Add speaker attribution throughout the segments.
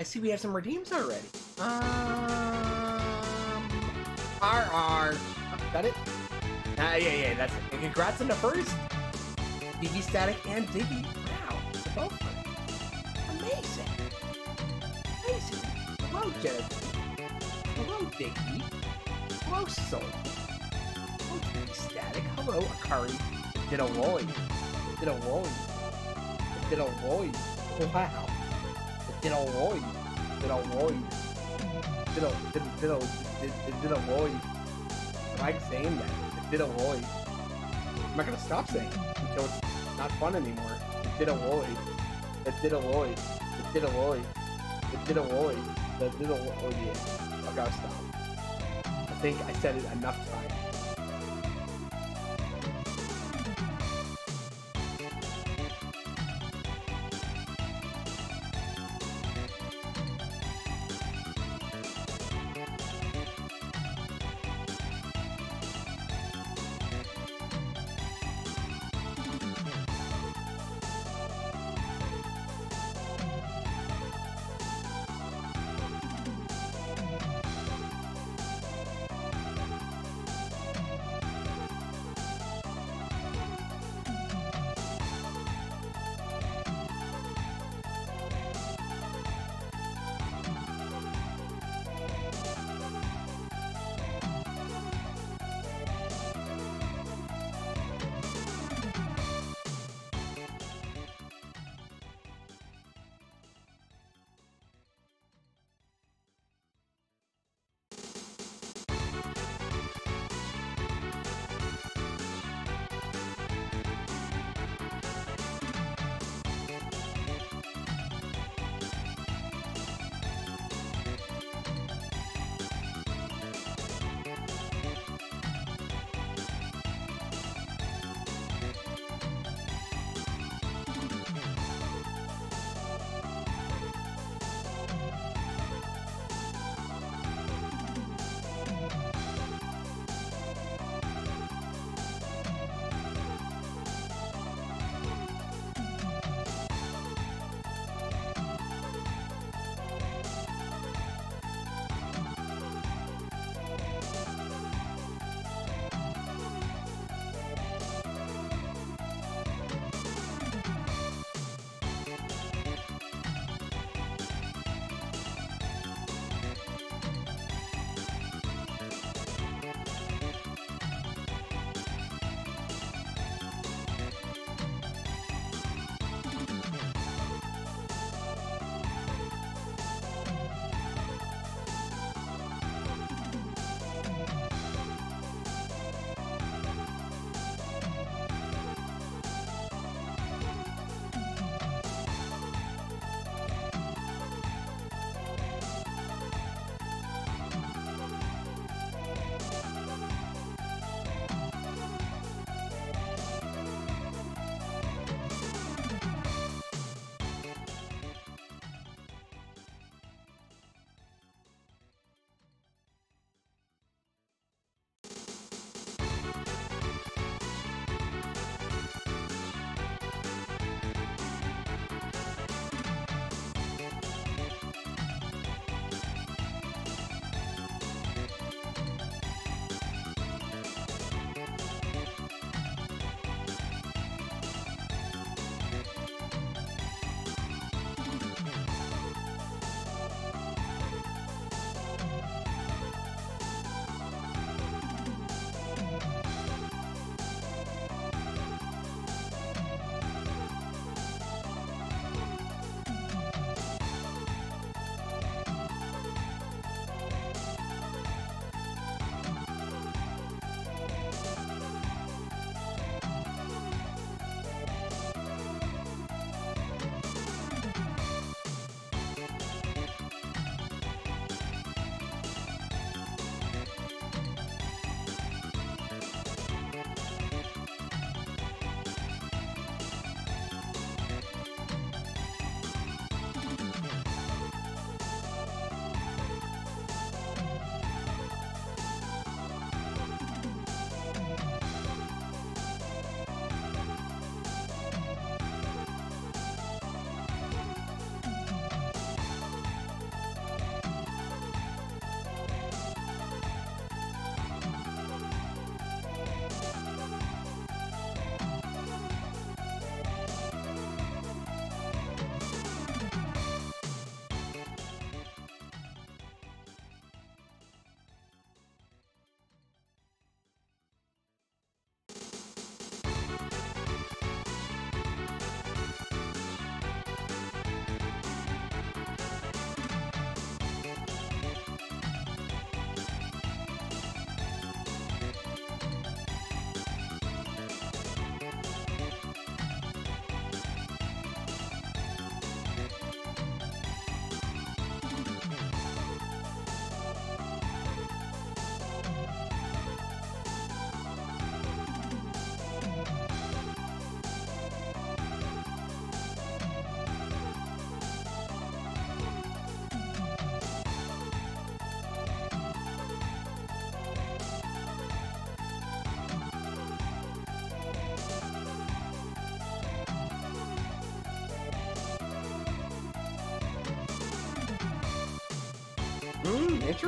Speaker 1: I see we have some redeems already. Um, RR. Got it? Ah, yeah, yeah, that's it. And congrats on the first. Diggy Static and Diggy. Wow, both amazing. Amazing. Hello, Genevieve. Hello, Diggy. Hello, Soul. Hello, Diggy Static. Hello, Akari. Did a Roy. Did a Roy. Did a Roy. Wow. Did a Roy. Did a Roy. Did a did did a did, did a Roy. I like saying that. Did a Roy. I'm not gonna stop saying it until it's not fun anymore. Did a did a Roy. It did a Roy. It did a Roy. It did a Roy. Oh yeah. I gotta stop. I think I said it enough times.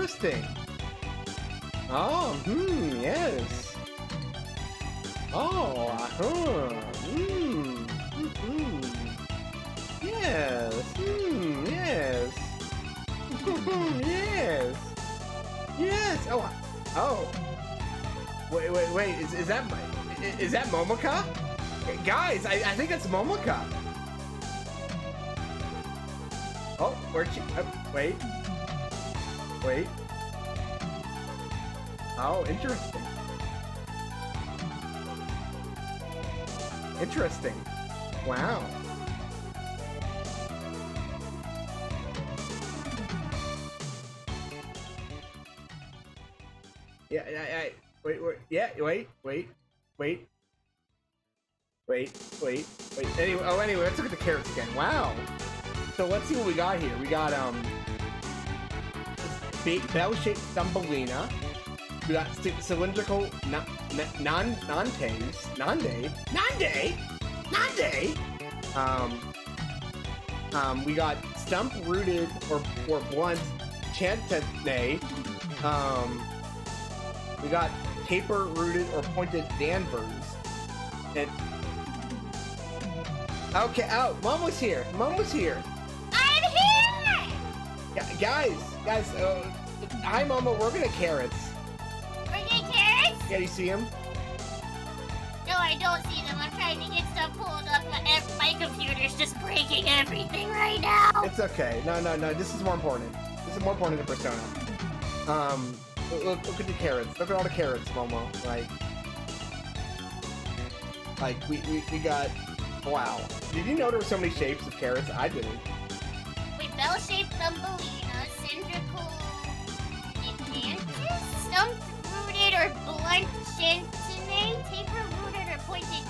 Speaker 1: Interesting. Oh, hmm, yes. Oh, uh-huh. Hmm, hmm. Yes, hmm, yes. yes. Yes. Oh, oh. Wait, wait, wait. Is, is that is, is that Momoka? Guys, I, I think that's Momoka. Oh, where'd she? Oh, wait. Wait. Oh, interesting. Interesting. Wow. Yeah, yeah, yeah. Wait, wait, yeah, wait, wait, wait. Wait, wait, wait. Anyway, oh, anyway, let's look at the carrots again. Wow. So let's see what we got here. We got, um, bell-shaped Thumbelina. We got cylindrical non non nantes nande nande nande. Um, um, we got stump rooted or or blunt chantene. Um, we got taper rooted or pointed danvers. And okay, oh, mom was here. Mom was here.
Speaker 2: I'm here.
Speaker 1: Yeah, guys, guys. Uh, hi, Mama. We're gonna carrots.
Speaker 2: We're getting carrots?
Speaker 1: Yeah, do you see them?
Speaker 2: No, I don't see them. I'm trying to get stuff pulled up. My, my computer's just breaking everything right now.
Speaker 1: It's okay. No, no, no. This is more important. This is more important than Persona. Um, look, look at the carrots. Look at all the carrots, Momo. Like, like we, we, we got. Wow. Did you know there were so many shapes of carrots? I didn't.
Speaker 2: We bell-shaped Thumbelina, cylindrical Mantis, stump-rooted or blunt Chantine, taper-rooted or pointed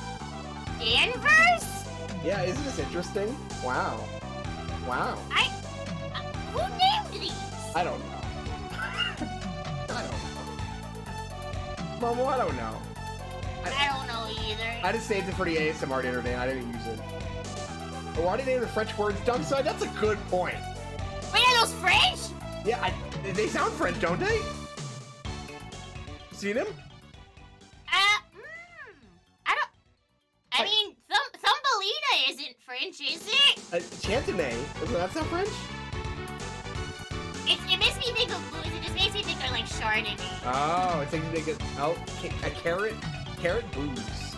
Speaker 2: Danvers?
Speaker 1: Yeah, isn't this interesting? Wow. Wow.
Speaker 2: I... Uh, who named these?
Speaker 1: I don't know. I don't know. Momo, I don't know.
Speaker 2: I, don't know either.
Speaker 1: I just saved it for the ASMR the other day I didn't use it. Why did they name the French words dumb side? That's a good point.
Speaker 2: Those French?
Speaker 1: Yeah, I, they sound French, don't they? Seen them?
Speaker 2: Uh, mm, I don't. I mean, Thumb Thumbelina isn't French, is it?
Speaker 1: Uh, Chantonnay. That's not French?
Speaker 2: It, it makes me think of booze. It just makes me think of like Chardonnay.
Speaker 1: Oh, I think they get oh a carrot, carrot booze.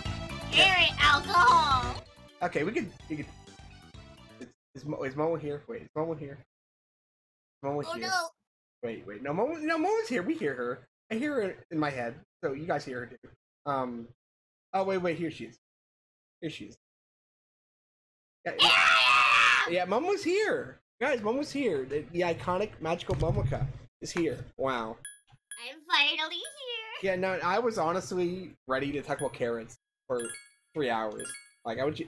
Speaker 2: Carrot alcohol.
Speaker 1: Okay, we could we could. Is, Mo, is Momo here? Wait, is Momo here? Momo's
Speaker 2: Oh
Speaker 1: here.
Speaker 2: no.
Speaker 1: Wait, wait, no, Momo, no, Momo's here. We hear her. I hear her in my head. So you guys hear her too. Um. Oh wait, wait. Here she is. Here she is. Yeah, yeah,
Speaker 2: Yeah!
Speaker 1: Momo's here. Guys, Momo's here. The, the iconic magical Momoka is here. Wow.
Speaker 2: I'm finally here.
Speaker 1: Yeah, no, I was honestly ready to talk about carrots for three hours. Like, I would.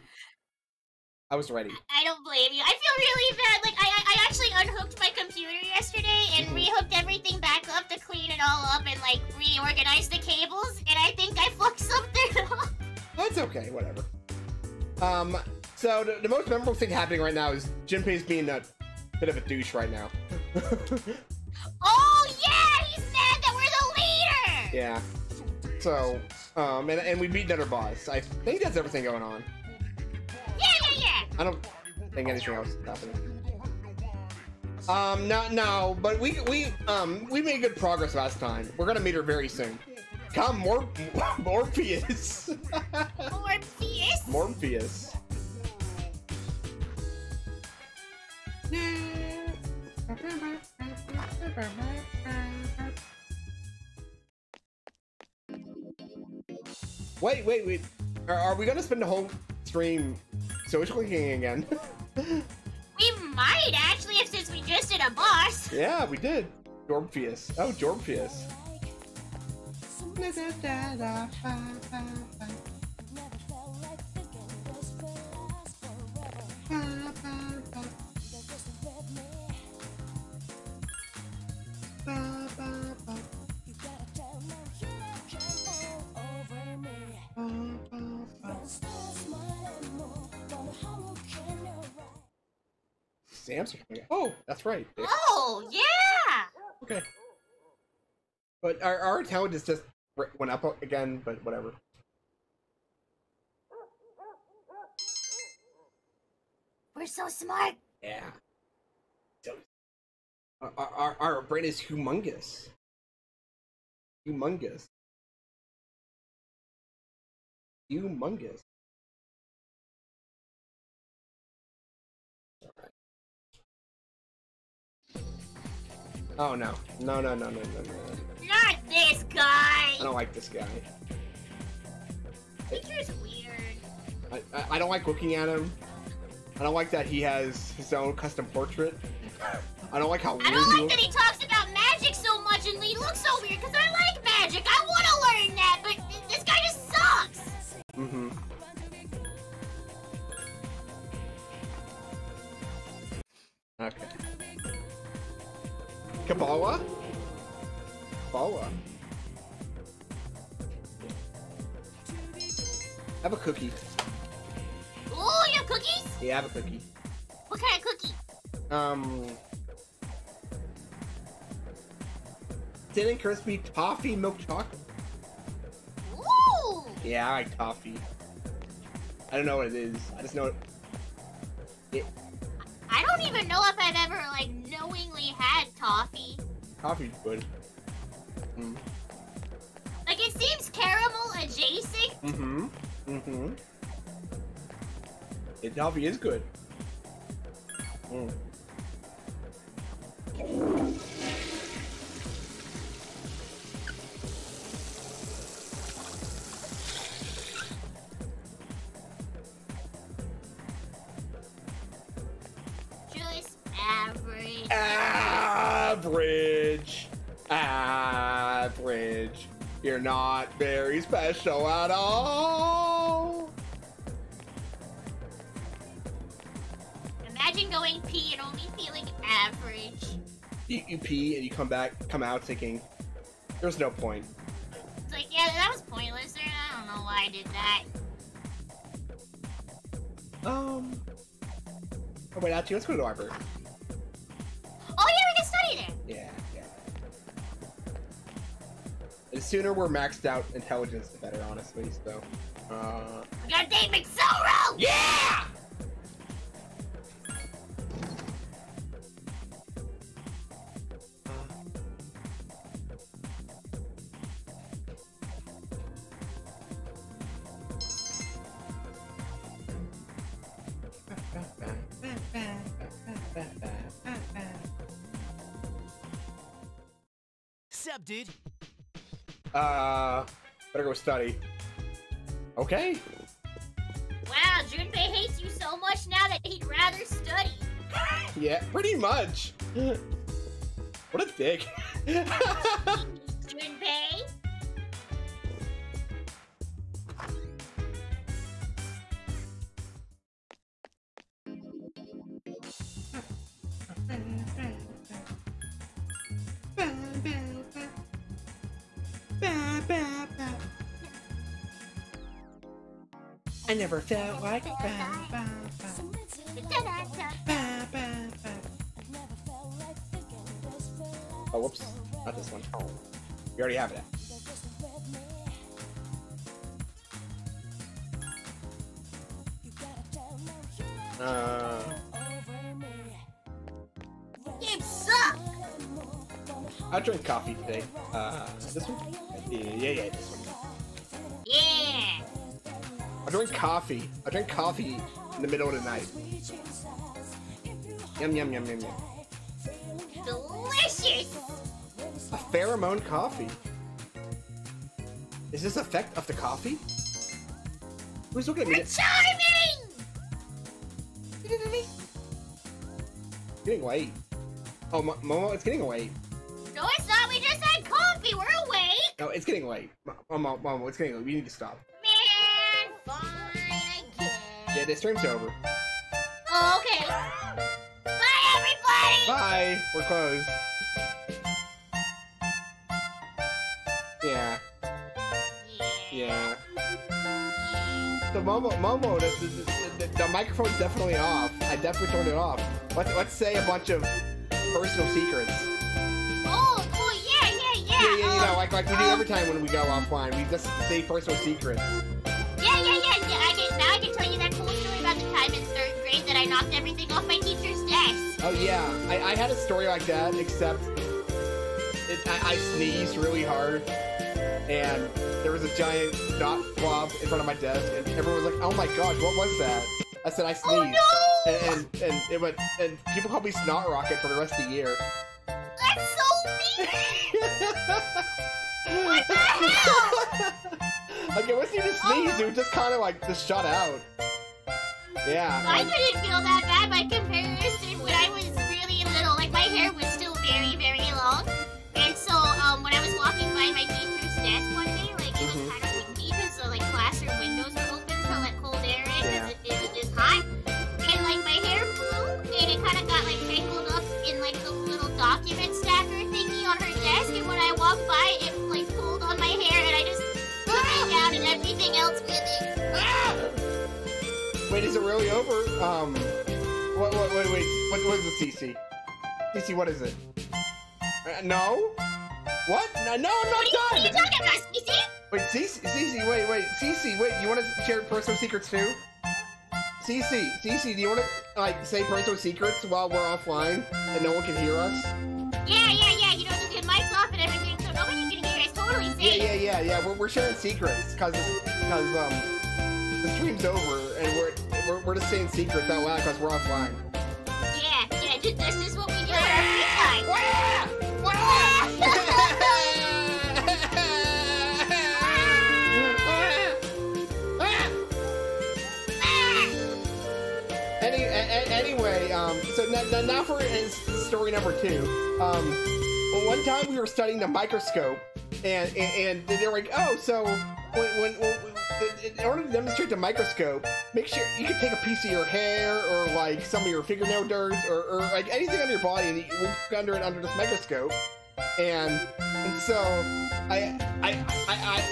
Speaker 1: I was ready.
Speaker 2: I don't blame you. I feel really bad. Like I, I actually unhooked my computer yesterday and
Speaker 1: Mhm.
Speaker 2: rehooked everything back up to clean it all up and like reorganize the cables. And I think I fucked something up.
Speaker 1: That's okay, whatever. Um, so the, the most memorable thing happening right now is Junpei's being a bit of a douche right now.
Speaker 2: Oh yeah, he's mad that we're the leader.
Speaker 1: yeah. So, um, and, and we beat another boss. I think that's everything going on. I don't think anything else is happening. Um, no, no, but we we um we made good progress last time. We're gonna meet her very soon. Come, Mor Morpheus.
Speaker 2: Morpheus.
Speaker 1: Morpheus. Wait, wait, wait. Are, are we gonna spend the whole stream social clicking again?
Speaker 2: We might actually, if since we just did a boss.
Speaker 1: yeah, we did. Jorpheus. Oh, Jorpheus. Sam's are coming out. Oh, that's right.
Speaker 2: Oh yeah.
Speaker 1: Okay. But our, our intelligence just went up again, but whatever.
Speaker 2: We're so smart.
Speaker 1: Yeah. So, our, our, our brain is humongous. Humongous. Humongous. Oh no. No, no, no, no, no, no, no.
Speaker 2: Not this guy.
Speaker 1: I don't like this guy.
Speaker 2: Teacher's weird.
Speaker 1: I, I, I don't like looking at him. I don't like that he has his own custom portrait. I don't like how weird
Speaker 2: I don't like
Speaker 1: looks.
Speaker 2: that he talks about magic so much and he looks so weird because I like magic. I want to learn that, but this guy just sucks.
Speaker 1: Mm-hmm. Okay. Kabbalah? Kabbalah. Have a cookie.
Speaker 2: Ooh, you have cookies?
Speaker 1: Yeah, have a cookie.
Speaker 2: What kind of cookie?
Speaker 1: Um. Thin and crispy toffee milk chocolate.
Speaker 2: Ooh.
Speaker 1: Yeah, I like toffee. I don't know what it is. I just know it.
Speaker 2: I don't even know if I've ever like knowingly had toffee.
Speaker 1: Toffee's good. Mm.
Speaker 2: Like it seems caramel adjacent.
Speaker 1: Mm-hmm. Mm-hmm. It toffee is good. Mm.
Speaker 2: Average.
Speaker 1: Average. You're not very special at all.
Speaker 2: Imagine going pee and only feeling average.
Speaker 1: You, you pee and you come back, come out thinking, there's no point.
Speaker 2: It's like, yeah, that was pointless. I don't know why I did that.
Speaker 1: Um. Oh wait, actually, let's go to.
Speaker 2: Oh yeah, we can study there.
Speaker 1: Yeah, yeah. The sooner we're maxed out intelligence, the better, honestly. So, uh,
Speaker 2: We got Dave McSorrow.
Speaker 1: yeah.
Speaker 3: Sup, dude?
Speaker 1: Uh, better go study. Okay.
Speaker 2: Wow, Junpei hates you so much now that he'd rather study.
Speaker 1: Yeah, pretty much. What a dick. never felt like. Oh, whoops. Not this one. We already have it. Uh,
Speaker 2: You suck!
Speaker 1: I drink coffee today. Uh, this one? Yeah, yeah, yeah, this one. Drink coffee. I drink coffee in the middle of the night. Yum, yum, yum, yum, yum.
Speaker 2: Delicious!
Speaker 1: A pheromone coffee. Is this effect of the coffee? Who's looking at me?
Speaker 2: You're charming!
Speaker 1: Getting late. Oh, Mo- Momo, it's getting late.
Speaker 2: No, it's not. We just had coffee. We're awake.
Speaker 1: No, it's getting late. Mo- Momo, Momo, it's getting late. We need to stop. Yeah, this stream's over.
Speaker 2: Oh, okay. Bye, everybody!
Speaker 1: Bye. We're closed. Yeah, yeah. The Momo, Momo, the, the, the, the microphone's definitely off. I definitely turned it off. Let's let's say a bunch of personal secrets.
Speaker 2: Oh, oh Yeah,
Speaker 1: Yeah, yeah, you
Speaker 2: um,
Speaker 1: know, like like we do
Speaker 2: um,
Speaker 1: every time when we go offline. We just say personal secrets.
Speaker 2: Knocked everything off my teacher's desk.
Speaker 1: Oh yeah, I, I had a story like that, except it, I, I sneezed really hard, and there was a giant snot blob in front of my desk, and everyone was like, "Oh my gosh, what was that?" I said I sneezed,
Speaker 2: Oh no!
Speaker 1: and, and and it went, and people called me Snot Rocket for the rest of the year.
Speaker 2: That's so mean! What the hell?
Speaker 1: like it wasn't even a sneeze; it was just kind of like just shut out. Yeah.
Speaker 2: I
Speaker 1: and-
Speaker 2: didn't feel that bad by comparison when I was really little. Like my hair was still very, very long. And so um, when I was walking by my teacher's desk one day, like it was
Speaker 1: Mhm.
Speaker 2: kind of windy because the like classroom windows were open to let cold air in
Speaker 1: Yeah.
Speaker 2: because it, it was just hot. And like my hair blew and it kind of got like tangled up in like the little document stacker thingy on her desk. And when I walked by, it like pulled on my hair and I just took it down and everything else with it.
Speaker 1: Wait, is it really over? Um, what, what, wait, wait, what, what is it, CC? CC, what is it? Uh, no? What? No, no, I'm not
Speaker 2: What you, what are you
Speaker 1: done!
Speaker 2: talking about, Cece?
Speaker 1: Wait, CC, CC, wait, wait, CC, wait, you want to share personal secrets too? CC, CC, do you want to, like, say personal secrets while we're offline and no one can hear us?
Speaker 2: Yeah, yeah, yeah. You know, just get mics off and everything, so nobody can hear us. Totally
Speaker 1: Yeah, yeah, yeah, yeah, we're, we're sharing secrets, because, because, um, the stream's over and we're, we're, we're just saying secrets out loud because we're offline.
Speaker 2: Yeah, yeah. That's just what we do in our free time.
Speaker 1: Any, a, anyway, um, so now, now- for is story number two. Um, well, one time we were studying the microscope, and and, and they were like, oh, so when, when, when in order to demonstrate the microscope, make sure you can take a piece of your hair or like some of your fingernail dirt or, or like anything on your body and you look under it under this microscope. And and so I I I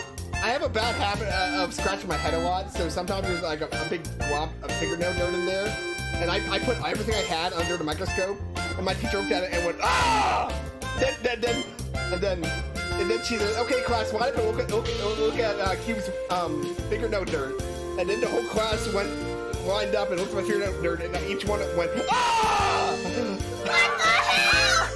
Speaker 1: I, have a bad habit uh, of scratching my head a lot. So sometimes there's like a, a big glop of fingernail dirt in there, and I, I put everything I had under the microscope. And my teacher looked at it and went ah. Then then then and then. And then she said, "Okay, class, why don't look at look, look at uh, Cube's um, fingernail dirt?" And then the whole class went lined up and looked at my fingernail dirt, and each one went, "Ah!"
Speaker 2: What the hell?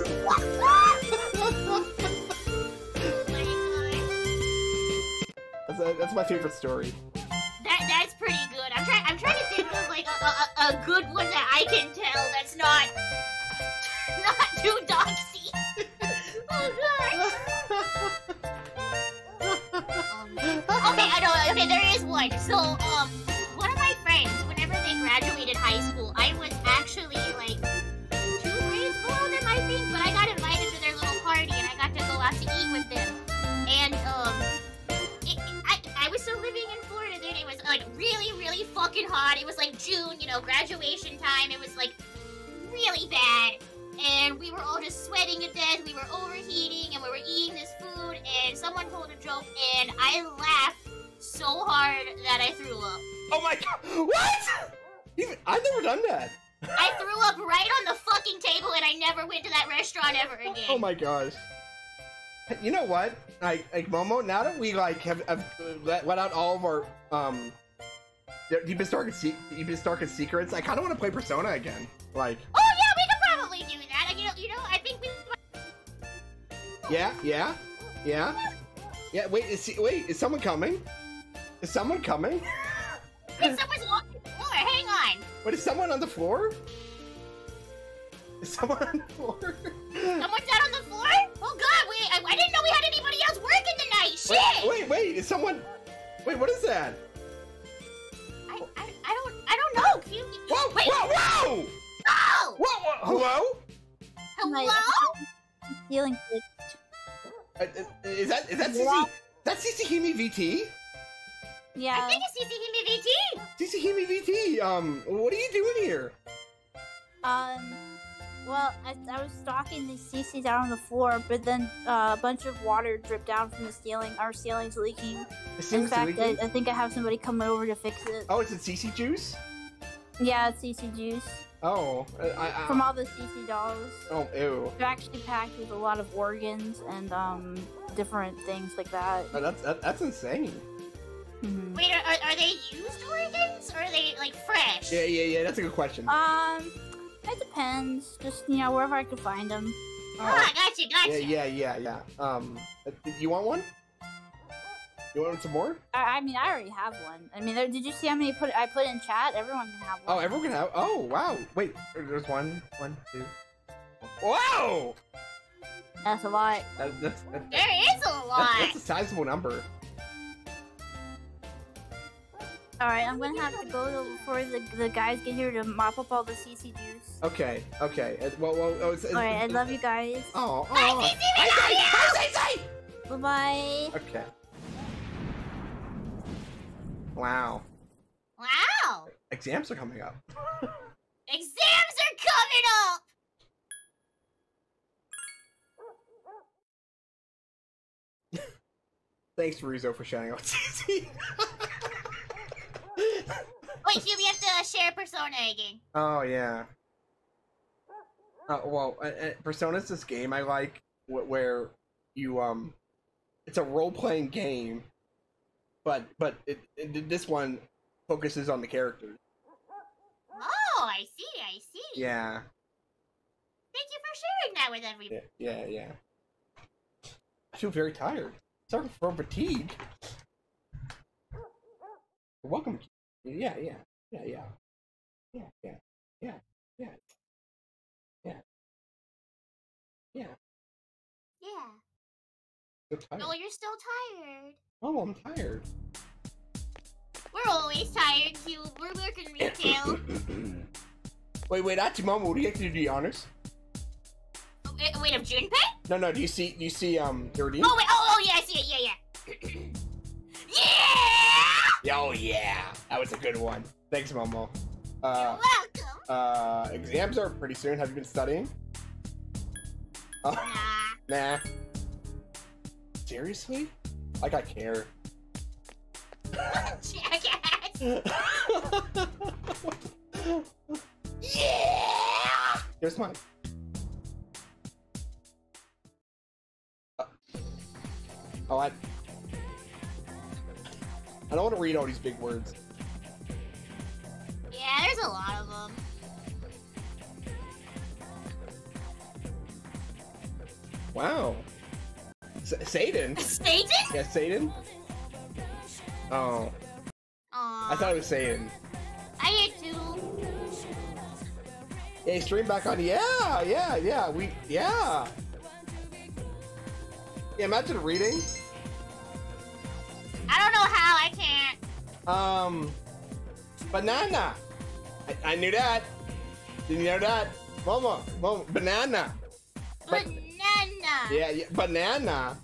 Speaker 1: That's, a, that's my favorite story.
Speaker 2: That that's pretty good. I'm trying. I'm trying to think of like a, a, a good one that I can tell that's not not too doxy. oh god. Okay, I know. Okay, there is one. So, um, one of my friends, whenever they graduated high school, I was actually like two grades below them, I think, but I got invited to their little party and I got to go out to eat with them. And um, it, I I was still living in Florida then. It was like really, really fucking hot. It was like June, you know, graduation time. It was like really bad. And we were all just sweating to death. We were overheating and we were eating this food. And someone told a joke and I laughed so hard that I threw up.
Speaker 1: Oh my god! What? Even, I've never done that.
Speaker 2: I threw up right on the fucking table and I never went to that restaurant ever again.
Speaker 1: Oh my gosh. You know what? Like, like Momo, now that we like have, have let, let out all of our um deepest darkest deepest darkest secrets, I kind of want to play Persona again. Like,
Speaker 2: Oh yeah, we could probably do that. You know, you know, I think we.
Speaker 1: yeah, yeah, yeah, yeah. Wait, is he, wait, is someone coming? Is someone coming?
Speaker 2: If someone's walking the floor, hang on.
Speaker 1: Wait, is someone on the floor? Is someone on the floor?
Speaker 2: Someone's out on the floor? Oh god, wait, I, I didn't know we had anybody else working tonight. Shit!
Speaker 1: Wait, wait, wait, is someone? Wait, what is that?
Speaker 2: I, I, I don't, I don't know. Can you,
Speaker 1: Whoa,
Speaker 2: wait,
Speaker 1: whoa, whoa!
Speaker 2: no!
Speaker 1: Whoa, whoa, hello?
Speaker 2: Hello?
Speaker 3: Feeling fixed.
Speaker 1: Uh, is that is that
Speaker 3: Yeah.
Speaker 1: CC? That's CC Himi VT?
Speaker 3: Yeah.
Speaker 2: I think it's CC Himi VT.
Speaker 1: CC Himi VT. Um, what are you doing here?
Speaker 3: Um. Well, I, I was stalking these CCs out on the floor, but then uh, a bunch of water dripped down from the ceiling. Our ceiling's leaking.
Speaker 1: Is
Speaker 3: In
Speaker 1: CC
Speaker 3: fact, I. I think I have somebody coming over to fix it.
Speaker 1: Oh, is it CC Juice?
Speaker 3: Yeah, it's CC juice.
Speaker 1: Oh, I, I,
Speaker 3: from all the CC dolls.
Speaker 1: oh, ew.
Speaker 3: They're actually packed with a lot of organs and um different things like that.
Speaker 1: Oh, that's that, that's insane.
Speaker 3: Mhm.
Speaker 2: Wait, are, are- are they used organs or are they like fresh?
Speaker 1: Yeah, yeah, yeah. That's a good question.
Speaker 3: Um, it depends. Just you know, wherever I could find them.
Speaker 2: Ah, gotcha, gotcha.
Speaker 1: yeah, yeah, yeah, yeah. Um, uh, you want one? You want some more?
Speaker 3: I, I mean, I already have one. I mean, there, did you see how many put I put in chat? Everyone can have oh, one.
Speaker 1: Oh, everyone can have. Oh, wow. Wait, there's one, one, two. Wow!
Speaker 3: That's a lot.
Speaker 1: That, that's, that's,
Speaker 2: There is a lot.
Speaker 1: that's a sizable number.
Speaker 3: All right, I'm gonna have to go to, before the the guys get here to mop up all the CC juice.
Speaker 1: Okay, okay. Well, well, oh, it's, it's,
Speaker 3: All right, I love you guys.
Speaker 1: Oh, oh.
Speaker 2: Hi, Cece, we
Speaker 1: Hi,
Speaker 2: love
Speaker 1: Sai,
Speaker 2: you!
Speaker 1: hi, Sai, Sai!
Speaker 3: Bye bye.
Speaker 1: Okay. Wow.
Speaker 2: Wow.
Speaker 1: Exams are coming up.
Speaker 2: Exams are coming up.
Speaker 1: Thanks, Rizzo, for shouting out CC.
Speaker 2: Wait, do we have to share Persona again?
Speaker 1: oh, yeah. Uh, well, uh, uh, Persona's this game I like wh- where you, um, it's a role playing game, but, but it, it, this one focuses on the characters.
Speaker 2: Oh, I see, I see.
Speaker 1: Yeah,
Speaker 2: Thank you for sharing that with everybody.
Speaker 1: yeah, yeah, yeah. I feel very tired. Sorry for fatigue. Welcome. Yeah, yeah, yeah, yeah, yeah, yeah, yeah, yeah, yeah, yeah.
Speaker 2: Yeah.
Speaker 1: Tired.
Speaker 2: Oh, you're still tired.
Speaker 1: Oh, I'm tired.
Speaker 2: We're always tired, Cube. We're working retail.
Speaker 1: wait, wait, Achimomo, do you get to do the honors?
Speaker 2: Oh, wait, wait, of Junpei?
Speaker 1: No, no. Do you see? Do you see? Um, redeem?
Speaker 2: Oh, wait, oh, oh, yeah, I see it. Yeah, yeah. yeah!
Speaker 1: Oh yeah, that was a good one. Thanks, Momo. Uh,
Speaker 2: You're welcome.
Speaker 1: uh, exams are pretty soon. Have you been studying? Oh,
Speaker 2: Nah.
Speaker 1: nah. Seriously? Like I care.
Speaker 2: Yeah!
Speaker 1: Here's mine. Oh, I. I don't want to read all these big words.
Speaker 2: Yeah, there's a lot of them.
Speaker 1: Wow. S- Satan?
Speaker 2: Satan?
Speaker 1: Yeah, Satan? Oh,
Speaker 2: Aw.
Speaker 1: I thought it was Satan.
Speaker 2: I did too.
Speaker 1: Hey, stream back on. Yeah, yeah, yeah. We, yeah. Yeah, imagine reading.
Speaker 2: I don't know how I can't.
Speaker 1: Um, banana. I, I knew that. Didn't you know that? Mama, mama, banana. But-
Speaker 2: Banana.
Speaker 1: Yeah, yeah, banana.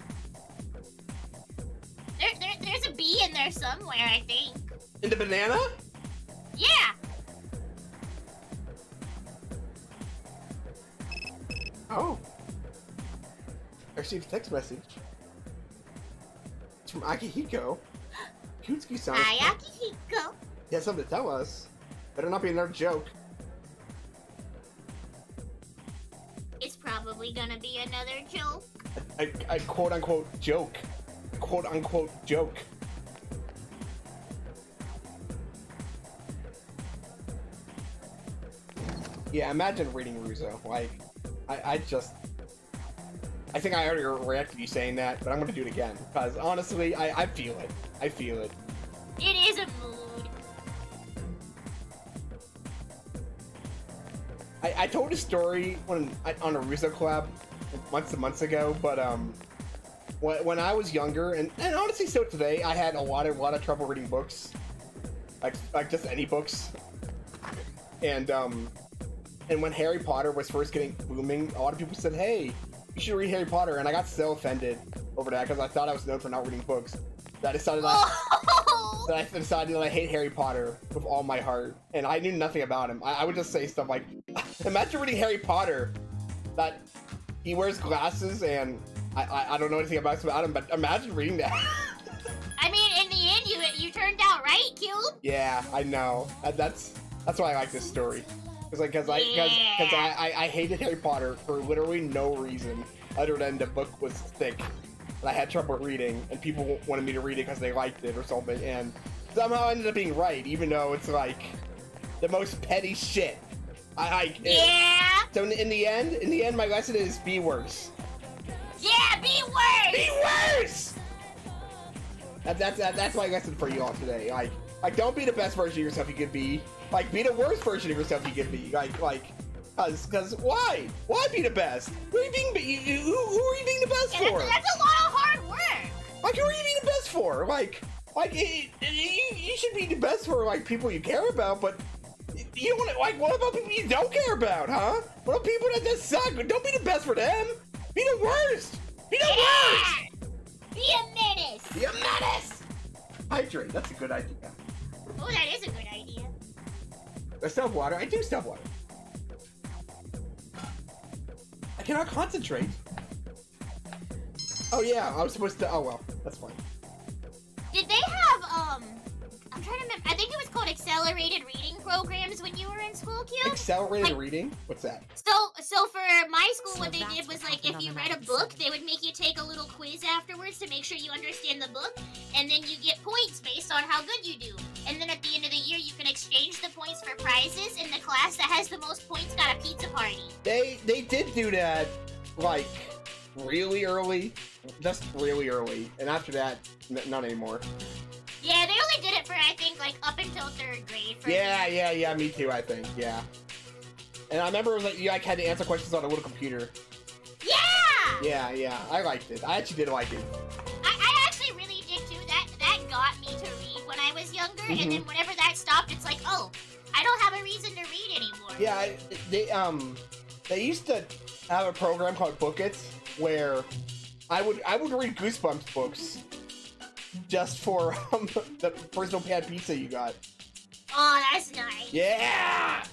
Speaker 2: There, there, there's a bee in there somewhere, I think.
Speaker 1: In the banana?
Speaker 2: Yeah.
Speaker 1: Oh. I received a text message. It's from Akihiko. Kutsuki-san.
Speaker 2: Ayakihiko.
Speaker 1: He has something to tell us. Better not be another joke.
Speaker 2: Probably gonna be another joke.
Speaker 1: A, a quote unquote joke. Quote unquote joke. Yeah, imagine reading Ruzo. Like, I, I just. I think I already reacted to you saying that, but I'm gonna do it again. Because honestly, I, I feel it. I feel it.
Speaker 2: It is a
Speaker 1: I, I told a story when on a Russo collab months and months ago, but um, when, when I was younger, and, and honestly still today, I had a lot of lot of trouble reading books, like like just any books, and um, and when Harry Potter was first getting booming, a lot of people said, "Hey, you should read Harry Potter," and I got so offended over that because I thought I was known for not reading books. That I decided that
Speaker 2: Oh!
Speaker 1: that I decided that I hate Harry Potter with all my heart, and I knew nothing about him. I, I would just say stuff like, "Imagine reading Harry Potter, that he wears glasses, and I, I, I don't know anything about him, but imagine reading that."
Speaker 2: I mean, in the end, you you turned out right, Cube.
Speaker 1: yeah, I know. That, that's that's why I like this story. Cause like, cause I, cause, cause I, I, I hated Harry Potter for literally no reason other than the book was thick, I had trouble reading, and people wanted me to read it because they liked it or something, and somehow I ended up being right, even though it's like the most petty shit. I, I
Speaker 2: Yeah.
Speaker 1: So in, in the end, in the end, my lesson is be worse.
Speaker 2: Yeah. Be worse.
Speaker 1: Be worse. That, that's that, that's my lesson for you all today. Like, like don't be the best version of yourself you could be. Like, be the worst version of yourself you could be. Like, like, cause, cause why? Why be the best? Who are you being? You, who, who are you being the best
Speaker 2: Yeah,
Speaker 1: for?
Speaker 2: that's, that's a lot of hard work.
Speaker 1: Like, who are you being the best for? Like, like it, it- you, you should be the best for like people you care about, but you don't want to. Like, what about people you don't care about, huh? What about people that just suck? Don't be the best for them. Be the worst. Be the worst.
Speaker 2: Yeah. Be a menace.
Speaker 1: Be a menace. Hydrate. That's a good idea.
Speaker 2: Oh, that is a good idea.
Speaker 1: Have water. I do have water. I cannot concentrate. Oh yeah, I was supposed to. Oh well, that's fine.
Speaker 2: Did they have um? I'm trying to remember. I think it was called accelerated reading programs when you were in school, Q.
Speaker 1: Accelerated
Speaker 2: Like-
Speaker 1: reading. What's that?
Speaker 2: So, so for my school,
Speaker 4: So
Speaker 2: what they did was like if you read a book, they would make you take a little quiz afterwards to make sure you understand the book, and then you get points based on how good you do. And then at the end of the you can exchange the points for prizes, and the class that has the most points got a pizza party.
Speaker 1: They they did do that, like really early, just really early, and after that, n- not anymore.
Speaker 2: Yeah, they only did it for I think like up until third grade. For
Speaker 1: Yeah, yeah, yeah. Me too. I think. Yeah. And I remember like you like had to answer questions on a little computer.
Speaker 2: Yeah.
Speaker 1: Yeah, yeah. I liked it. I actually did like it.
Speaker 2: Was younger,
Speaker 1: Mhm.
Speaker 2: and then whenever that stopped, it's like, oh, I don't have a reason to read anymore.
Speaker 1: Yeah, I, they um they used to have a program called Book It where I would I would read Goosebumps books just for um, the personal pan pizza you got.
Speaker 2: Oh, that's nice.
Speaker 1: Yeah.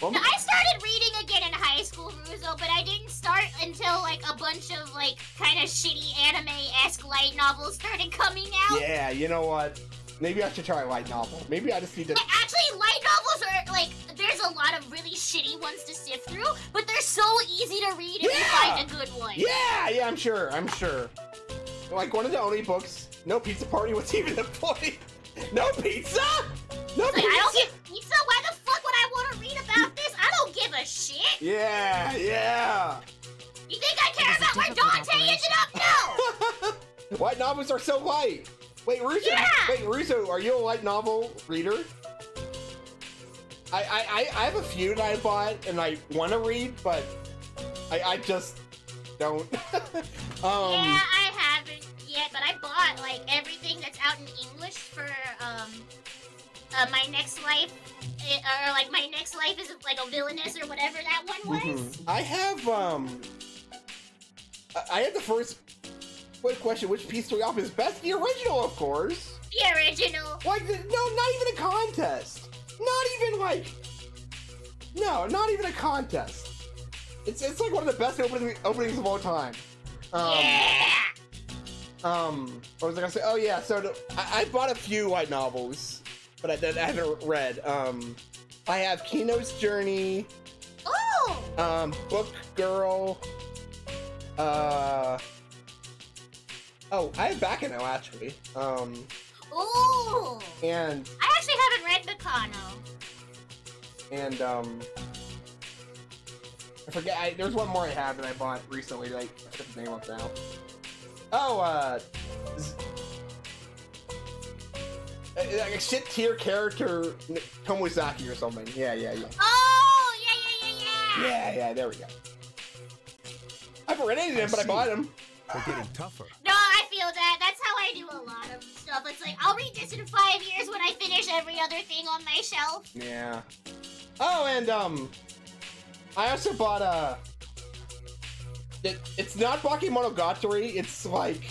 Speaker 2: No, I started reading again in high school, Russo, but I didn't start until like a bunch of like kind of shitty anime-esque light novels started coming out.
Speaker 1: yeah, you know what? Maybe I should try a light novel. Maybe I just need to.
Speaker 2: Like, Actually, light novels are like there's a lot of really shitty ones to sift through, but they're so easy to read if you
Speaker 1: Yeah!
Speaker 2: find a good one.
Speaker 1: Yeah, yeah, I'm sure. I'm sure. Like one of the only books. No pizza party. What's even the point? No pizza? No
Speaker 2: Like,
Speaker 1: pizza?
Speaker 2: I don't get pizza. Why the fuck would I want to read about this? I don't give a shit.
Speaker 1: Yeah, yeah.
Speaker 2: You think I care
Speaker 4: It is a
Speaker 2: about where Dante ended up? No.
Speaker 1: White novels are so light. Wait, Russo.
Speaker 2: Yeah!
Speaker 1: Wait, Russo, are you a light novel reader? I, I, I, have a few that I bought and I want to read, but I, I just don't. um,
Speaker 2: yeah, I haven't yet, but I bought like everything that's out in English for um uh, my next life, eh, or like my next life is like a villainess or whatever that one was.
Speaker 1: mhm. I have um. I- I had the first. Quick question: Which piece three off is best? The original, of course.
Speaker 2: The original.
Speaker 1: Like, the- no, not even a contest. Not even like. No, not even a contest. It's it's like one of the best opening, openings of all time. Um,
Speaker 2: yeah.
Speaker 1: Um, what was I gonna say? Oh yeah, so I, I bought a few light novels, but I, I haven't read. Um, I have Kino's Journey,
Speaker 2: Oh.
Speaker 1: um, Book Girl, uh, oh, I have Baccano actually, um,
Speaker 2: Ooh.
Speaker 1: and
Speaker 2: I actually haven't read Baccano.
Speaker 1: and um, I forget. I, there's one more I have that I bought recently. That I forget the name of now. Oh, uh, z- uh, like a shit tier character, N- Tomozaki or something. Yeah, yeah, yeah.
Speaker 2: Oh, yeah, yeah, yeah, yeah.
Speaker 1: Yeah, yeah. There we go. I haven't read any of them, but I bought them.
Speaker 5: They're getting tougher.
Speaker 2: No, I feel that. That's how I do a lot of stuff. It's like I'll read this in five years when I finish every other thing on my shelf.
Speaker 1: Yeah. Oh, and um, I also bought a. It, it's not Bakemonogatari. It's like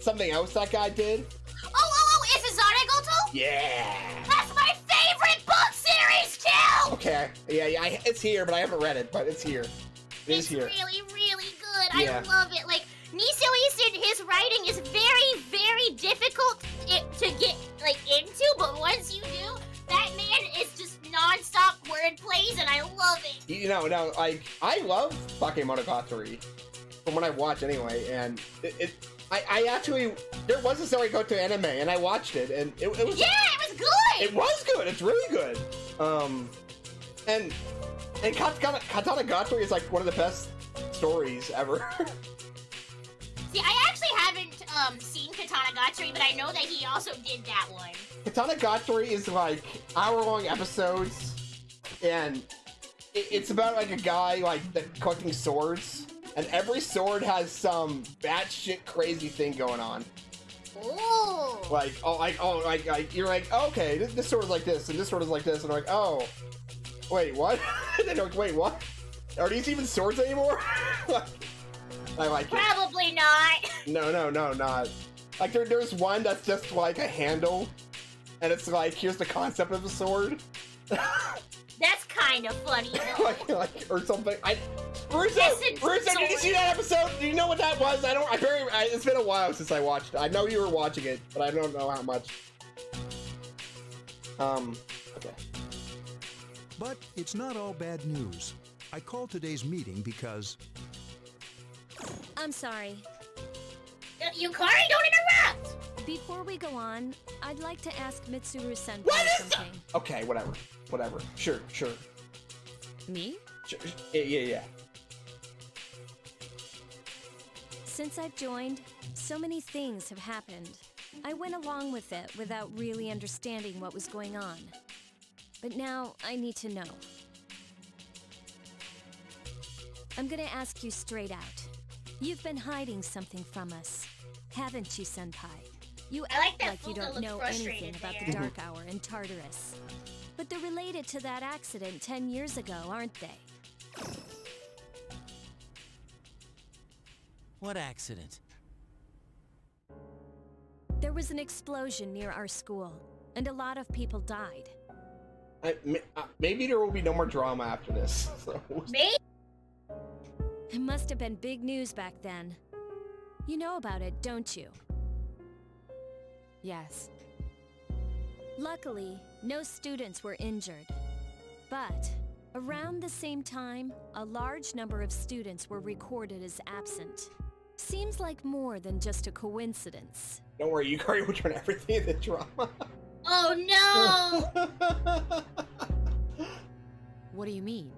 Speaker 1: something else that guy did.
Speaker 2: Oh, oh, oh! Is it Zaregoto?
Speaker 1: Yeah.
Speaker 2: That's my favorite book series, too.
Speaker 1: Okay. Yeah, yeah. I, it's here, but I haven't read it. But it's here. It is
Speaker 2: It's
Speaker 1: here.
Speaker 2: really, really good.
Speaker 1: Yeah.
Speaker 2: I love it. Like Nisio Isin, his writing is very, very difficult to get like into, but once you do, that man is just non-stop word plays, and I
Speaker 1: love it. You know, no. Like I love Bakemonogatari from what I watch anyway, and it. it I, I actually there was a story go to anime and I watched it and it, it was
Speaker 2: Yeah, it was good.
Speaker 1: it was good. It's really good. Um, and and Katana, Katanagatari is like one of the best stories ever.
Speaker 2: I actually haven't um seen Katanagatari, but I know that he also did that one.
Speaker 1: Katanagatari is like hour long episodes, and it, it's about like a guy like that collecting swords, and every sword has some batshit crazy thing going on.
Speaker 2: Ooh.
Speaker 1: Like oh like oh like, like you're like okay this, this sword is like this and this sword is like this and like oh wait what? and then like wait what? Are these even swords anymore? I like it.
Speaker 2: Probably not.
Speaker 1: No, no, no, not. Like there, there's one that's just like a handle, and it's like here's the concept of a sword,
Speaker 2: That's kind of funny.
Speaker 1: like, like or something. I, Russo,
Speaker 2: Listen,
Speaker 1: Russo, did you see that episode? Do you know what that was? I don't. I very. I, it's been a while since I watched it. I know you were watching it, but I don't know how much. Um. Okay.
Speaker 4: But it's not all bad news. I called today's meeting because
Speaker 5: I'm sorry.
Speaker 2: Uh, Yukari, don't interrupt.
Speaker 5: Before we go on, I'd like to ask Mitsuru Senpai
Speaker 1: What is
Speaker 5: something.
Speaker 1: Okay. Whatever. Whatever. Sure. Sure.
Speaker 5: Me?
Speaker 1: sure. Yeah. Yeah. Yeah.
Speaker 5: Since I've joined, so many things have happened. I went along with it without really understanding what was going on. But now I need to know. I'm gonna ask you straight out. You've been hiding something from us, haven't you, Senpai? You
Speaker 2: I like
Speaker 5: act
Speaker 2: that
Speaker 5: like you don't know
Speaker 2: frustrated
Speaker 5: anything about the Dark Hour and Tartarus. But they're related to that accident 10 years ago, aren't they?
Speaker 6: What accident?
Speaker 5: There was an explosion near our school, and a lot of people died.
Speaker 1: I, uh, maybe there will be no more drama after this. So.
Speaker 2: Me?
Speaker 5: It must have been big news back then. You know about it, don't you? Yes. Luckily, no students were injured. But, around the same time, a large number of students were recorded as absent. Seems like more than just a coincidence.
Speaker 1: Don't worry, Yukari will turn everything into drama.
Speaker 2: Oh no.
Speaker 5: What do you mean?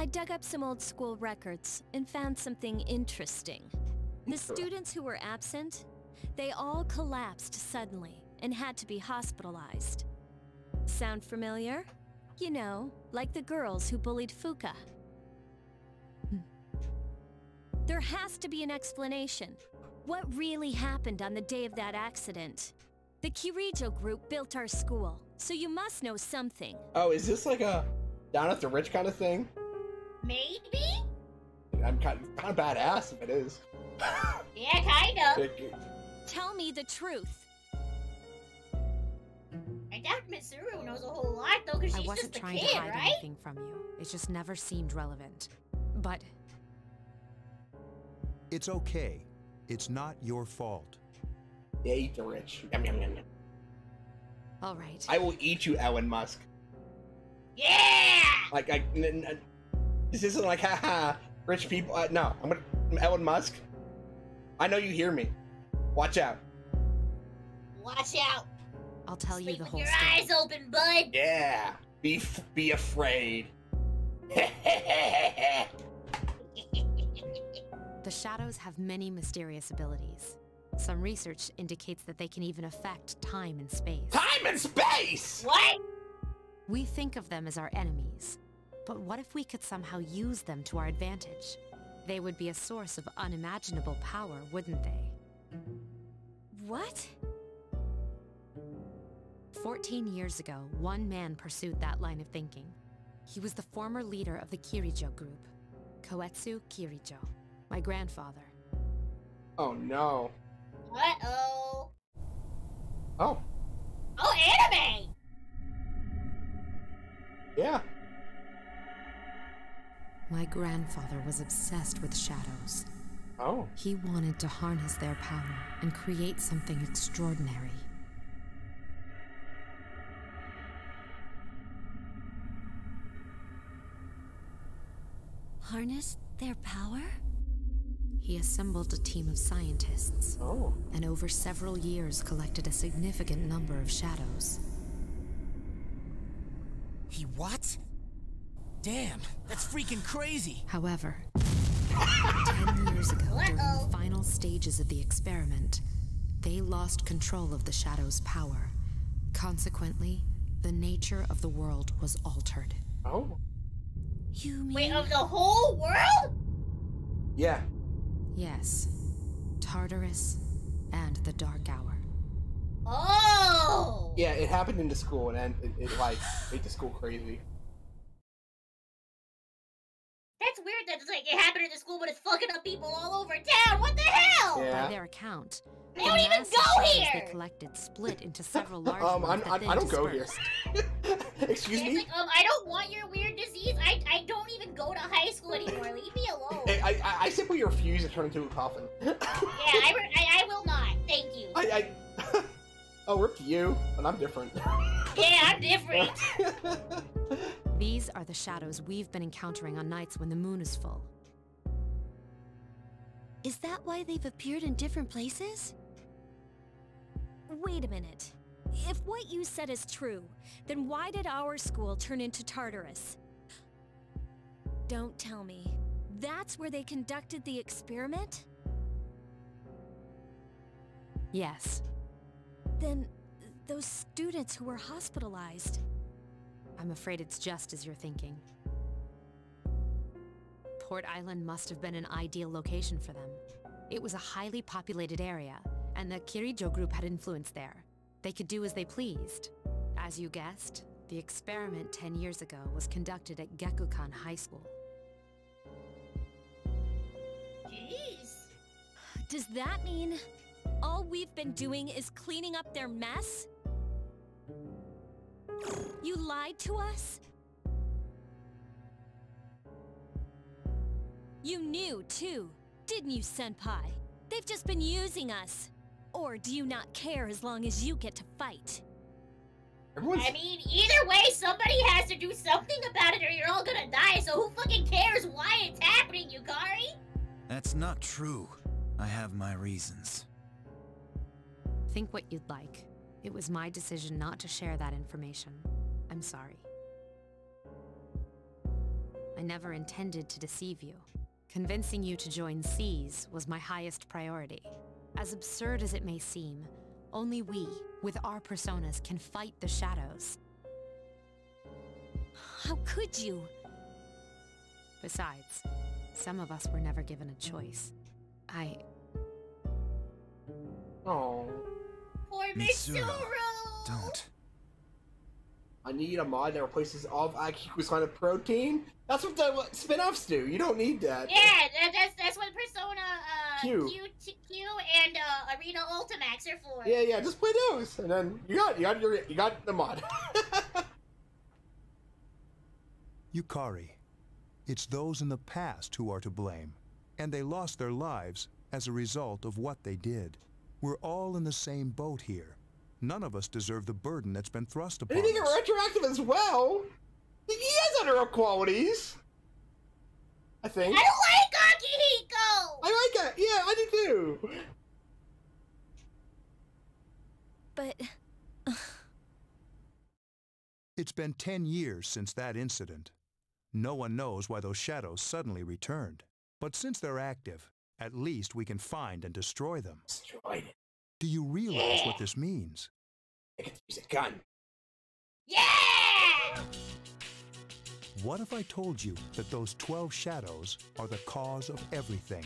Speaker 5: I dug up some old school records and found something interesting. The students who were absent, they all collapsed suddenly and had to be hospitalized. Sound familiar? You know, like the girls who bullied Fuka. Hmm. There has to be an explanation. What really happened on the day of that accident? The Kirijo group built our school, so you must know something.
Speaker 1: oh, is this like a down at the rich kind of thing?
Speaker 2: Maybe?
Speaker 1: I'm kind of, kind of badass if it is.
Speaker 2: Yeah, kinda.
Speaker 5: Tell me the truth.
Speaker 2: I doubt Mitsuru knows a whole lot though, because she's just a kid, I wasn't trying
Speaker 7: to hide
Speaker 2: right?
Speaker 7: anything from you. It just never seemed relevant. But
Speaker 4: it's okay. It's not your fault.
Speaker 1: Yeah, eat the rich. Yum, yum, yum, yum.
Speaker 7: all right.
Speaker 1: I will eat you, Elon Musk.
Speaker 2: Yeah!
Speaker 1: Like, I, n- n- this isn't like, haha, rich people. Uh, no, I'm gonna, Elon Musk. I know you hear me. Watch out.
Speaker 2: Watch out.
Speaker 7: I'll tell you
Speaker 2: Sleep
Speaker 7: the
Speaker 2: with
Speaker 7: whole
Speaker 2: your
Speaker 7: story.
Speaker 2: eyes open, bud.
Speaker 1: Yeah. Be, f- be afraid.
Speaker 7: The shadows have many mysterious abilities. Some research indicates that they can even affect time and space.
Speaker 1: Time and space.
Speaker 2: what?
Speaker 7: We think of them as our enemies. But what if we could somehow use them to our advantage? They would be a source of unimaginable power, wouldn't they?
Speaker 5: What?
Speaker 7: 14 years ago, one man pursued that line of thinking. He was the former leader of the Kirijo group, Koetsu Kirijo, my grandfather.
Speaker 1: Oh no.
Speaker 2: Uh-oh.
Speaker 1: Oh,
Speaker 2: Oh, anime!
Speaker 1: yeah.
Speaker 7: My grandfather was obsessed with shadows.
Speaker 1: Oh.
Speaker 7: He wanted to harness their power and create something extraordinary.
Speaker 5: harness their power?
Speaker 7: He assembled a team of scientists,
Speaker 1: Oh.
Speaker 7: and over several years collected a significant number of shadows.
Speaker 6: He what? Damn, that's freaking crazy.
Speaker 7: However, ten years ago, during the final stages of the experiment, they lost control of the Shadow's power. Consequently, the nature of the world was altered.
Speaker 1: Oh.
Speaker 5: You mean
Speaker 2: Wait, of the whole world?
Speaker 1: Yeah.
Speaker 7: Yes, Tartarus and the Dark Hour.
Speaker 2: Oh!
Speaker 1: Yeah, it happened in the school and then it, it like made the school crazy.
Speaker 2: That's weird that it's like it happened in the school, but it's fucking up people all over town. What the hell?
Speaker 1: Yeah.
Speaker 7: By their account,
Speaker 2: They
Speaker 7: the
Speaker 2: don't even go here!
Speaker 7: they collected split into several large
Speaker 1: Um, I'm, I,
Speaker 7: then
Speaker 1: I don't go here. Excuse me?
Speaker 2: like, um, I don't want your weird disease. I, I don't even go to high school anymore. Leave me alone.
Speaker 1: I, I, I simply refuse to turn into a coffin.
Speaker 2: Yeah, I, re- I, I will not. Thank you.
Speaker 1: I, I, oh, rip to you, and I'm different.
Speaker 2: Yeah, I'm different.
Speaker 7: These are the shadows we've been encountering on nights when the moon is full.
Speaker 5: Is that why they've appeared in different places? Wait a minute. If what you said is true, then why did our school turn into Tartarus? Don't tell me. That's where they conducted the experiment?
Speaker 7: Yes,
Speaker 5: Then those students who were hospitalized.
Speaker 7: I'm afraid it's just as you're thinking. Port Island must have been an ideal location for them. It was a highly populated area, and the Kirijo group had influence there. They could do as they pleased. As you guessed, the experiment 10 years ago was conducted at Gekkoukan High School.
Speaker 2: Jeez.
Speaker 5: Does that mean all we've been doing is cleaning up their mess? You lied to us? You knew, too, didn't you, Senpai? They've just been using us. Or do you not care as long as you get to fight?
Speaker 1: Everyone's.
Speaker 2: I mean, either way, somebody has to do something about it or you're all gonna die, so who fucking cares why it's happening, Yukari?
Speaker 6: That's not true. I have my reasons.
Speaker 7: Think what you'd like. It was my decision not to share that information. I'm sorry. I never intended to deceive you. Convincing you to join SEES was my highest priority. As absurd as it may seem, only we, with our personas, can fight the shadows.
Speaker 5: How could you?
Speaker 7: Besides, some of us were never given a choice. I...
Speaker 1: Oh,
Speaker 2: Poor
Speaker 6: Mitsuru,
Speaker 2: Mitsuru!
Speaker 6: Don't.
Speaker 1: I need a mod that replaces all of IQ's kind of protein. That's what the what spin-offs do. You don't need that.
Speaker 2: Yeah, that, that's that's what Persona uh,
Speaker 1: Q.
Speaker 2: Q, Q, Q and uh, Arena Ultimax are for.
Speaker 1: Yeah, yeah. Just play those, and then you got you got your you got the mod.
Speaker 4: Yukari. It's those in the past who are to blame, and they lost their lives as a result of what they did. We're all in the same boat here. None of us deserve the burden that's been thrust upon us.
Speaker 1: Anything
Speaker 4: us.
Speaker 1: retroactive as well. He has other qualities. I
Speaker 2: I
Speaker 1: think.
Speaker 2: don't like Akihiko!
Speaker 1: I like it. Yeah, I do too.
Speaker 5: But
Speaker 4: It's been ten years since that incident. No one knows why those shadows suddenly returned. But since they're active, at least we can find and destroy them.
Speaker 1: Destroyed it.
Speaker 4: Do you realize what this means?
Speaker 1: I can use a gun.
Speaker 2: Yeah!
Speaker 4: What if I told you that those 12 shadows are the cause of everything?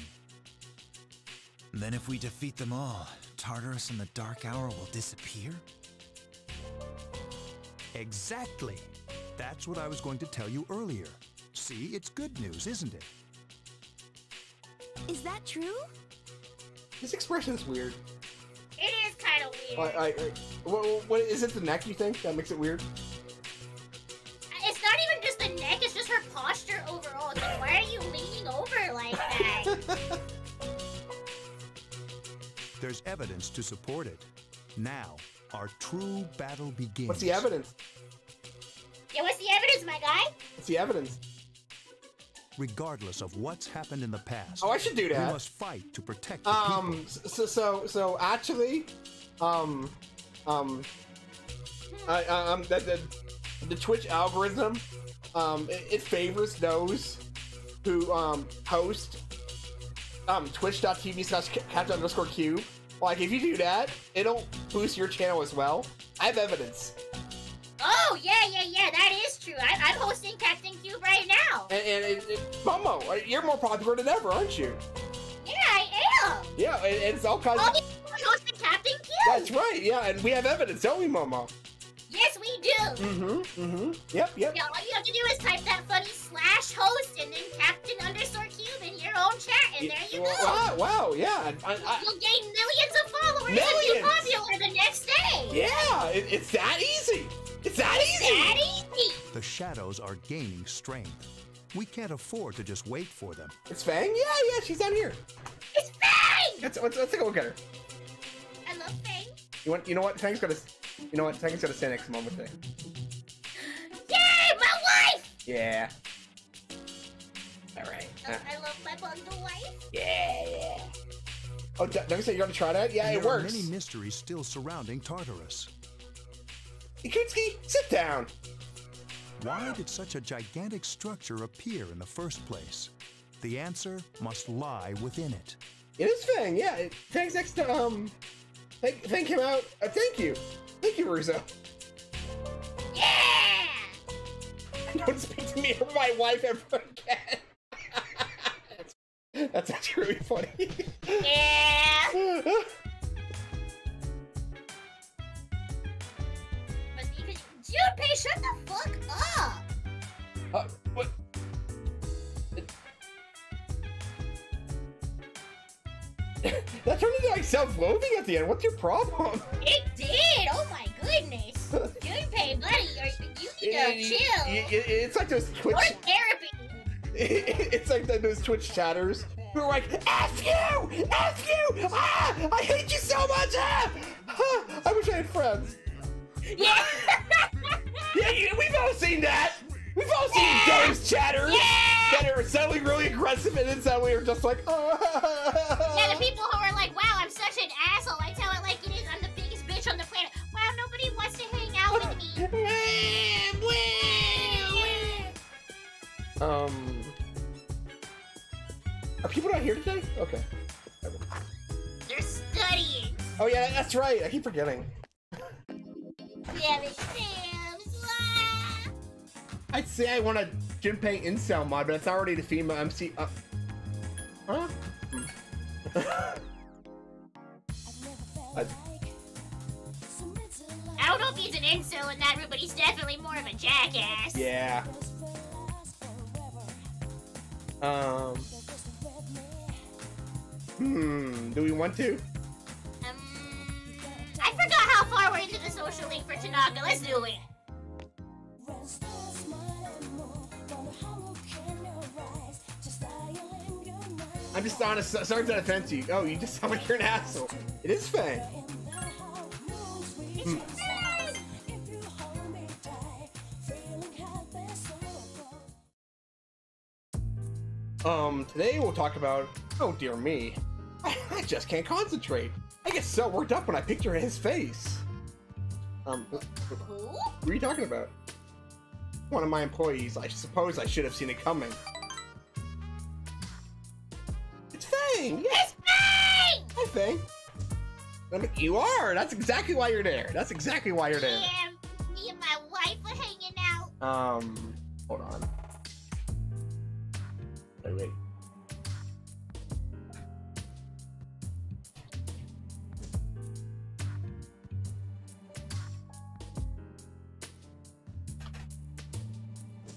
Speaker 6: Then if we defeat them all, Tartarus and the Dark Hour will disappear?
Speaker 4: Exactly! That's what I was going to tell you earlier. See, it's good news, isn't it?
Speaker 5: Is that true?
Speaker 1: His expression's weird.
Speaker 2: It is kind of weird.
Speaker 1: I, I, I, what, what is it? The neck? You think that makes it weird?
Speaker 2: Uh, it's not even just the neck, it's just her posture overall. It's like, why are you leaning over like that?
Speaker 4: There's evidence to support it. Now, our true battle begins.
Speaker 1: What's the evidence?
Speaker 2: yeah, what's the evidence, my guy?
Speaker 1: What's the evidence?
Speaker 4: Regardless of what's happened in the past.
Speaker 1: Oh, I should do
Speaker 4: We
Speaker 1: that.
Speaker 4: must fight to protect the people.
Speaker 1: Um. So so so actually, um, um, I, um, the, the the Twitch algorithm, um, it, it favors those who um host um twitch.tv slash captain underscore cube. Like if you do that, it'll boost your channel as well. I have evidence.
Speaker 2: Oh yeah, yeah, yeah. That is true. I, I'm hosting Captain Cube right now.
Speaker 1: And, and it, it, Momo, uh, you're more popular than ever, aren't you?
Speaker 2: Yeah, I am.
Speaker 1: Yeah, and, and it's all kinds
Speaker 2: All
Speaker 1: of.
Speaker 2: hosting Captain Cube.
Speaker 1: That's right. Yeah, and we have evidence, don't we, Momo?
Speaker 2: Yes, we do.
Speaker 1: Mm-hmm. Mm-hmm. Yep. Yep.
Speaker 2: Yeah, all you have to do is type that funny slash host and then Captain underscore Cube in your own chat, and there you go.
Speaker 1: Wow, wow, yeah. I, I,
Speaker 2: You'll gain millions of followers and be popular the next day.
Speaker 1: yeah, it, it's that easy. It's that easy.
Speaker 2: That easy.
Speaker 4: The shadows are gaining strength. We can't afford to just wait for them.
Speaker 1: It's Fang? Yeah, yeah, she's down here.
Speaker 2: It's Fang!
Speaker 1: Let's, let's, let's take a look at her.
Speaker 2: I love Fang.
Speaker 1: You want? You know what? Fang's gonna. You know what? Fang's gonna stand next to Momo today.
Speaker 2: Yay, my wife!
Speaker 1: Yeah. All right. Uh,
Speaker 2: I love my bundle wife.
Speaker 1: yeah, yeah. Oh, D- Devin say you're gonna try that? Yeah,
Speaker 4: And
Speaker 1: it
Speaker 4: there
Speaker 1: works.
Speaker 4: are many mysteries still surrounding Tartarus.
Speaker 1: Ikutsuki, sit down.
Speaker 4: Why did such a gigantic structure appear in the first place? The answer must lie within it.
Speaker 1: It is Fang. Yeah, it, Fang's next to um. thank, Fang came out. Uh, thank you. Thank you, Russo.
Speaker 2: Yeah!
Speaker 1: Don't speak to me or my wife ever again. that's, that's actually really funny.
Speaker 2: Yeah! Junpei, shut the fuck up!
Speaker 1: uh, what? that turned into like self-loathing at the end. What's your problem?
Speaker 2: It did! Oh my goodness! Junpei, buddy, you need to
Speaker 1: It-
Speaker 2: chill.
Speaker 1: it- it- it's like those Twitch.
Speaker 2: Or therapy.
Speaker 1: it's like those Twitch chatters who are like, "F you, F you, ah, I hate you so much." Ah, ah, I wish I had friends.
Speaker 2: Yeah!
Speaker 1: Yeah, you, we've all seen that. We've all seen those chatters
Speaker 2: Yeah!
Speaker 1: that are suddenly really aggressive and then suddenly we're just like, ah.
Speaker 2: Yeah, the people who are like, wow, I'm such an asshole. I tell it like it is. I'm the biggest bitch on the planet. Wow, nobody wants to hang out with me.
Speaker 1: Um, are people not here today? Okay.
Speaker 2: They're studying.
Speaker 1: Oh yeah, that's right. I keep forgetting.
Speaker 2: Yeah, they Sims.
Speaker 1: I'd say I want a Junpei incel mod, but it's already the female MC. Uh, huh? I,
Speaker 2: I don't know if he's an incel in that room, but he's definitely more of a jackass.
Speaker 1: yeah. Um. Hmm. Do we want to?
Speaker 2: Um, I forgot how far we're into the social link for Tanaka. Let's do it.
Speaker 1: I'm just honest. Sorry to offend you. Oh, you just sound like you're an asshole. It is Fang. Hmm. Um, today we'll talk about. Oh dear me, I, I just can't concentrate. I get so worked up when I picture his face. Um, wh- wh-
Speaker 2: Who?
Speaker 1: what are you talking about? One of my employees. I suppose I should have seen it coming. It's Fang. Yes,
Speaker 2: Bang!
Speaker 1: hi Fang. I mean, you are. That's exactly why you're there. That's exactly why you're there.
Speaker 2: Yeah, me and my wife are hanging out.
Speaker 1: Um, hold on. Wait, wait.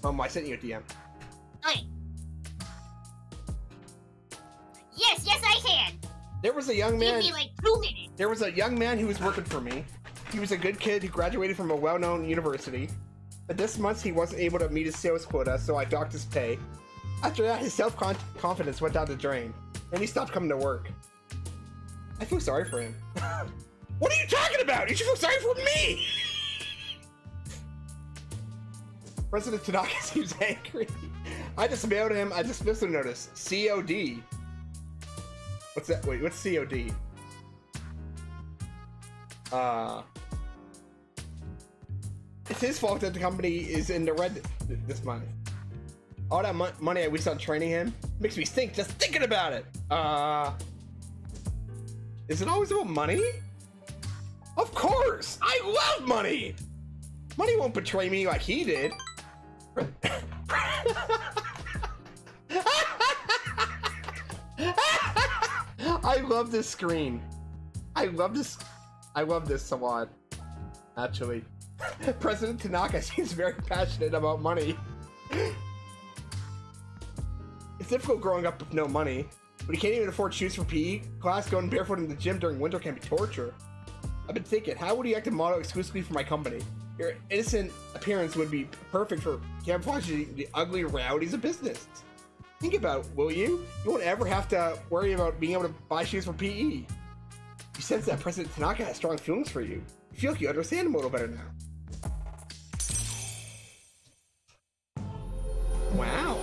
Speaker 1: Um, I sent you a DM.
Speaker 2: Okay. Yes, yes, I can.
Speaker 1: There was a young man.
Speaker 2: Give me like two minutes.
Speaker 1: There was a young man who was working for me. He was a good kid who graduated from a well-known university. But this month he wasn't able to meet his sales quota, so I docked his pay. After that, his self-confidence went down the drain, and he stopped coming to work. I feel sorry for him. what are you talking about? You should feel sorry for me! President Tanaka seems angry. I just mailed him. I just missed a notice. COD. What's that? Wait, what's COD? Uh, it's his fault that the company is in the red this month. All that mon- money I wasted on training him makes me stink just thinking about it. Uh, is it always about money? Of course, I love money. Money won't betray me like he did. I love this screen. I love this. I love this a lot. Actually, President Tanaka seems very passionate about money. It's difficult growing up with no money, but he can't even afford shoes for PE class. Going barefoot in the gym during winter can be torture. I've been thinking, how would you act a model exclusively for my company? Your innocent appearance would be perfect for camouflaging the ugly realities of business. Think about, it, will you? You won't ever have to worry about being able to buy shoes for PE. You sense that President Tanaka has strong feelings for you. You feel like you understand him a little better now. Wow.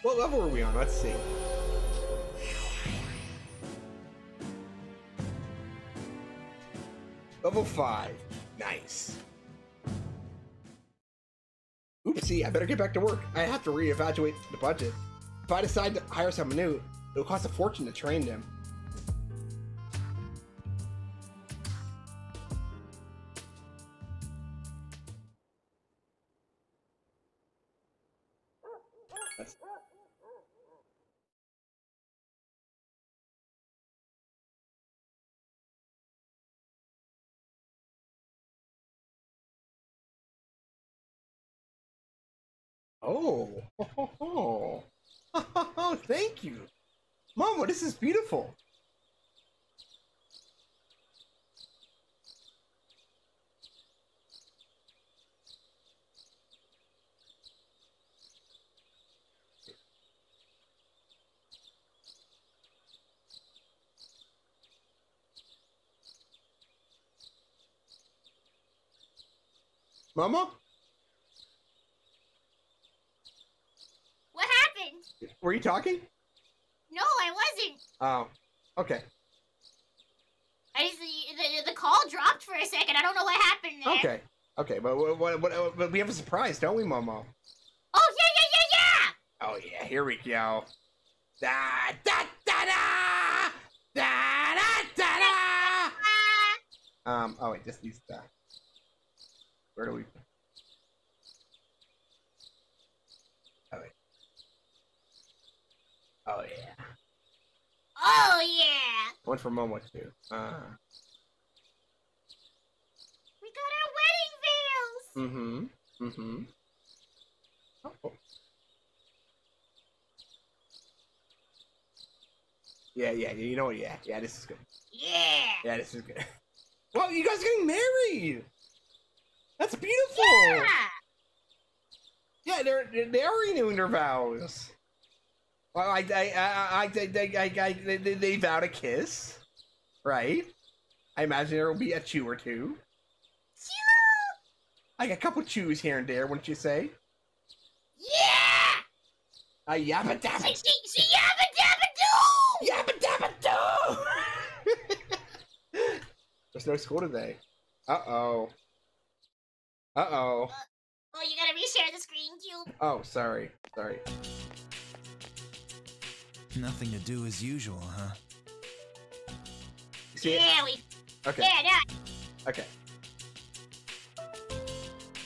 Speaker 1: What level are we on? Let's see. Level 5. Nice. Oopsie, I better get back to work. I have to reevaluate the budget. If I decide to hire someone new, it'll cost a fortune to train them. Oh, oh, oh, thank you. Mama, this is beautiful. Mama?
Speaker 2: What happened?
Speaker 1: Were you talking?
Speaker 2: No, I wasn't.
Speaker 1: Oh, okay.
Speaker 2: I just, the, the call dropped for a second. I don't know what happened there.
Speaker 1: Okay. Okay, but what, what, what, but we have a surprise, don't we, Momo?
Speaker 2: Oh yeah, yeah, yeah, yeah.
Speaker 1: Oh yeah, here we go. Da da da da da da da da. Um. Oh wait, just these. Uh, where do we? Oh wait. Oh yeah.
Speaker 2: oh yeah.
Speaker 1: One for Momo too. Uh.
Speaker 2: We got our wedding veils.
Speaker 1: Mm-hmm. Mm-hmm. Oh. Yeah, yeah, you know what? Yeah, yeah, this is good.
Speaker 2: Yeah.
Speaker 1: Yeah, this is good. Well, you guys are getting married. That's beautiful.
Speaker 2: Yeah.
Speaker 1: Yeah, they're they are renewing their vows. Well, I I I I they they I, I, they, they, they vow to kiss, right? I imagine there will be a chew or two. Chew! Like a couple chews here and there, wouldn't you say?
Speaker 2: Yeah.
Speaker 1: A yabba
Speaker 2: She,
Speaker 1: dabba
Speaker 2: she, she yabba dabba doo.
Speaker 1: yabba dabba do. There's no school today. Uh oh. Uh oh.
Speaker 2: Oh, you gotta reshare the screen, Cube.
Speaker 1: Oh, sorry, sorry.
Speaker 6: Nothing to do as usual, huh?
Speaker 1: You see it?
Speaker 2: Yeah, we.
Speaker 1: Okay.
Speaker 2: Yeah, yeah.
Speaker 1: Okay.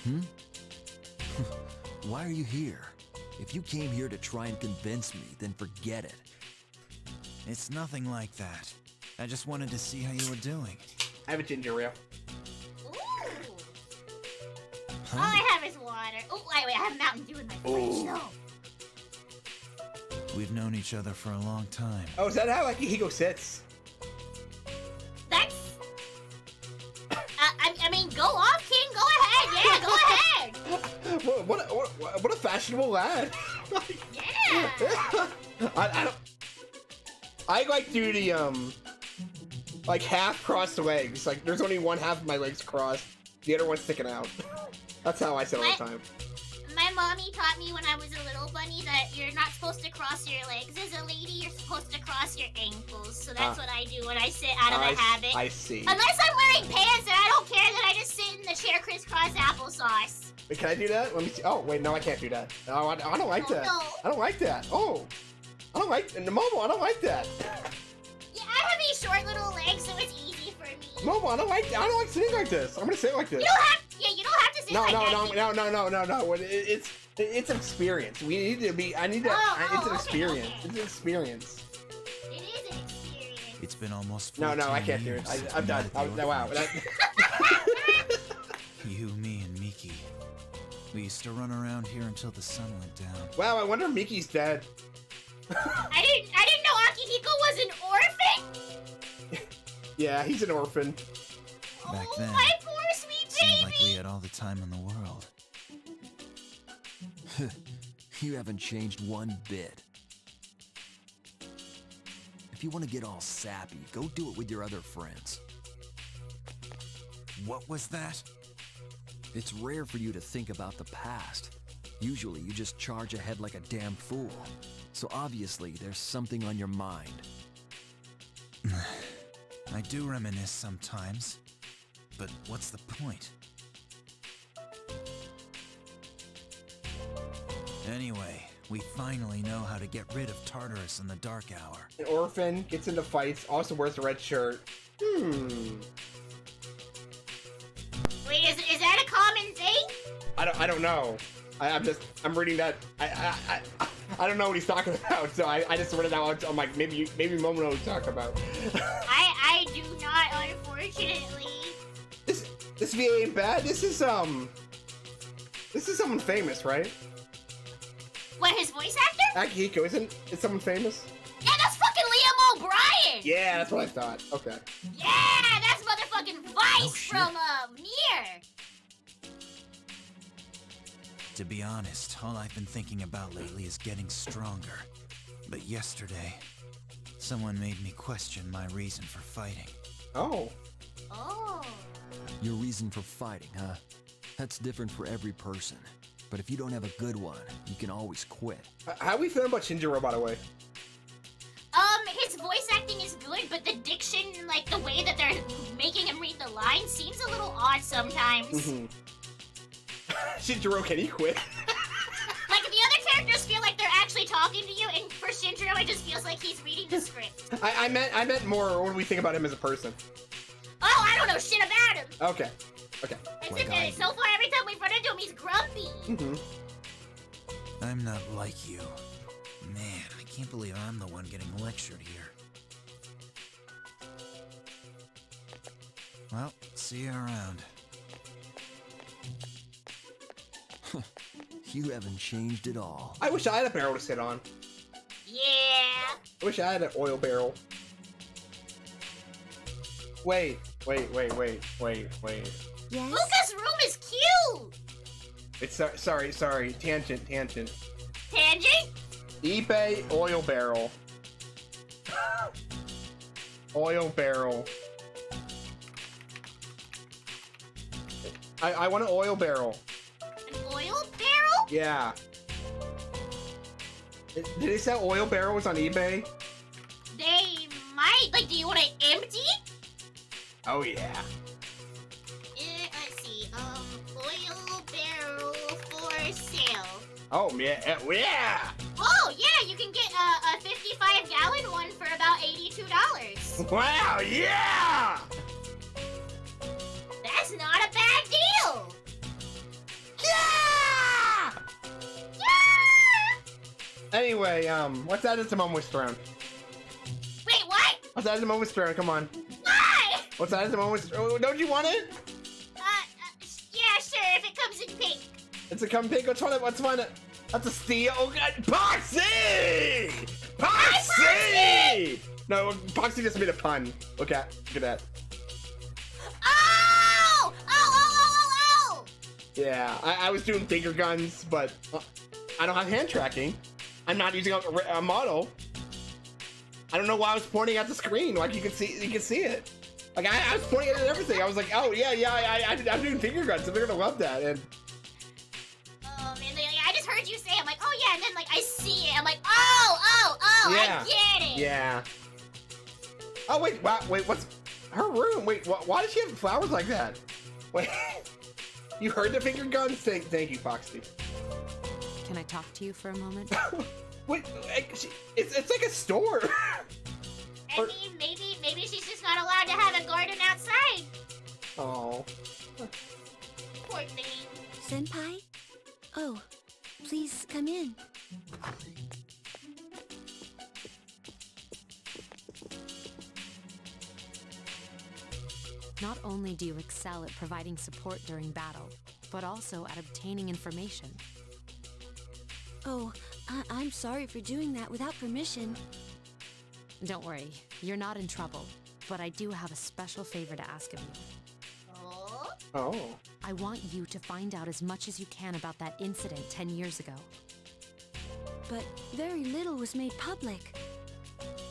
Speaker 8: Hmm? Why are you here? If you came here to try and convince me, then forget it.
Speaker 6: It's nothing like that. I just wanted to see how you were doing.
Speaker 1: I have a ginger ale.
Speaker 2: Ooh.
Speaker 6: Huh?
Speaker 2: All I have is water. Oh, wait, wait, I have Mountain Dew in my fridge,
Speaker 1: Ooh.
Speaker 2: though.
Speaker 6: We've known each other for a long time.
Speaker 1: Oh, is that how Akihiko sits?
Speaker 2: That's. Uh, I, I mean, go off, King. Go ahead. Yeah, go ahead.
Speaker 1: What, what, what, what a fashionable lad.
Speaker 2: Yeah.
Speaker 1: I, I don't. I like do the um, like half crossed legs. Like there's only one half of my legs crossed, the other one's sticking out. That's how I sit it all the time.
Speaker 2: My mommy taught me when I was a little bunny that you're not supposed to cross your legs as a lady. You're supposed to cross your ankles. So that's
Speaker 1: Ah.
Speaker 2: what I do when I sit out of
Speaker 1: I,
Speaker 2: the habit.
Speaker 1: I see.
Speaker 2: Unless I'm wearing pants and I don't care that I just sit in the chair crisscross applesauce.
Speaker 1: Wait, can I do that? Let me see. Oh, wait, no, I can't do that. No, I, I don't like
Speaker 2: Oh,
Speaker 1: that.
Speaker 2: no.
Speaker 1: I don't like that. Oh, I don't like the mobile. I don't like that.
Speaker 2: Yeah, I have these short little legs, so it's easy for me.
Speaker 1: Mobile. I don't like. I don't like sitting like this. I'm gonna sit like this.
Speaker 2: You don't have, yeah, you don't have to sit
Speaker 1: No,
Speaker 2: like
Speaker 1: no,
Speaker 2: that.
Speaker 1: no,
Speaker 2: You-
Speaker 1: no, no, no, no, no. It, it's it's experience. We need to be. I need to.
Speaker 2: Oh,
Speaker 1: I, it's
Speaker 2: oh,
Speaker 1: an
Speaker 2: okay,
Speaker 1: experience.
Speaker 2: okay.
Speaker 1: It's an experience.
Speaker 2: It is an experience.
Speaker 6: It's been almost
Speaker 1: No, no, I can't do it. I,
Speaker 6: since
Speaker 1: I'm done.
Speaker 6: met at the
Speaker 1: I'm, no, wow.
Speaker 6: You, me, and Miki. We used to run around here until the sun went down.
Speaker 1: wow. I wonder if Miki's dead.
Speaker 2: I didn't, I didn't know Akihiko was an orphan.
Speaker 1: Yeah, he's an orphan.
Speaker 6: Back
Speaker 2: oh,
Speaker 6: then,
Speaker 2: my poor sweet
Speaker 6: Seemed like we
Speaker 2: baby.
Speaker 6: had all the time in the world.
Speaker 8: you haven't changed one bit. If you want to get all sappy, go do it with your other friends.
Speaker 6: What was that?
Speaker 8: It's rare for you to think about the past. Usually you just charge ahead like a damn fool. So obviously there's something on your mind.
Speaker 6: I do reminisce sometimes. But what's the point? Anyway, we finally know how to get rid of Tartarus in the Dark Hour.
Speaker 1: An orphan gets into fights. Also wears a red shirt. Hmm.
Speaker 2: Wait, is, is that a common thing?
Speaker 1: I don't. I don't know. I, I'm just. I'm reading that. I. I. I, I don't know what he's talking about. So I. I just read it out. I'm like maybe. you- Maybe Momo knows what he's talking about.
Speaker 2: I, I do unfortunately.
Speaker 1: this. This VA ain't bad. This is um. This is someone famous, right?
Speaker 2: What, his voice actor?
Speaker 1: Akihiko isn't. Is someone famous?
Speaker 2: Yeah, that's fucking Liam O'Brien.
Speaker 1: Yeah, that's what I thought. Okay.
Speaker 2: Yeah, that's motherfucking Weiss
Speaker 8: Oh,
Speaker 2: from uh, Nier.
Speaker 6: To be honest, all I've been thinking about lately is getting stronger. But yesterday, someone made me question my reason for fighting.
Speaker 1: Oh.
Speaker 2: Oh.
Speaker 8: Your reason for fighting, huh? That's different for every person. But if you don't have a good one, you can always quit.
Speaker 1: How are we feeling about Shinjiro, by the way?
Speaker 2: Um, his voice acting is good, but the diction, like the way that they're making him read the lines, seems a little odd sometimes.
Speaker 1: Mhm. Shinjiro, can he quit?
Speaker 2: Like the other characters feel like they're actually talking to you, and for Shinjiro, it just feels like he's reading the script.
Speaker 1: I, I meant. I meant more. What do we think about him as a person?
Speaker 2: Oh, I don't know shit about him.
Speaker 1: Okay. Okay.
Speaker 2: Except
Speaker 8: Like
Speaker 2: that so far, every time we've run into him, he's grumpy.
Speaker 1: Mm-hmm.
Speaker 6: I'm not like you. Man, I can't believe I'm the one getting lectured here. Well, see you around.
Speaker 8: You haven't changed at all.
Speaker 1: I wish I had a barrel to sit on.
Speaker 2: Yeah.
Speaker 1: I wish I had an oil barrel. Wait, wait, wait, wait, wait, wait.
Speaker 5: Yes?
Speaker 2: Luca's room is cute.
Speaker 1: It's so- sorry, sorry. Tangent, tangent.
Speaker 2: Tangent.
Speaker 1: eBay oil barrel. oil barrel. I, I want an oil barrel.
Speaker 2: An oil barrel.
Speaker 1: Yeah. Did they sell oil barrels on eBay?
Speaker 2: They might. Like, do you want to empty?
Speaker 1: Oh yeah.
Speaker 2: Uh, let's see. Um, oil barrel for sale.
Speaker 1: Oh yeah, eh, yeah.
Speaker 2: Oh yeah, you can get a, a 55 gallon one for about $82.
Speaker 1: Wow, yeah.
Speaker 2: That's not a bad deal.
Speaker 1: Yeah.
Speaker 2: Yeah.
Speaker 1: Anyway, um, what's that at the moment throne?
Speaker 2: Wait, what?
Speaker 1: What's that at the moment throne? Come on. What's that at the moment? Oh, don't you want it?
Speaker 2: Uh, uh, yeah, sure. If it comes in pink.
Speaker 1: It's a come pick. What's one? What's one? That's a steal. Oh god, Poxy! Poxy! No, Poxy just made a pun. Look at, look at that.
Speaker 2: Oh! Oh! Oh! Oh! Oh! Oh!
Speaker 1: Yeah, I, I was doing finger guns, but uh, I don't have hand tracking. I'm not using a, a model. I don't know why I was pointing at the screen. Like you can see, you can see it. Like I, I was pointing at everything. I was like, oh yeah, yeah, I, I, I'm doing finger guns, so they're gonna love that. And oh man,
Speaker 2: I just heard you say, I'm like, oh yeah, and then like I see it, I'm like, oh, oh, oh,
Speaker 1: yeah.
Speaker 2: I get it.
Speaker 1: Yeah. Oh wait, wow, wait, what's her room? Wait, wh why does she have flowers like that? Wait, you heard the finger guns? Thank, thank you, Foxy.
Speaker 7: Can I talk to you for a moment?
Speaker 1: wait, it's, it's like a store.
Speaker 2: I
Speaker 1: Or-
Speaker 2: mean, maybe, maybe she's just not allowed to have a garden outside.
Speaker 1: oh.
Speaker 2: Poor thing.
Speaker 5: Senpai? Oh, please come in.
Speaker 7: Not only do you excel at providing support during battle, but also at obtaining information.
Speaker 5: Oh, I- I'm sorry for doing that without permission.
Speaker 7: Don't worry, you're not in trouble, but I do have a special favor to ask of you.
Speaker 2: Oh,
Speaker 1: Oh.
Speaker 7: I want you to find out as much as you can about that incident 10 years ago.
Speaker 5: But very little was made public.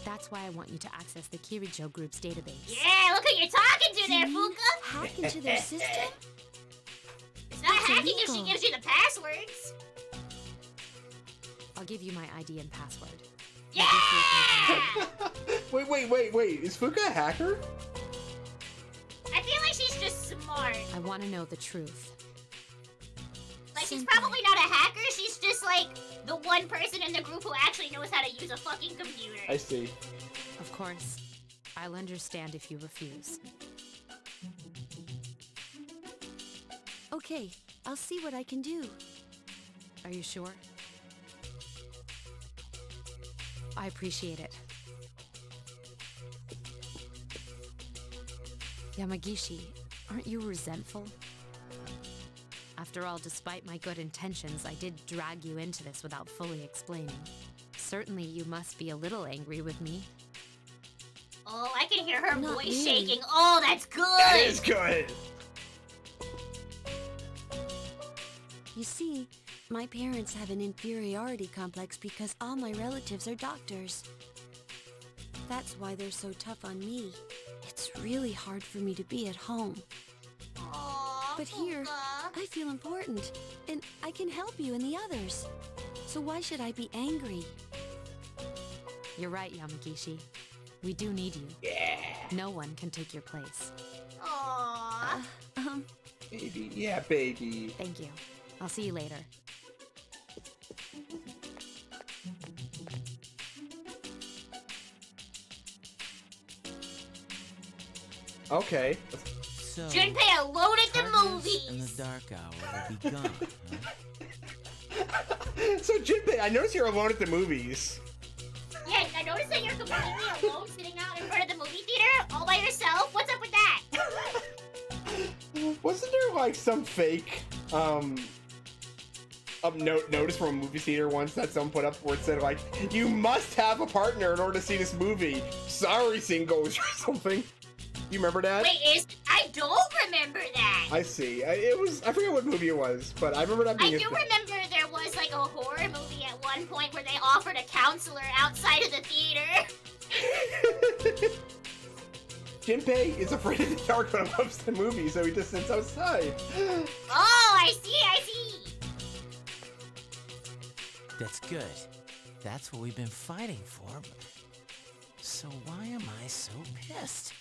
Speaker 7: That's why I want you to access the Kirijo Group's database.
Speaker 2: yeah, look who you're talking to there, Fuka.
Speaker 5: Hack into their system?
Speaker 2: It's not
Speaker 5: That's
Speaker 2: hacking if she gives you the passwords.
Speaker 7: I'll give you my ID and password.
Speaker 2: Yeah!
Speaker 1: wait, wait, wait, wait. Is Fuka a hacker?
Speaker 2: I feel like she's just smart.
Speaker 7: I want to know the truth.
Speaker 2: Like she's probably not a hacker. She's just like the one person in the group who actually knows how to use a fucking computer.
Speaker 1: I see.
Speaker 7: Of course, I'll understand if you refuse.
Speaker 5: Okay, I'll see what I can do.
Speaker 7: Are you sure? I appreciate it. Yamagishi, aren't you resentful? After all, despite my good intentions, I did drag you into this without fully explaining. Certainly, you must be a little angry with me.
Speaker 2: Oh, I can hear her
Speaker 5: Not
Speaker 2: voice
Speaker 5: really.
Speaker 2: shaking. Oh, that's good.
Speaker 1: That is good.
Speaker 5: You see, my parents have an inferiority complex because all my relatives are doctors. That's why they're so tough on me. It's really hard for me to be at home.
Speaker 2: Aw,
Speaker 5: But here,
Speaker 2: Fuka.
Speaker 5: I feel important, and I can help you and the others. So why should I be angry?
Speaker 7: You're right, Yamagishi. We do need you.
Speaker 1: Yeah.
Speaker 7: No one can take your place.
Speaker 2: Aw.
Speaker 5: Um,
Speaker 1: Baby. Yeah, baby.
Speaker 7: Thank you. I'll see you later.
Speaker 1: Okay.
Speaker 6: So,
Speaker 2: Junpei alone at the
Speaker 6: partners in the
Speaker 2: movies.
Speaker 6: dark hour will be gone. huh?
Speaker 1: so Junpei, I noticed you're alone at the movies.
Speaker 2: Yeah, I noticed that you're completely alone sitting out in front of the movie theater all by yourself. What's up with that?
Speaker 1: Wasn't there like some fake um um note notice from a movie theater once that someone put up where it said like you must have a partner in order to see this movie. Sorry, singles or something. You remember that?
Speaker 2: Wait, is I don't remember that.
Speaker 1: I see. I, it was I forget what movie it was, but I remember that
Speaker 2: I do
Speaker 1: a-
Speaker 2: remember there was like a horror movie at one point where they offered a counselor outside of the theater.
Speaker 1: Junpei is afraid of the dark when it comes to movies, so he just sits outside.
Speaker 2: Oh, I see, I see.
Speaker 6: That's good. That's what we've been fighting for. So why am I so pissed?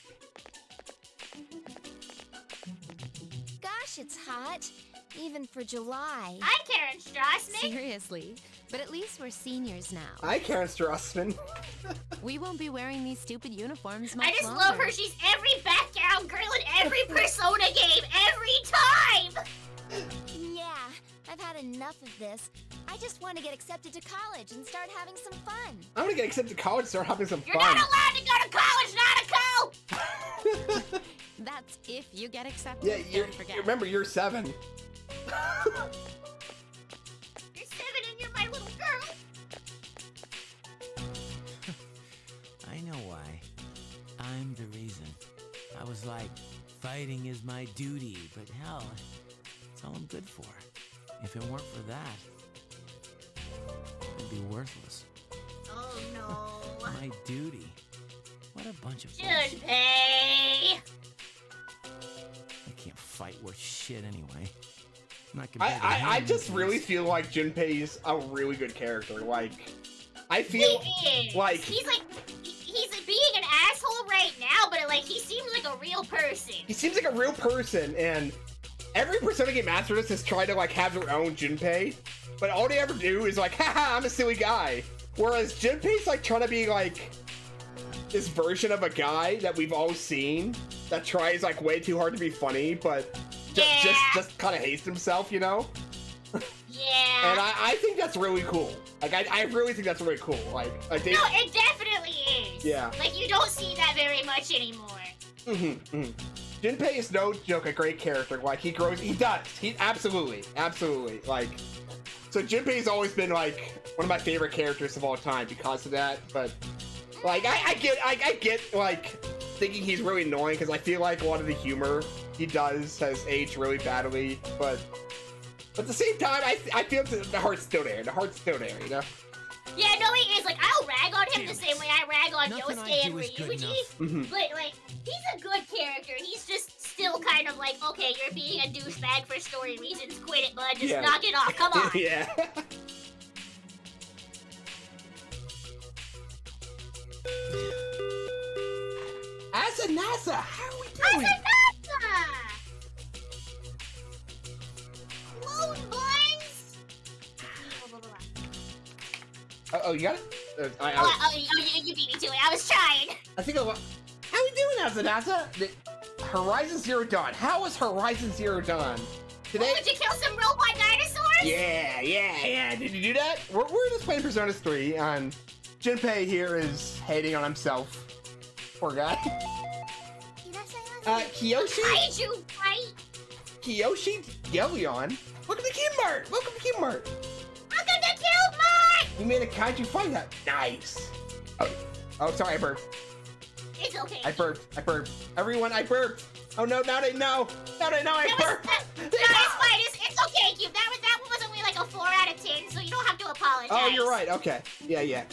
Speaker 9: Gosh, it's hot. Even for July.
Speaker 2: Hi, Karen Strassman.
Speaker 7: Seriously. But at least we're seniors now.
Speaker 1: Hi, Karen Strassman.
Speaker 7: We won't be wearing these stupid uniforms much
Speaker 2: I just
Speaker 7: longer.
Speaker 2: love her. She's every background girl in every Persona game every time.
Speaker 9: Yeah, I've had enough of this. I just want to get accepted to college and start having some fun.
Speaker 1: I'm gonna get accepted to college, and start having some fun!
Speaker 2: You're not allowed to go to college, not a co.
Speaker 7: That's if you get accepted.
Speaker 1: yeah, you're,
Speaker 7: Don't forget.
Speaker 1: remember you're seven.
Speaker 2: You're seven and you're my little girl.
Speaker 6: I know why. I'm the reason. I was like, fighting is my duty, but hell, it's all I'm good for. If it weren't for that, I'd be worthless.
Speaker 2: Oh no.
Speaker 6: My duty. What a bunch of bullshit.
Speaker 2: Junpei.
Speaker 6: I can't fight worth shit anyway. not
Speaker 1: I,
Speaker 6: compared to
Speaker 1: I, I
Speaker 6: him,
Speaker 1: just
Speaker 6: at
Speaker 1: really feel like Junpei's a really good character. Like, I feel
Speaker 2: He
Speaker 1: like
Speaker 2: he's like he's being an asshole right now, but like he seems like a real person.
Speaker 1: he seems like a real person, and every Persona game after this has tried to like have their own Junpei, but all they ever do is like, haha, I'm a silly guy. Whereas Junpei's like trying to be like this version of a guy that we've all seen that tries like way too hard to be funny, but just
Speaker 2: Yeah.
Speaker 1: just, just kind of hates himself, you know.
Speaker 2: Yeah.
Speaker 1: And I, I think that's really cool. Like I, I really think that's really cool. Like I think.
Speaker 2: no, it definitely is.
Speaker 1: Yeah.
Speaker 2: Like you don't see that very much anymore.
Speaker 1: Mm-hmm, mm Junpei is no joke a great character. Like he grows, he does. He absolutely, absolutely. Like so, Junpei's always been like one of my favorite characters of all time because of that. But like I, I get, I, I get like thinking he's really annoying because I feel like a lot of the humor he does has aged really badly. But but at the same time, I, I feel the the heart's still there. The heart's still there, you know.
Speaker 2: Yeah, no, he is. Like I'll rag on him the same way I rag on
Speaker 6: Nothing I
Speaker 2: Yosuke and
Speaker 6: do is
Speaker 2: Ryuji.
Speaker 1: Mm-hmm.
Speaker 2: But like, he's a good character. He's just still kind of like, okay, you're being a douchebag for story reasons. Quit it, bud. Just
Speaker 1: Yeah.
Speaker 2: knock it off. Come on.
Speaker 1: yeah. Asa Nasa, how are we doing?
Speaker 2: Asanasa! Clone Buns!
Speaker 1: Oh, oh, you got it? Uh, I, I,
Speaker 2: Oh, oh, oh, you, you beat me to it. I was trying.
Speaker 1: I think I, wa- how we doing, Asa Nasa? The Horizon Zero Dawn. How was Horizon Zero Dawn? Today?
Speaker 2: Did you kill some robot dinosaurs?
Speaker 1: Yeah, yeah, yeah. Did you do that? We're, we're just playing Persona 3, and Junpei here is hating on himself. Poor guy. Uh, Kiyoshi?
Speaker 2: Kaiju fight?
Speaker 1: Kiyoshi Gelion? Welcome to Kinmart! Welcome to Kinmart!
Speaker 2: Welcome to Kill Mart!
Speaker 1: You made a kaiju fight out. Nice. Oh, oh, sorry, I burped.
Speaker 2: It's okay.
Speaker 1: I burped. I burped. Everyone, I burped. Oh no, now they know. Now they know I
Speaker 2: That was,
Speaker 1: burped.
Speaker 2: that, no, it's fine. It's, it's okay, Cube. That was that one was only like a four out of ten, so you don't have to apologize.
Speaker 1: Oh, you're right. Okay. Yeah, yeah.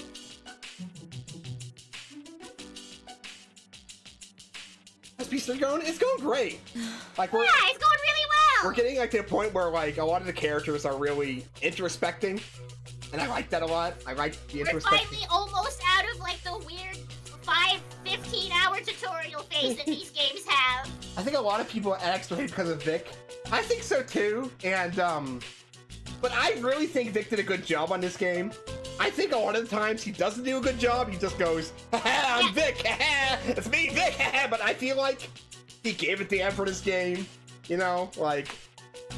Speaker 1: Piece going? It's going great. Like we're
Speaker 2: Yeah, it's going really well.
Speaker 1: we're getting like to a point where like a lot of the characters are really introspecting, and I like that a lot. I like the
Speaker 2: We're
Speaker 1: introspection.
Speaker 2: finally almost out of like the weird 5, 15 hour tutorial phase that these games have.
Speaker 1: I think a lot of people are actually because of Vic. I think so too, and um, but I really think Vic did a good job on this game. I think a lot of the times he doesn't do a good job. He just goes, "Haha, I'm Vic. It's me, Vic." But I feel like he gave it the end for this game. You know, like,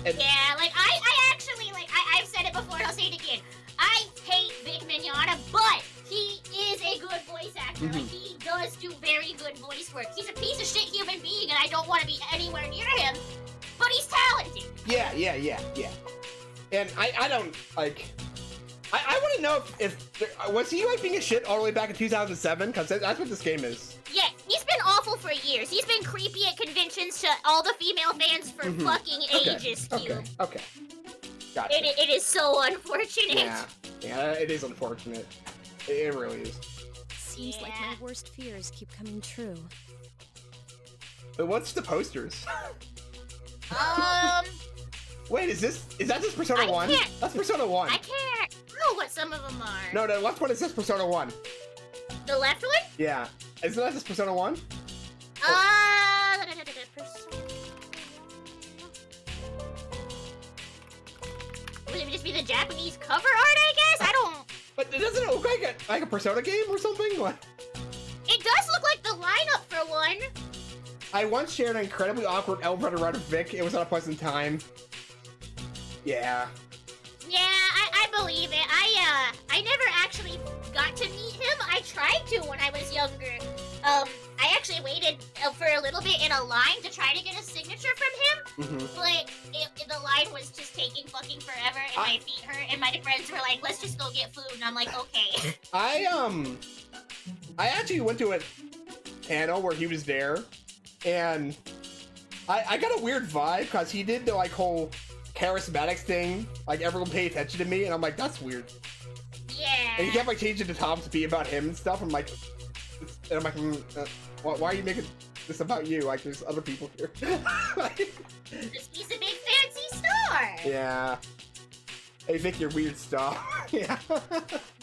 Speaker 1: and,
Speaker 2: Yeah, like I, I actually like I, I've said it before and I'll say it again. I hate Vic Mignogna, but he is a good voice actor. Like he does do very good voice work. He's a piece of shit human being, and I don't want to be anywhere near him. But he's talented.
Speaker 1: yeah, yeah, yeah, yeah. And I, I don't like. I, I want to know if, if there, was he like being a shit all the way back in 2007? Because that's what this game is.
Speaker 2: Yeah, he's been awful for years. He's been creepy at conventions to all the female fans for
Speaker 1: Mhm.
Speaker 2: fucking
Speaker 1: Okay,
Speaker 2: ages,
Speaker 1: Okay,
Speaker 2: Cube.
Speaker 1: okay. Gotcha.
Speaker 2: It, it is so unfortunate.
Speaker 1: Yeah, yeah, it is unfortunate. It, it really is.
Speaker 5: Seems like my worst fears keep coming true.
Speaker 1: But what's the posters?
Speaker 2: Um,
Speaker 1: Wait, is this is that just Persona
Speaker 2: I
Speaker 1: One?
Speaker 2: can't-
Speaker 1: That's Persona One.
Speaker 2: I can't know what some of them are.
Speaker 1: No, the left one is just Persona One.
Speaker 2: The left one?
Speaker 1: Yeah, isn't that just Persona One?
Speaker 2: Uh, da, da, da, da, Persona. Would it just be the Japanese cover art? I guess I don't.
Speaker 1: But it doesn't it look like a like a Persona game or something. What?
Speaker 2: It does look like the lineup for one.
Speaker 1: I once shared an incredibly awkward Elbretta run with Vic. It was not a pleasant time. Yeah.
Speaker 2: Yeah, I, I believe it. I uh, I never actually got to meet him. I tried to when I was younger. Um, I actually waited uh, for a little bit in a line to try to get a signature from him,
Speaker 1: mm-hmm.
Speaker 2: but it, the line was just taking fucking forever, and my feet hurt. And my friends were like, "Let's just go get food," and I'm like, "Okay."
Speaker 1: I um, I actually went to a panel where he was there, and I I got a weird vibe because he did the like whole charismatics thing, like everyone pay attention to me, and I'm like, that's weird.
Speaker 2: yeah.
Speaker 1: And he kept like changing the topic to be about him and stuff. I'm like, and I'm like, mm, uh, why, why are you making this about you? Like, there's other people here. like,
Speaker 2: Just- He's a big fancy star.
Speaker 1: Yeah. They think you're weird stuff. yeah.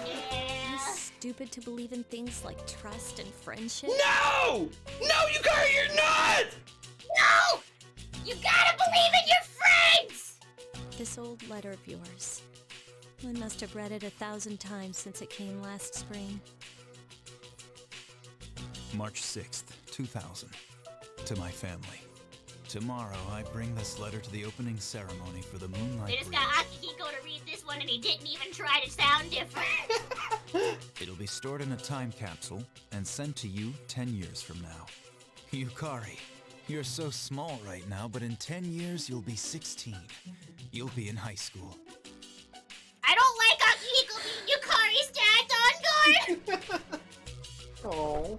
Speaker 2: Yeah.
Speaker 5: Stupid to believe in things like trust and friendship.
Speaker 1: No! No, Yukari, you're not!
Speaker 2: No! You gotta believe in your friends!
Speaker 5: This old letter of yours. I must have read it a thousand times since it came last spring.
Speaker 10: March 6th, 2000. To my family. Tomorrow, I bring this letter to the opening ceremony for the
Speaker 2: They
Speaker 10: Moonlight
Speaker 2: just
Speaker 10: Bridge.
Speaker 2: got Akihiko to read this one and he didn't even try to sound different.
Speaker 10: It'll be stored in a time capsule and sent to you 10 years from now. Yukari, you're so small right now, but in 10 years, you'll be 16. You'll be in high school.
Speaker 2: I don't like Akihiko being Yukari's dad on guard!
Speaker 1: Oh.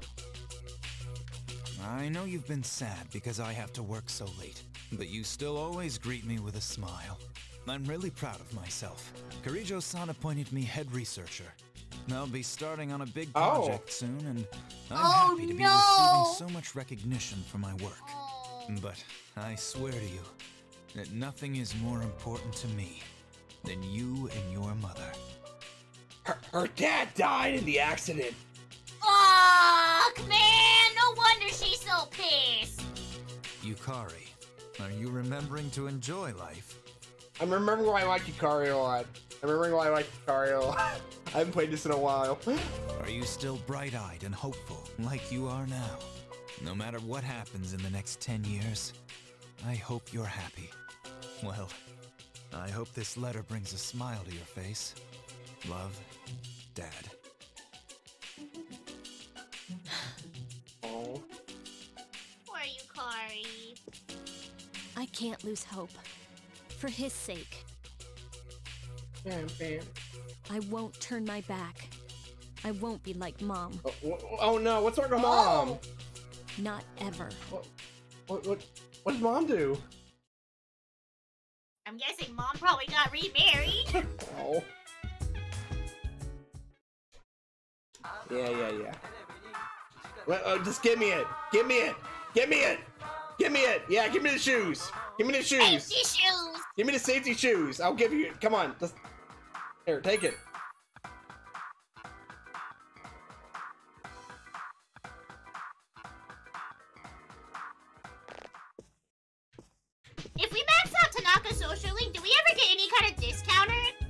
Speaker 10: I know you've been sad because I have to work so late, but you still always greet me with a smile. I'm really proud of myself. Kirijo-san appointed me head researcher. I'll be starting on a big
Speaker 1: Oh.
Speaker 10: project soon, and I'm
Speaker 2: Oh,
Speaker 10: happy to be receiving so much recognition for my work.
Speaker 2: Oh.
Speaker 10: But I swear to you that nothing is more important to me than you and your mother.
Speaker 1: Her, her dad died in the accident.
Speaker 2: Fuck, man! No wonder she's so pissed.
Speaker 10: Yukari, are you remembering to enjoy life?
Speaker 1: I'm remembering why I like Yukari a lot. I'm remembering why I like Yukari a lot. I haven't played this in a while.
Speaker 10: Are you still bright-eyed and hopeful like you are now? No matter what happens in the next 10 years, I hope you're happy. Well, I hope this letter brings a smile to your face. Love, Dad.
Speaker 1: Oh.
Speaker 2: Poor Yukari.
Speaker 5: I can't lose hope. For his sake,
Speaker 1: Yeah, man.
Speaker 5: I won't turn my back. I won't be like Mom.
Speaker 1: Oh, wh- oh, oh no, what's wrong with mom?
Speaker 2: Oh.
Speaker 5: Not ever.
Speaker 1: What, what, what, what did mom do?
Speaker 2: I'm guessing mom probably got remarried.
Speaker 1: Oh. Yeah, yeah, yeah. Well, oh, just give me it. Give me it. Give me it. Give me it. Yeah, give me the shoes. Give me the shoes.
Speaker 2: Safety shoes.
Speaker 1: Give me the safety shoes. I'll give you it. Come on. Just here, take it.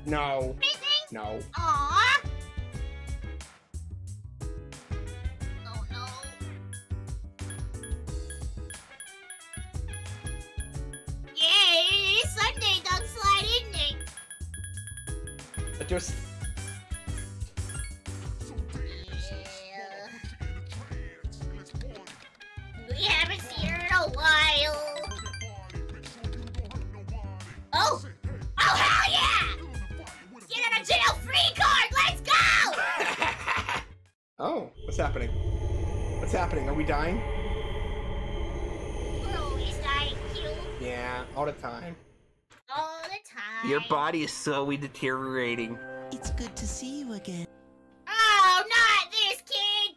Speaker 1: No.
Speaker 2: anything?
Speaker 1: No.
Speaker 2: Aww. Oh no. Yay, Sunday, Dog Slide, isn't it?
Speaker 1: Happening? Are we dying?
Speaker 2: Always dying, killed
Speaker 1: Yeah, all the time.
Speaker 2: all the time.
Speaker 1: Your body is slowly deteriorating.
Speaker 11: It's good to see you again.
Speaker 2: Oh, not this kid!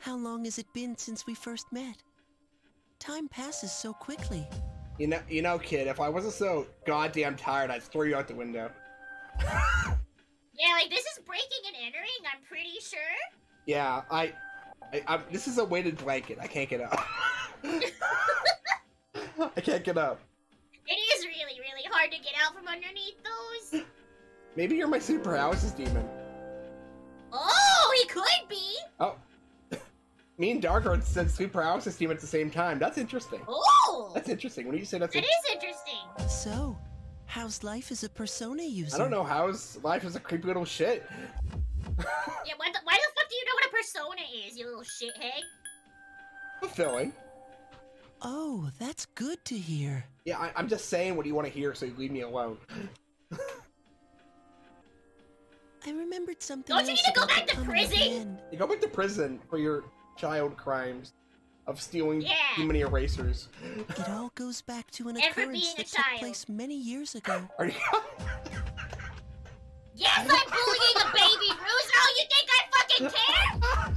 Speaker 11: How long has it been since we first met? Time passes so quickly.
Speaker 1: You know, you know, kid. If I wasn't so goddamn tired, I'd throw you out the window.
Speaker 2: Yeah, like this is breaking and entering, I'm pretty sure.
Speaker 1: Yeah, I, I, I this is a weighted blanket. I can't get up. I can't get up.
Speaker 2: It is really, really hard to get out from underneath those.
Speaker 1: Maybe you're my super houses demon.
Speaker 2: Oh, he could be!
Speaker 1: Oh, me and Darkheart said super houses demon at the same time. That's interesting.
Speaker 2: Oh!
Speaker 1: That's interesting. When do you say that's?
Speaker 2: That
Speaker 1: a-
Speaker 2: is interesting.
Speaker 11: So, how's life as a Persona user?
Speaker 1: I don't know. How's life is a creepy little shit.
Speaker 2: Yeah, why the, why the fuck do you know what a persona is, you little shithead?
Speaker 1: Fulfilling.
Speaker 11: Oh, that's good to hear.
Speaker 1: Yeah, I, I'm just saying what you want to hear, so you leave me alone.
Speaker 11: I remembered something
Speaker 2: Don't you need to go back to
Speaker 11: coming of the
Speaker 2: prison?
Speaker 1: You go back to prison for your child crimes of stealing
Speaker 2: Yeah.
Speaker 1: too many erasers.
Speaker 11: It all goes back to an
Speaker 2: And for
Speaker 11: occurrence
Speaker 2: being a
Speaker 11: that took
Speaker 2: child.
Speaker 11: place many years ago.
Speaker 1: Are you?
Speaker 2: Yes, I'm bullying a baby, Bruce! Oh, you think I fucking care?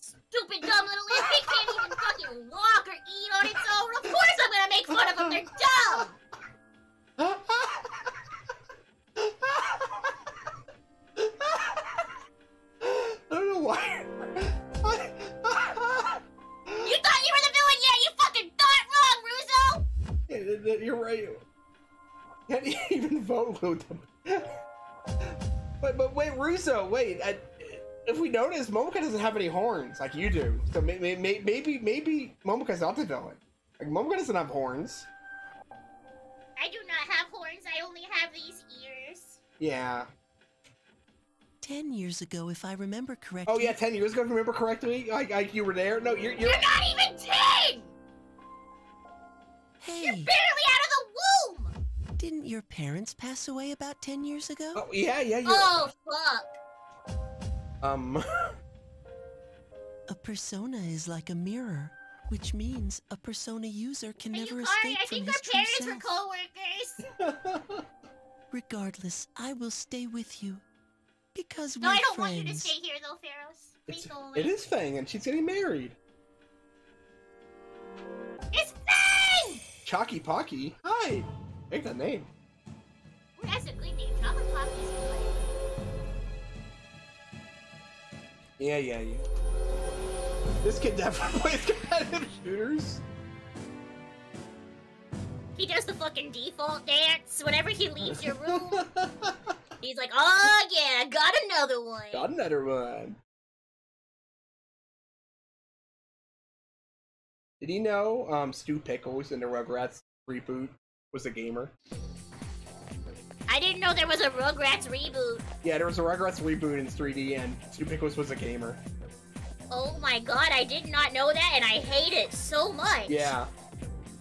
Speaker 2: Stupid dumb little infant can't even fucking walk or eat on its own. Of course I'm gonna make fun of but they're dumb.
Speaker 1: I don't know why.
Speaker 2: You thought you were the villain? Yeah, you fucking thought wrong, Russo.
Speaker 1: Yeah, You're right. Can't even vote with them. But but wait, Russo, wait. I, if we notice, Momoka doesn't have any horns like you do. So may, may, may, maybe maybe Momoka's not the villain. Like Momoka doesn't have horns.
Speaker 2: I do not have horns. I only have these ears.
Speaker 1: Yeah.
Speaker 11: Ten years ago, if I remember correctly.
Speaker 1: Oh yeah, ten years ago, if I remember correctly, like, like you were there. No, you're you're.
Speaker 2: You're not even ten.
Speaker 11: Hey,
Speaker 2: You're barely out of the womb.
Speaker 11: didn't your parents pass away about ten years ago?
Speaker 1: Oh yeah, yeah. You're,
Speaker 2: Oh fuck.
Speaker 1: Um.
Speaker 11: A persona is like a mirror, which means a persona user can
Speaker 2: Hey,
Speaker 11: never
Speaker 2: Yukari,
Speaker 11: escape
Speaker 2: I
Speaker 11: from
Speaker 2: think
Speaker 11: his
Speaker 2: our
Speaker 11: true
Speaker 2: parents were
Speaker 11: self.
Speaker 2: co-workers.
Speaker 11: Regardless, I will stay with you. Because
Speaker 2: No,
Speaker 11: we're
Speaker 2: I don't
Speaker 11: friends.
Speaker 2: want you to stay here though, Pharos. Please
Speaker 1: It's,
Speaker 2: go away.
Speaker 1: it is Fang, and she's getting married.
Speaker 2: It's Fang!
Speaker 1: Chalky Pocky. Hi. Make that name.
Speaker 2: That's a good name. Chocolate Poppy
Speaker 1: Yeah, yeah, yeah. This kid definitely plays competitive shooters.
Speaker 2: He does the fucking default dance whenever he leaves your room. He's like, oh yeah, I got another one.
Speaker 1: Got another one. Did you know um, Stu Pickles in the Rugrats reboot was a gamer?
Speaker 2: I didn't know there was a Rugrats reboot.
Speaker 1: Yeah, there was a Rugrats reboot in 3D, and Stu Pickles was a gamer.
Speaker 2: Oh my god, I did not know that, and I hate it so much.
Speaker 1: Yeah.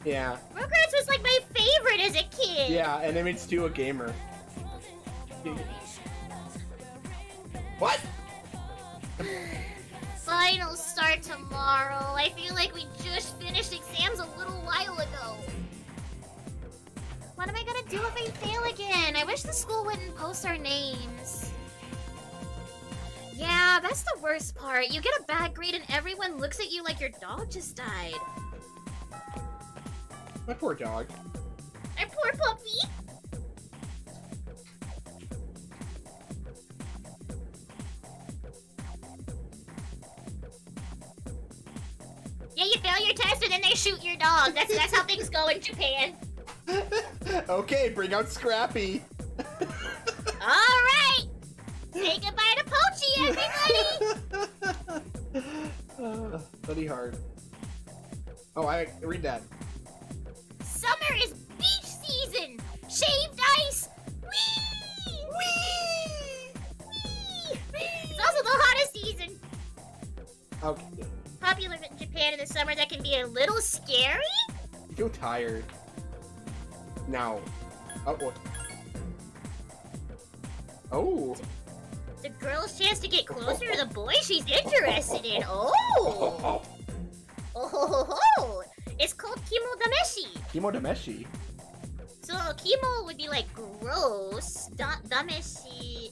Speaker 1: Yeah.
Speaker 2: Rugrats was like my favorite as a kid.
Speaker 1: Yeah, and they made Stu a gamer. What?
Speaker 2: Finals start tomorrow. I feel like we just finished exams a little while ago. What am I gonna do if I fail again? I wish the school wouldn't post our names. Yeah, that's the worst part. You get a bad grade and everyone looks at you like your dog just died.
Speaker 1: My poor dog.
Speaker 2: My poor puppy. Yeah, you fail your test and then they shoot your dog. That's that's how things go in Japan.
Speaker 1: Okay, bring out Scrappy.
Speaker 2: All right. Say goodbye to Pochi, everybody.
Speaker 1: Uh, Study hard. Oh, I read that.
Speaker 2: Summer is beach season. Shaved ice. Whee! Whee! Whee! It's also the hottest season.
Speaker 1: Okay.
Speaker 2: Popular in Japan in the summer that can be a little scary.
Speaker 1: Feel tired. Now. Oh. what? Oh.
Speaker 2: The girl's chance to get closer to the boy she's interested in. Oh. Oh ho ho ho! It's called Kimo Dameshi.
Speaker 1: Kimo Dameshi.
Speaker 2: So Kimo would be like gross. Da- dameshi.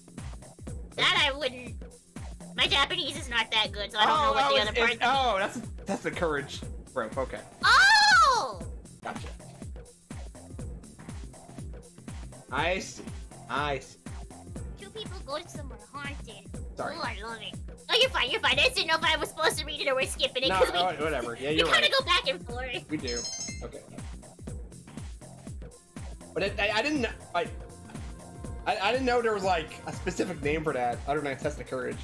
Speaker 2: That I wouldn't. My Japanese is not that good, so I don't oh, know what
Speaker 1: oh,
Speaker 2: the
Speaker 1: it's-
Speaker 2: other part.
Speaker 1: it's- oh, that's that's the courage rope. Okay,
Speaker 2: Oh!
Speaker 1: gotcha. I see. I see.
Speaker 2: Two people go to somewhere haunted.
Speaker 1: Sorry.
Speaker 2: Oh, I love it. Oh, you're fine. You're fine. I didn't know if I was supposed to read it or we're skipping it
Speaker 1: No,
Speaker 2: we,
Speaker 1: oh, whatever. Yeah, you're
Speaker 2: kind
Speaker 1: right.
Speaker 2: of go back and forth.
Speaker 1: We do. Okay. But it, I, I didn't. I, I I didn't know there was like a specific name for that. other than test the courage.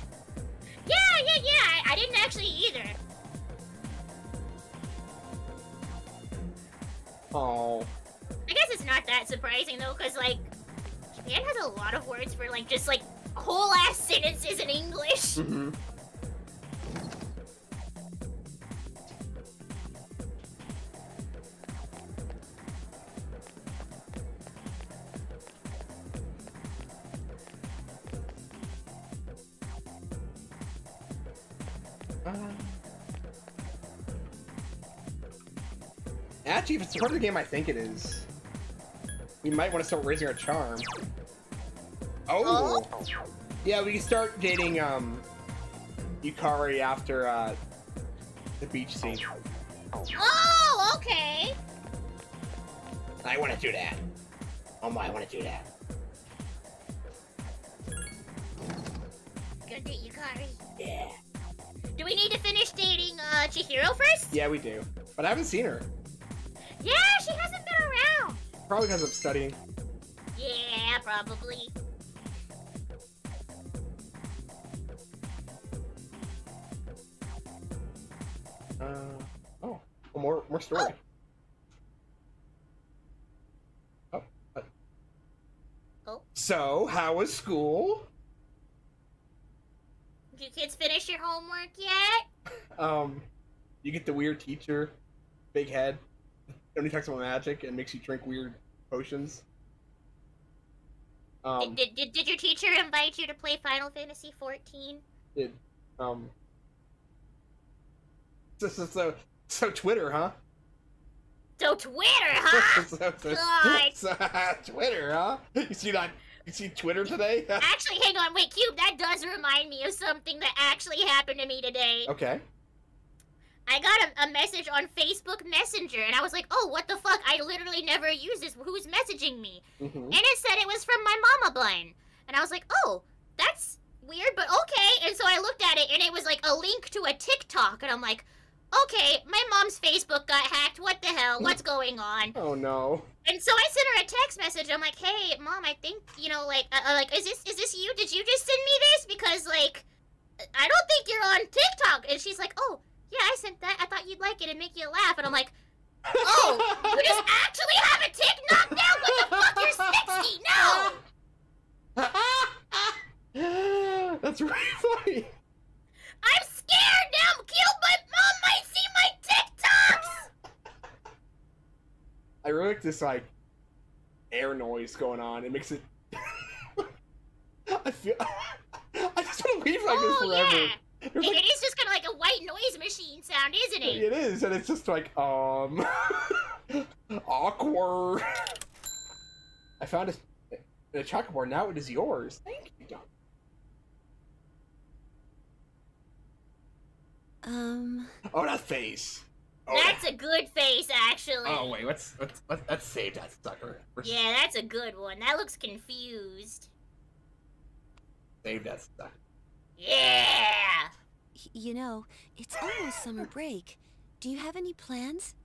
Speaker 2: Yeah, yeah, yeah. I, I didn't actually either.
Speaker 1: Oh.
Speaker 2: It's not that surprising though, because like Japan has a lot of words for like just like whole ass sentences in English.
Speaker 1: Mm-hmm. Uh, Actually, if it's part of the game, I think it is. We might want to start raising our charm. Oh! Yeah, we can start dating, um, Yukari after, uh, the beach scene.
Speaker 2: Oh, okay.
Speaker 1: I want to do that. Oh my, I want to do that.
Speaker 2: Good day, Yukari.
Speaker 1: Yeah.
Speaker 2: Do we need to finish dating uh, Chihiro first?
Speaker 1: Yeah, we do. But I haven't seen her.
Speaker 2: Yeah, she hasn't been around.
Speaker 1: Probably because I'm studying.
Speaker 2: Yeah, probably.
Speaker 1: Uh, oh, oh, more more story. Oh. uh.
Speaker 2: Oh.
Speaker 1: So, how was school?
Speaker 2: Did you kids finish your homework yet?
Speaker 1: Um, you get the weird teacher, big head, only talks about magic and makes you drink weird potions. Um,
Speaker 2: did, did, did your teacher invite you to play Final Fantasy 14?
Speaker 1: did um. So so so, so Twitter, huh?
Speaker 2: So Twitter, huh?
Speaker 1: so, so, Twitter, huh? You see that? You see Twitter today?
Speaker 2: Actually, hang on, wait, Cube, that does remind me of something that actually happened to me today.
Speaker 1: okay.
Speaker 2: I got a, a message on Facebook Messenger, and I was like, oh, what the fuck? I literally never use this. Who's messaging me?
Speaker 1: Mhm.
Speaker 2: And it said it was from my mama bun. And I was like, oh, that's weird, but okay. And so I looked at it, and it was like a link to a TikTok. And I'm like, okay, my mom's Facebook got hacked. What the hell? What's going on?
Speaker 1: Oh no.
Speaker 2: And so I sent her a text message. I'm like, "Hey, mom, I think you know, like, uh, uh, like, is this is this you? Did you just send me this? Because like, I don't think you're on TikTok." And she's like, "Oh, yeah, I sent that. I thought you'd like it and make you laugh." And I'm like, "Oh, you just actually have a TikTok down? What the fuck? You're 60? No."
Speaker 1: That's really funny.
Speaker 2: I'm scared now. Kill my mom might see my TikToks.
Speaker 1: I really like this like air noise going on. It makes it. I feel. I just want to leave like this
Speaker 2: Oh
Speaker 1: forever.
Speaker 2: yeah. It-
Speaker 1: like-
Speaker 2: it is just kind of like a white noise machine sound, isn't it?
Speaker 1: It is, and it's just like um awkward. I found a, a chalkboard. Now it is yours. Thank you.
Speaker 11: Um,
Speaker 1: Oh, that face. Oh,
Speaker 2: That's a good face, actually.
Speaker 1: Oh wait, let's let's let's, let's save that sucker. We're
Speaker 2: Yeah, that's a good one. That looks confused.
Speaker 1: Save that sucker.
Speaker 2: Yeah.
Speaker 11: you know, it's almost summer break. Do you have any plans?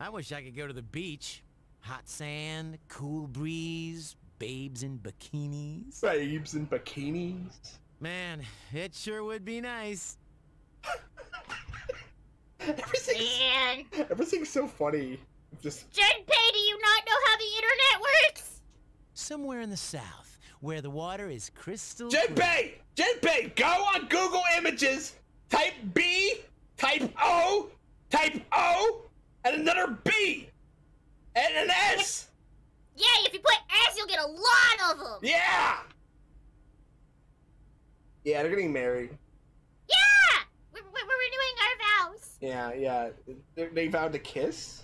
Speaker 6: I wish I could go to the beach. Hot sand, cool breeze, babes in bikinis.
Speaker 1: Babes in bikinis.
Speaker 6: Man, it sure would be nice.
Speaker 1: Everything's
Speaker 2: Man.
Speaker 1: everything's so funny. Just
Speaker 2: Junpei, do you not know how the internet works?
Speaker 6: Somewhere in the south, where the water is crystal clear.
Speaker 1: Junpei! Junpei, go on Google Images, type B, type O, type O, and another B, and an S.
Speaker 2: Yeah, if you put S, you'll get a lot of them.
Speaker 1: Yeah. Yeah, they're getting married.
Speaker 2: Yeah. We're, we're, we're renewing our vows.
Speaker 1: Yeah, yeah. They, they vowed to kiss.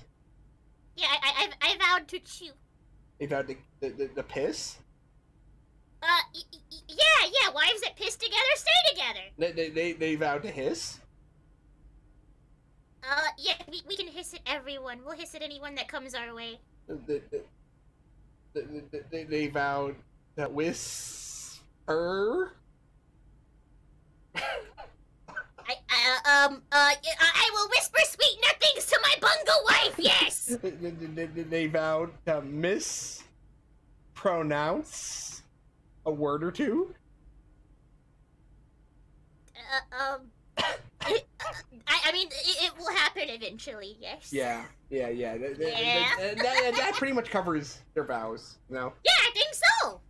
Speaker 2: Yeah, I, I, I vowed to chew.
Speaker 1: They vowed to the, the, the piss.
Speaker 2: Uh, y- yeah, yeah. Wives that piss together stay together.
Speaker 1: They, they, they, they vowed to hiss.
Speaker 2: Uh, yeah, we, we can hiss at everyone. We'll hiss at anyone that comes our way.
Speaker 1: The, the, the, the, the, they, they vowed that whisper.
Speaker 2: I, uh, um, uh, I, will whisper sweet nothings to my bungo wife. Yes.
Speaker 1: They, they, they, they- they vowed to mispronounce a word or two.
Speaker 2: Uh, um, I, I mean, it, it will happen eventually. Yes.
Speaker 1: Yeah, yeah, yeah. That, that-
Speaker 2: Yeah.
Speaker 1: that- that- that pretty much covers their vows. You know?
Speaker 2: Yeah, I think so.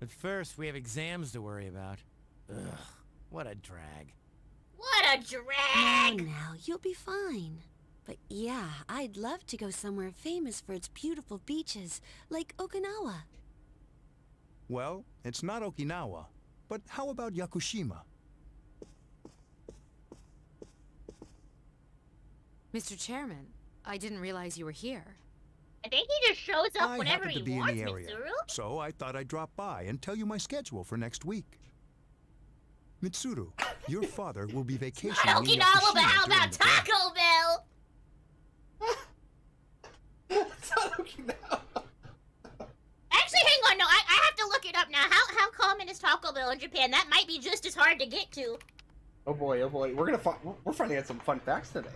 Speaker 6: But first, we have exams to worry about. Ugh, what a drag.
Speaker 2: What a
Speaker 11: No,
Speaker 2: drag.
Speaker 11: now, you'll be fine. But yeah, I'd love to go somewhere famous for its beautiful beaches, like Okinawa.
Speaker 4: Well, it's not Okinawa, but how about Yakushima?
Speaker 7: Mr. Chairman, I didn't realize you were here.
Speaker 2: I think he just shows up
Speaker 4: I
Speaker 2: whenever
Speaker 4: happen
Speaker 2: he
Speaker 4: to be
Speaker 2: wants,
Speaker 4: in the area,
Speaker 2: Mitsuru.
Speaker 4: so I thought I'd drop by and tell you my schedule for next week. Mitsuru, your father will be vacationing
Speaker 2: Not
Speaker 4: in
Speaker 2: Okinawa, but how about. Taco Bell?
Speaker 1: now.
Speaker 2: Actually, hang on. No, I, I have to look it up now. How how common is Taco Bell in Japan? That might be just as hard to get to.
Speaker 1: Oh boy, oh boy. We're gonna find. We're finding out some fun facts today.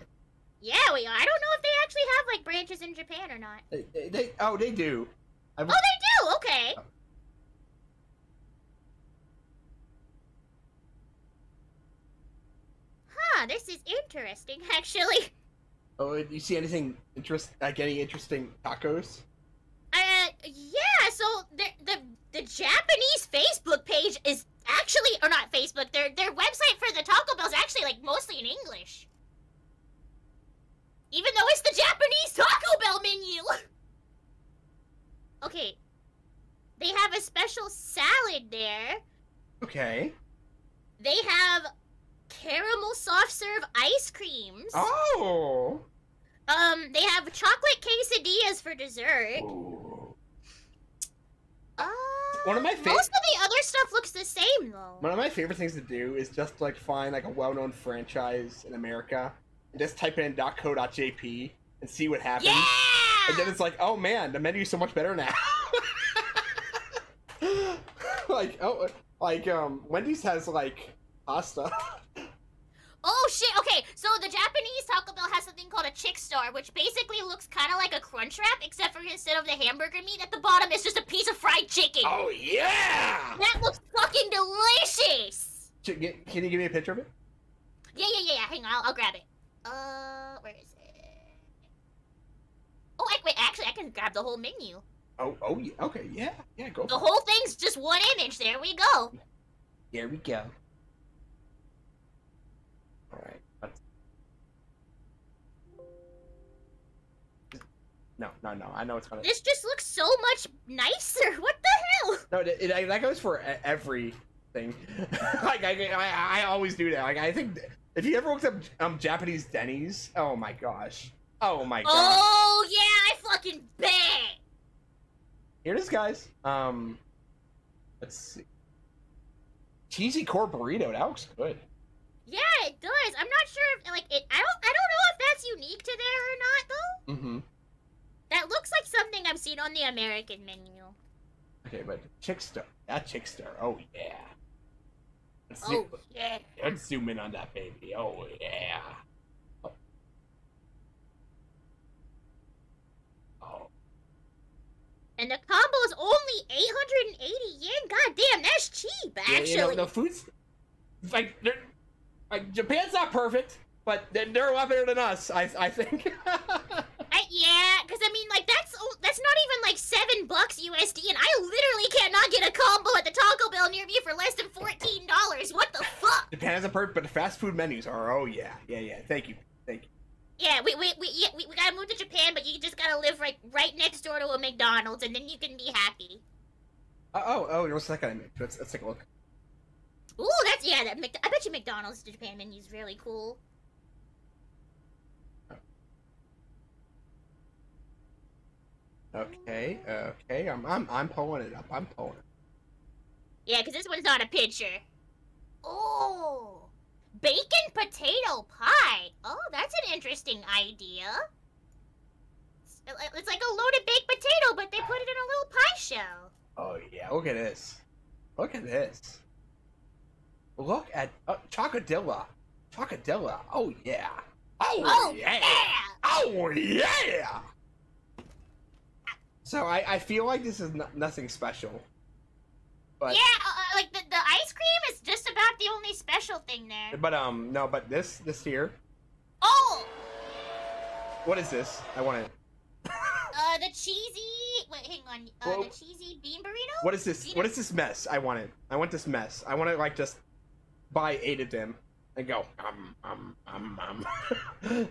Speaker 2: Yeah, we are. I don't know if they actually have like branches in Japan or not.
Speaker 1: They, they, they- oh, they do. I
Speaker 2: Oh, they do. Okay. Huh. This is interesting, actually.
Speaker 1: Oh, you see anything interest? Like any interesting tacos?
Speaker 2: Uh, yeah. So the the the Japanese Facebook page is actually, or not Facebook. Their their website for the Taco Bell is actually like mostly in English. Even though it's the Japanese Taco Bell menu. okay. They have a special salad there.
Speaker 1: Okay.
Speaker 2: They have caramel soft serve ice creams.
Speaker 1: Oh.
Speaker 2: Um, they have chocolate quesadillas for dessert. Uh,
Speaker 1: One of my fa-
Speaker 2: most of the other stuff looks the same though.
Speaker 1: One of my favorite things to do is just like find like a well-known franchise in America and just type in .co.jp and see what happens.
Speaker 2: Yeah!
Speaker 1: And then it's like, oh man, the menu's so much better now. like oh, like um, Wendy's has like pasta.
Speaker 2: Oh shit! Okay, so the Japanese Taco Bell has something called a chick star, which basically looks kind of like a crunch wrap, except for instead of the hamburger meat at the bottom, it's just a piece of fried chicken.
Speaker 1: Oh yeah!
Speaker 2: That looks fucking delicious.
Speaker 1: Can you give me a picture of it?
Speaker 2: Yeah, yeah, yeah, yeah. Hang on, I'll, I'll grab it. Uh, where is it? Oh, wait, wait. Actually, I can grab the whole menu.
Speaker 1: Oh, oh yeah. Okay, yeah, yeah. Go.
Speaker 2: The
Speaker 1: for it.
Speaker 2: whole thing's just one image. There we go.
Speaker 1: Here we go. All right. let's- No, no, no. I know it's gonna.
Speaker 2: This just looks so much nicer. What the hell?
Speaker 1: No, it, it, that goes for everything. like I, I, I always do that. Like I think if you ever looked up um Japanese Denny's, oh my gosh, oh my god.
Speaker 2: Oh yeah, I fucking bet.
Speaker 1: Here it is, guys. Um, let's see. Cheesy core burrito. That looks good.
Speaker 2: Yeah, it does. I'm not sure if like it. I don't. I don't know if that's unique to there or not though.
Speaker 1: Mm-hmm.
Speaker 2: That looks like something I've seen on the American menu.
Speaker 1: Okay, but Chickster. That Chickster. Oh yeah. Let's
Speaker 2: Oh
Speaker 1: zoom-
Speaker 2: yeah.
Speaker 1: Let's zoom in on that baby. Oh yeah. Oh. Oh.
Speaker 2: And the combo is only 880 yen. God damn, that's cheap.
Speaker 1: Yeah,
Speaker 2: Actually.
Speaker 1: you know, the food's like they're like Japan's not perfect, but they're, they're a lot better than us. I I think.
Speaker 2: I, yeah, because I mean, like that's that's not even like seven bucks USD, and I literally cannot get a combo at the Taco Bell near me for less than fourteen dollars. What the fuck?
Speaker 1: Japan isn't perfect, but the fast food menus are. Oh yeah, yeah, yeah. Thank you, thank you.
Speaker 2: Yeah, we we we, yeah, we, we gotta move to Japan, but you just gotta live right right next door to a McDonald's, and then you can be happy.
Speaker 1: Uh, oh, oh, what's that gonna make? Let's, let's take a look.
Speaker 2: Ooh, that's yeah. That Mc, I bet you McDonald's Japan menu is really cool.
Speaker 1: Okay, okay. I'm I'm I'm pulling it up. I'm pulling. it.
Speaker 2: Yeah, because this one's not a picture. Oh, bacon potato pie. Oh, that's an interesting idea. It's, it's like a loaded baked potato, but they put it in a little pie shell.
Speaker 1: Oh yeah, look at this. Look at this. Look at uh, Chocodilla. Chocodilla. Oh yeah. Oh,
Speaker 2: Oh,
Speaker 1: yeah. Oh yeah. So I, I feel like this is no- nothing special. But
Speaker 2: yeah, uh, uh, like the, the ice cream is just about the only special thing there.
Speaker 1: but um no, but this this here.
Speaker 2: Oh,
Speaker 1: What is this? I want it.
Speaker 2: uh, the cheesy. Wait, hang on. Uh,
Speaker 1: Whoa.
Speaker 2: the cheesy bean burrito.
Speaker 1: What is this? What is this mess? I want it. I want this mess. I want to like just buy eight of them and go um um um um.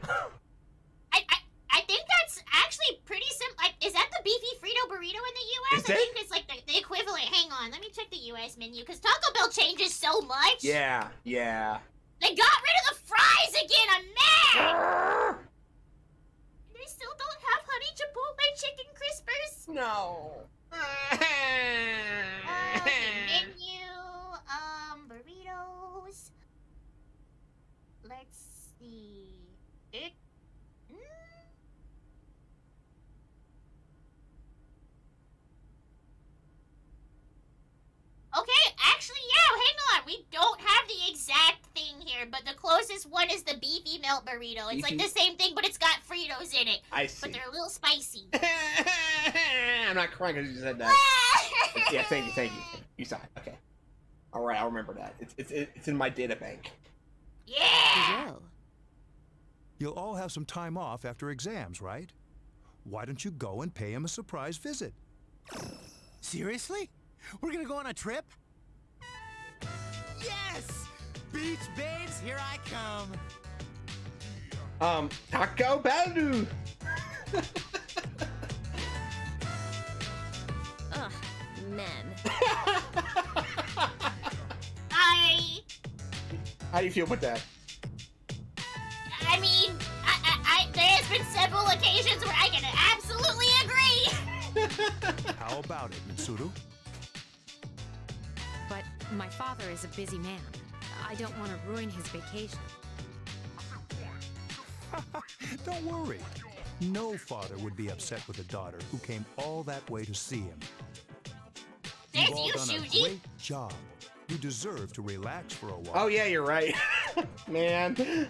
Speaker 2: I, I I think that's actually pretty simple. Like, is that the beefy Frito burrito in the U.S.?
Speaker 1: Is
Speaker 2: I think it's like the, the equivalent. Hang on, let me check the U.S. menu because Taco Bell changes so much.
Speaker 1: yeah, yeah.
Speaker 2: They got rid of the fries again. I'm mad. they still don't have honey chipotle chicken crispers.
Speaker 1: No.
Speaker 2: Okay, menu. Um, those. Let's see. It. Mm. Okay, actually, yeah, hang on. We don't have the exact thing here, but the closest one is the beefy melt burrito. It's like the same thing, but it's got Fritos in it.
Speaker 1: I see.
Speaker 2: But they're a little spicy.
Speaker 1: I'm not crying because you said that. yeah, thank you, thank you. You saw it. Okay. All right, I'll remember that. It's it's it's in my data bank.
Speaker 2: Yeah.
Speaker 5: You will.
Speaker 4: You'll all have some time off after exams, right? Why don't you go and pay him a surprise visit?
Speaker 6: Seriously? We're gonna go on a trip? Yes! Beach babes, here I come.
Speaker 1: Um, Taco Bell.
Speaker 5: Ugh, men.
Speaker 2: I
Speaker 1: How do you feel about that?
Speaker 2: I mean, I, I, I there has been several occasions where I can absolutely agree.
Speaker 4: How about it, Mitsuru?
Speaker 7: But my father is a busy man. I don't want to ruin his vacation.
Speaker 4: Don't worry. No father would be upset with a daughter who came all that way to see him.
Speaker 2: There's
Speaker 4: You've all
Speaker 2: you,
Speaker 4: done a great job. You deserve to relax for a while.
Speaker 1: Oh yeah, you're right, man.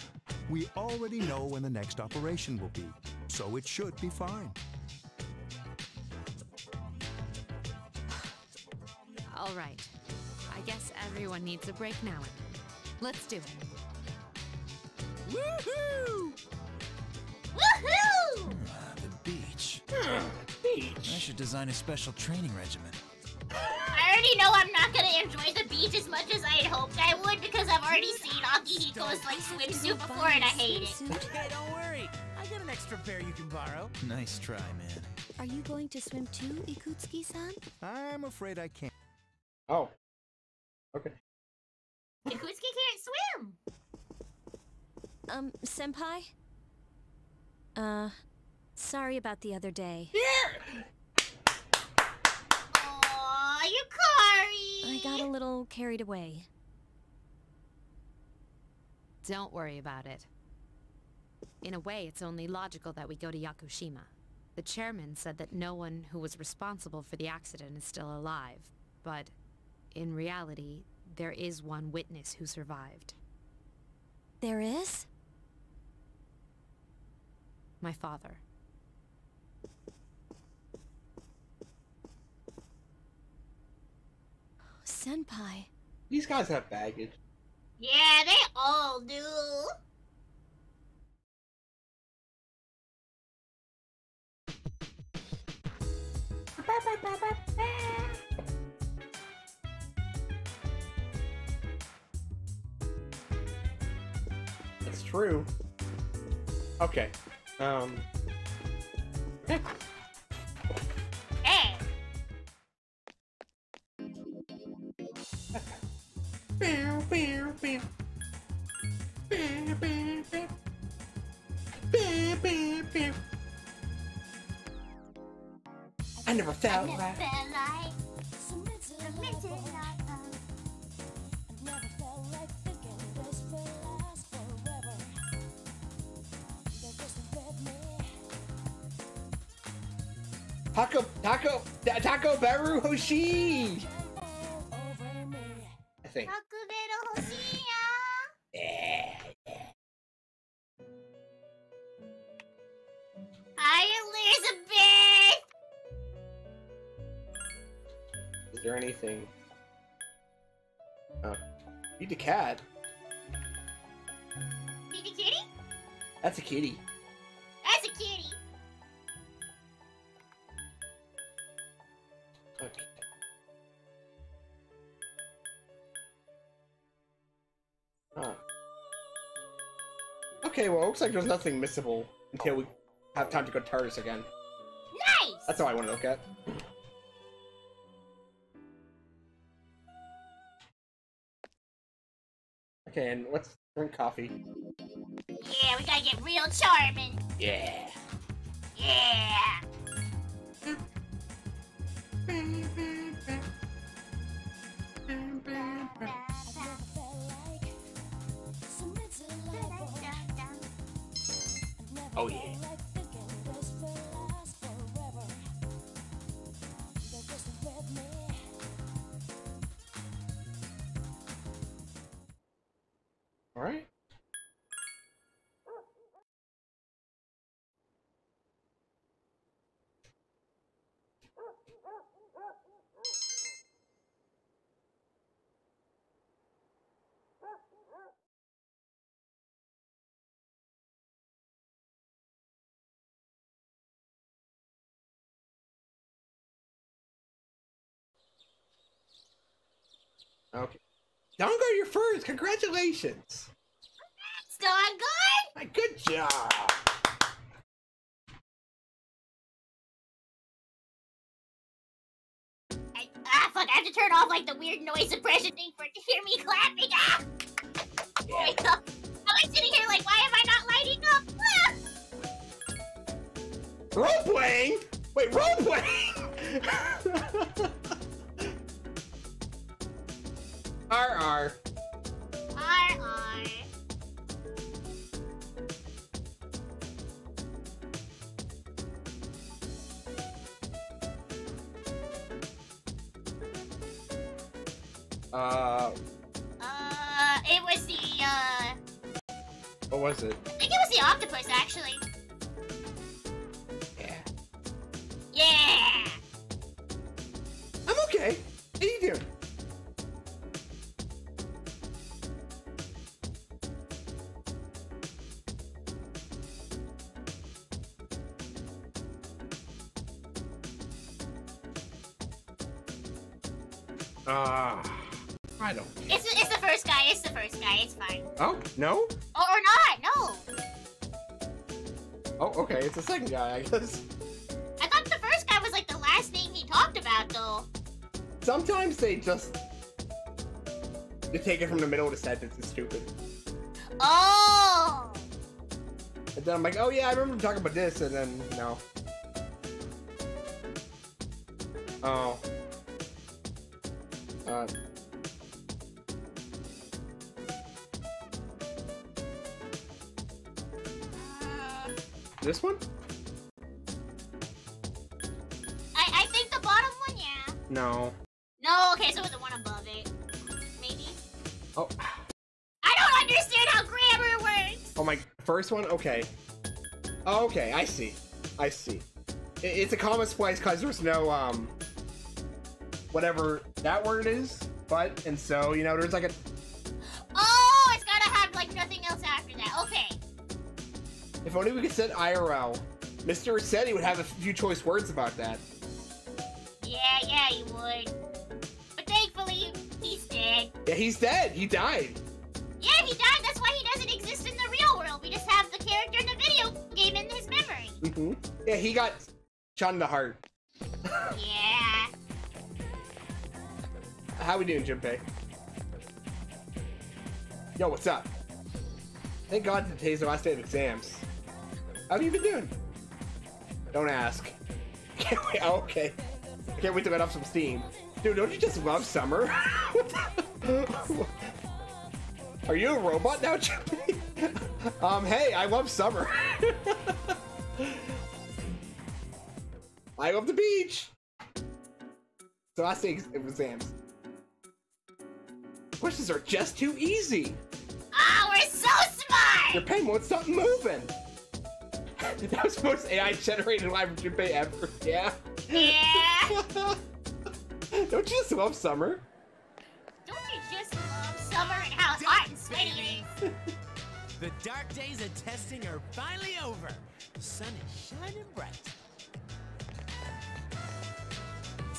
Speaker 4: We already know when the next operation will be, so it should be fine.
Speaker 7: All right. I guess everyone needs a break now. Let's do it.
Speaker 6: Woohoo!
Speaker 2: Woohoo!
Speaker 10: Ah, the beach.
Speaker 1: Ah, beach.
Speaker 10: I should design a special training regimen.
Speaker 2: I already know I'm not gonna enjoy the beach as much as I had hoped I would because I've already seen Akihiko's like swimsuit before and I hate it.
Speaker 6: Hey, don't worry. I got an extra pair you can borrow.
Speaker 10: Nice try, man.
Speaker 5: Are you going to swim too, Ikutsuki-san?
Speaker 4: I'm afraid I can't.
Speaker 1: Oh. Okay.
Speaker 2: Ikutsuki can't swim.
Speaker 5: Um, senpai? Uh, sorry about the other day.
Speaker 2: Aw, Yukari.
Speaker 5: I got a little carried away.
Speaker 7: Don't worry about it. In a way, it's only logical that we go to Yakushima. The chairman said that no one who was responsible for the accident is still alive, but in reality, there is one witness who survived.
Speaker 5: There is?
Speaker 7: My father.
Speaker 5: Senpai.
Speaker 1: These guys have baggage.
Speaker 2: Yeah, they all do.
Speaker 1: That's true. Okay. Um. Okay. I never felt
Speaker 2: Never
Speaker 1: like.
Speaker 2: felt like submitted like love.
Speaker 1: Taco, Taco, Taco Beru Hoshi. Looks like there's nothing missable until we have time to go to Tartarus again.
Speaker 2: Nice.
Speaker 1: That's all I want to look at. Okay, and let's drink coffee.
Speaker 2: Yeah, we gotta get real charming.
Speaker 1: Yeah.
Speaker 2: Yeah.
Speaker 1: Oh yeah. Okay. Dongo, you're first. Congratulations.
Speaker 2: Doggone!
Speaker 1: Good job.
Speaker 2: I, ah, fuck, I have to turn off like the weird noise suppression thing for it to hear me clapping. Ah! There we go. I'm sitting here like, why am I not lighting up? Ah!
Speaker 1: Role playing? Wait, role playing? RR.
Speaker 2: R R.
Speaker 1: Uh,
Speaker 2: Uh, it was the, uh,
Speaker 1: what was it?
Speaker 2: I think it was the octopus, actually.
Speaker 1: Guy, I guess.
Speaker 2: I thought the first guy was like the last name he talked about, though.
Speaker 1: Sometimes they just they take it from the middle of the sentence. It's stupid.
Speaker 2: Oh!
Speaker 1: And then I'm like, oh yeah, I remember talking about this, and then no.
Speaker 2: I
Speaker 1: see. It's a comma splice because there's no um whatever that word is, but and so you know there's like a
Speaker 2: Oh, it's gotta have like nothing else after that. Okay.
Speaker 1: if only we could set IRL. Mr. said he would have a few choice words about that.
Speaker 2: Yeah, yeah, he would. But thankfully, he's dead.
Speaker 1: Yeah, he's dead. He died.
Speaker 2: Yeah, he died. That's why he doesn't exist in the real world. We just have the character in the video game in his memory.
Speaker 1: hmm Yeah, he got shot in the heart.
Speaker 2: Yeah.
Speaker 1: How we doing, Junpei? Yo, what's up? Thank God today's the last day of exams. How have you been doing? Don't ask. Can't wait. Oh, okay. I can't wait to let off some steam. Dude, don't you just love summer? Are you a robot now, Junpei? um, hey, I love summer. I love the beach. So last day of exams. Questions are just too easy.
Speaker 2: Ah, we're so smart!
Speaker 1: Your pen won't stop moving. that was the most AI generated live Junpei ever. Yeah.
Speaker 2: Yeah.
Speaker 1: Don't you just love summer?
Speaker 2: Don't you just love summer and how hot and sweaty it is?
Speaker 6: The dark days of testing are finally over. The sun is shining bright.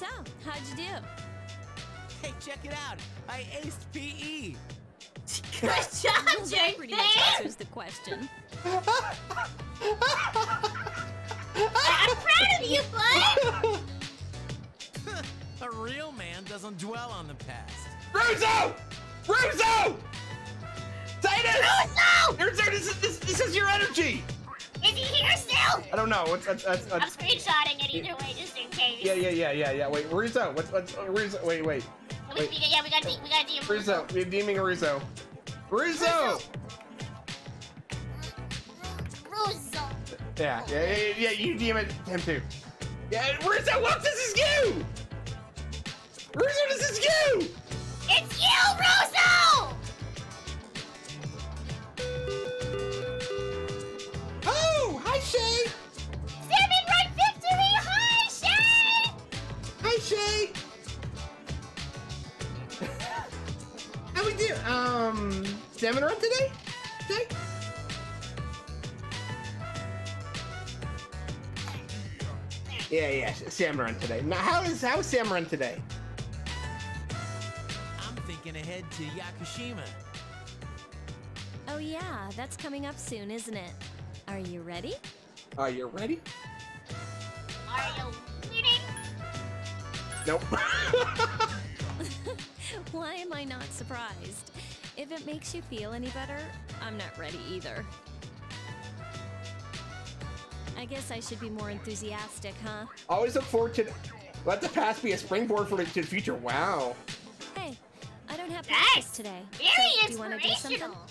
Speaker 5: So, how'd you do?
Speaker 6: Hey, check it out. I aced. PE.
Speaker 2: Good job,
Speaker 5: Well, that pretty much answers the question.
Speaker 2: I'm proud of you, bud!
Speaker 6: A real man doesn't dwell on the past.
Speaker 1: Russo! Russo! Titus!
Speaker 2: Russo!
Speaker 1: You're, this, this, this is your energy!
Speaker 2: Is he here still?
Speaker 1: I don't know. What's, what's, what's,
Speaker 2: I'm screenshotting it either way, just in case.
Speaker 1: yeah, yeah, yeah, yeah, yeah. Wait, Russo. What's, what's, uh, Russo? Wait, wait.
Speaker 2: We, we, yeah, we got we got DM.
Speaker 1: Russo. We're deeming Russo. Russo!
Speaker 2: Russo.
Speaker 1: Yeah, yeah, yeah, yeah, you DM it him too. Yeah, Russo, look, this is you! Russo, this is you!
Speaker 2: It's you, Russo! Shay!
Speaker 1: Salmon Run Victory! Hi, Shay! Hi, Shay! How we do? Um, Salmon Run today? Shay? Yeah, yeah, Salmon Run today. Now, how is how is Salmon Run today?
Speaker 6: I'm thinking ahead to Yakushima.
Speaker 5: Oh yeah, that's coming up soon, isn't it? Are you ready?
Speaker 1: Are you ready?
Speaker 2: Are you kidding?
Speaker 1: Nope.
Speaker 5: Why am I not surprised? If it makes you feel any better, I'm not ready either. I guess I should be more enthusiastic, huh?
Speaker 1: Always look forward to. Let the past be a springboard for the, to the future. Wow.
Speaker 5: Hey, I don't have
Speaker 2: Nice.
Speaker 5: practice today.
Speaker 2: Very
Speaker 5: so do you want to do something?
Speaker 2: inspirational.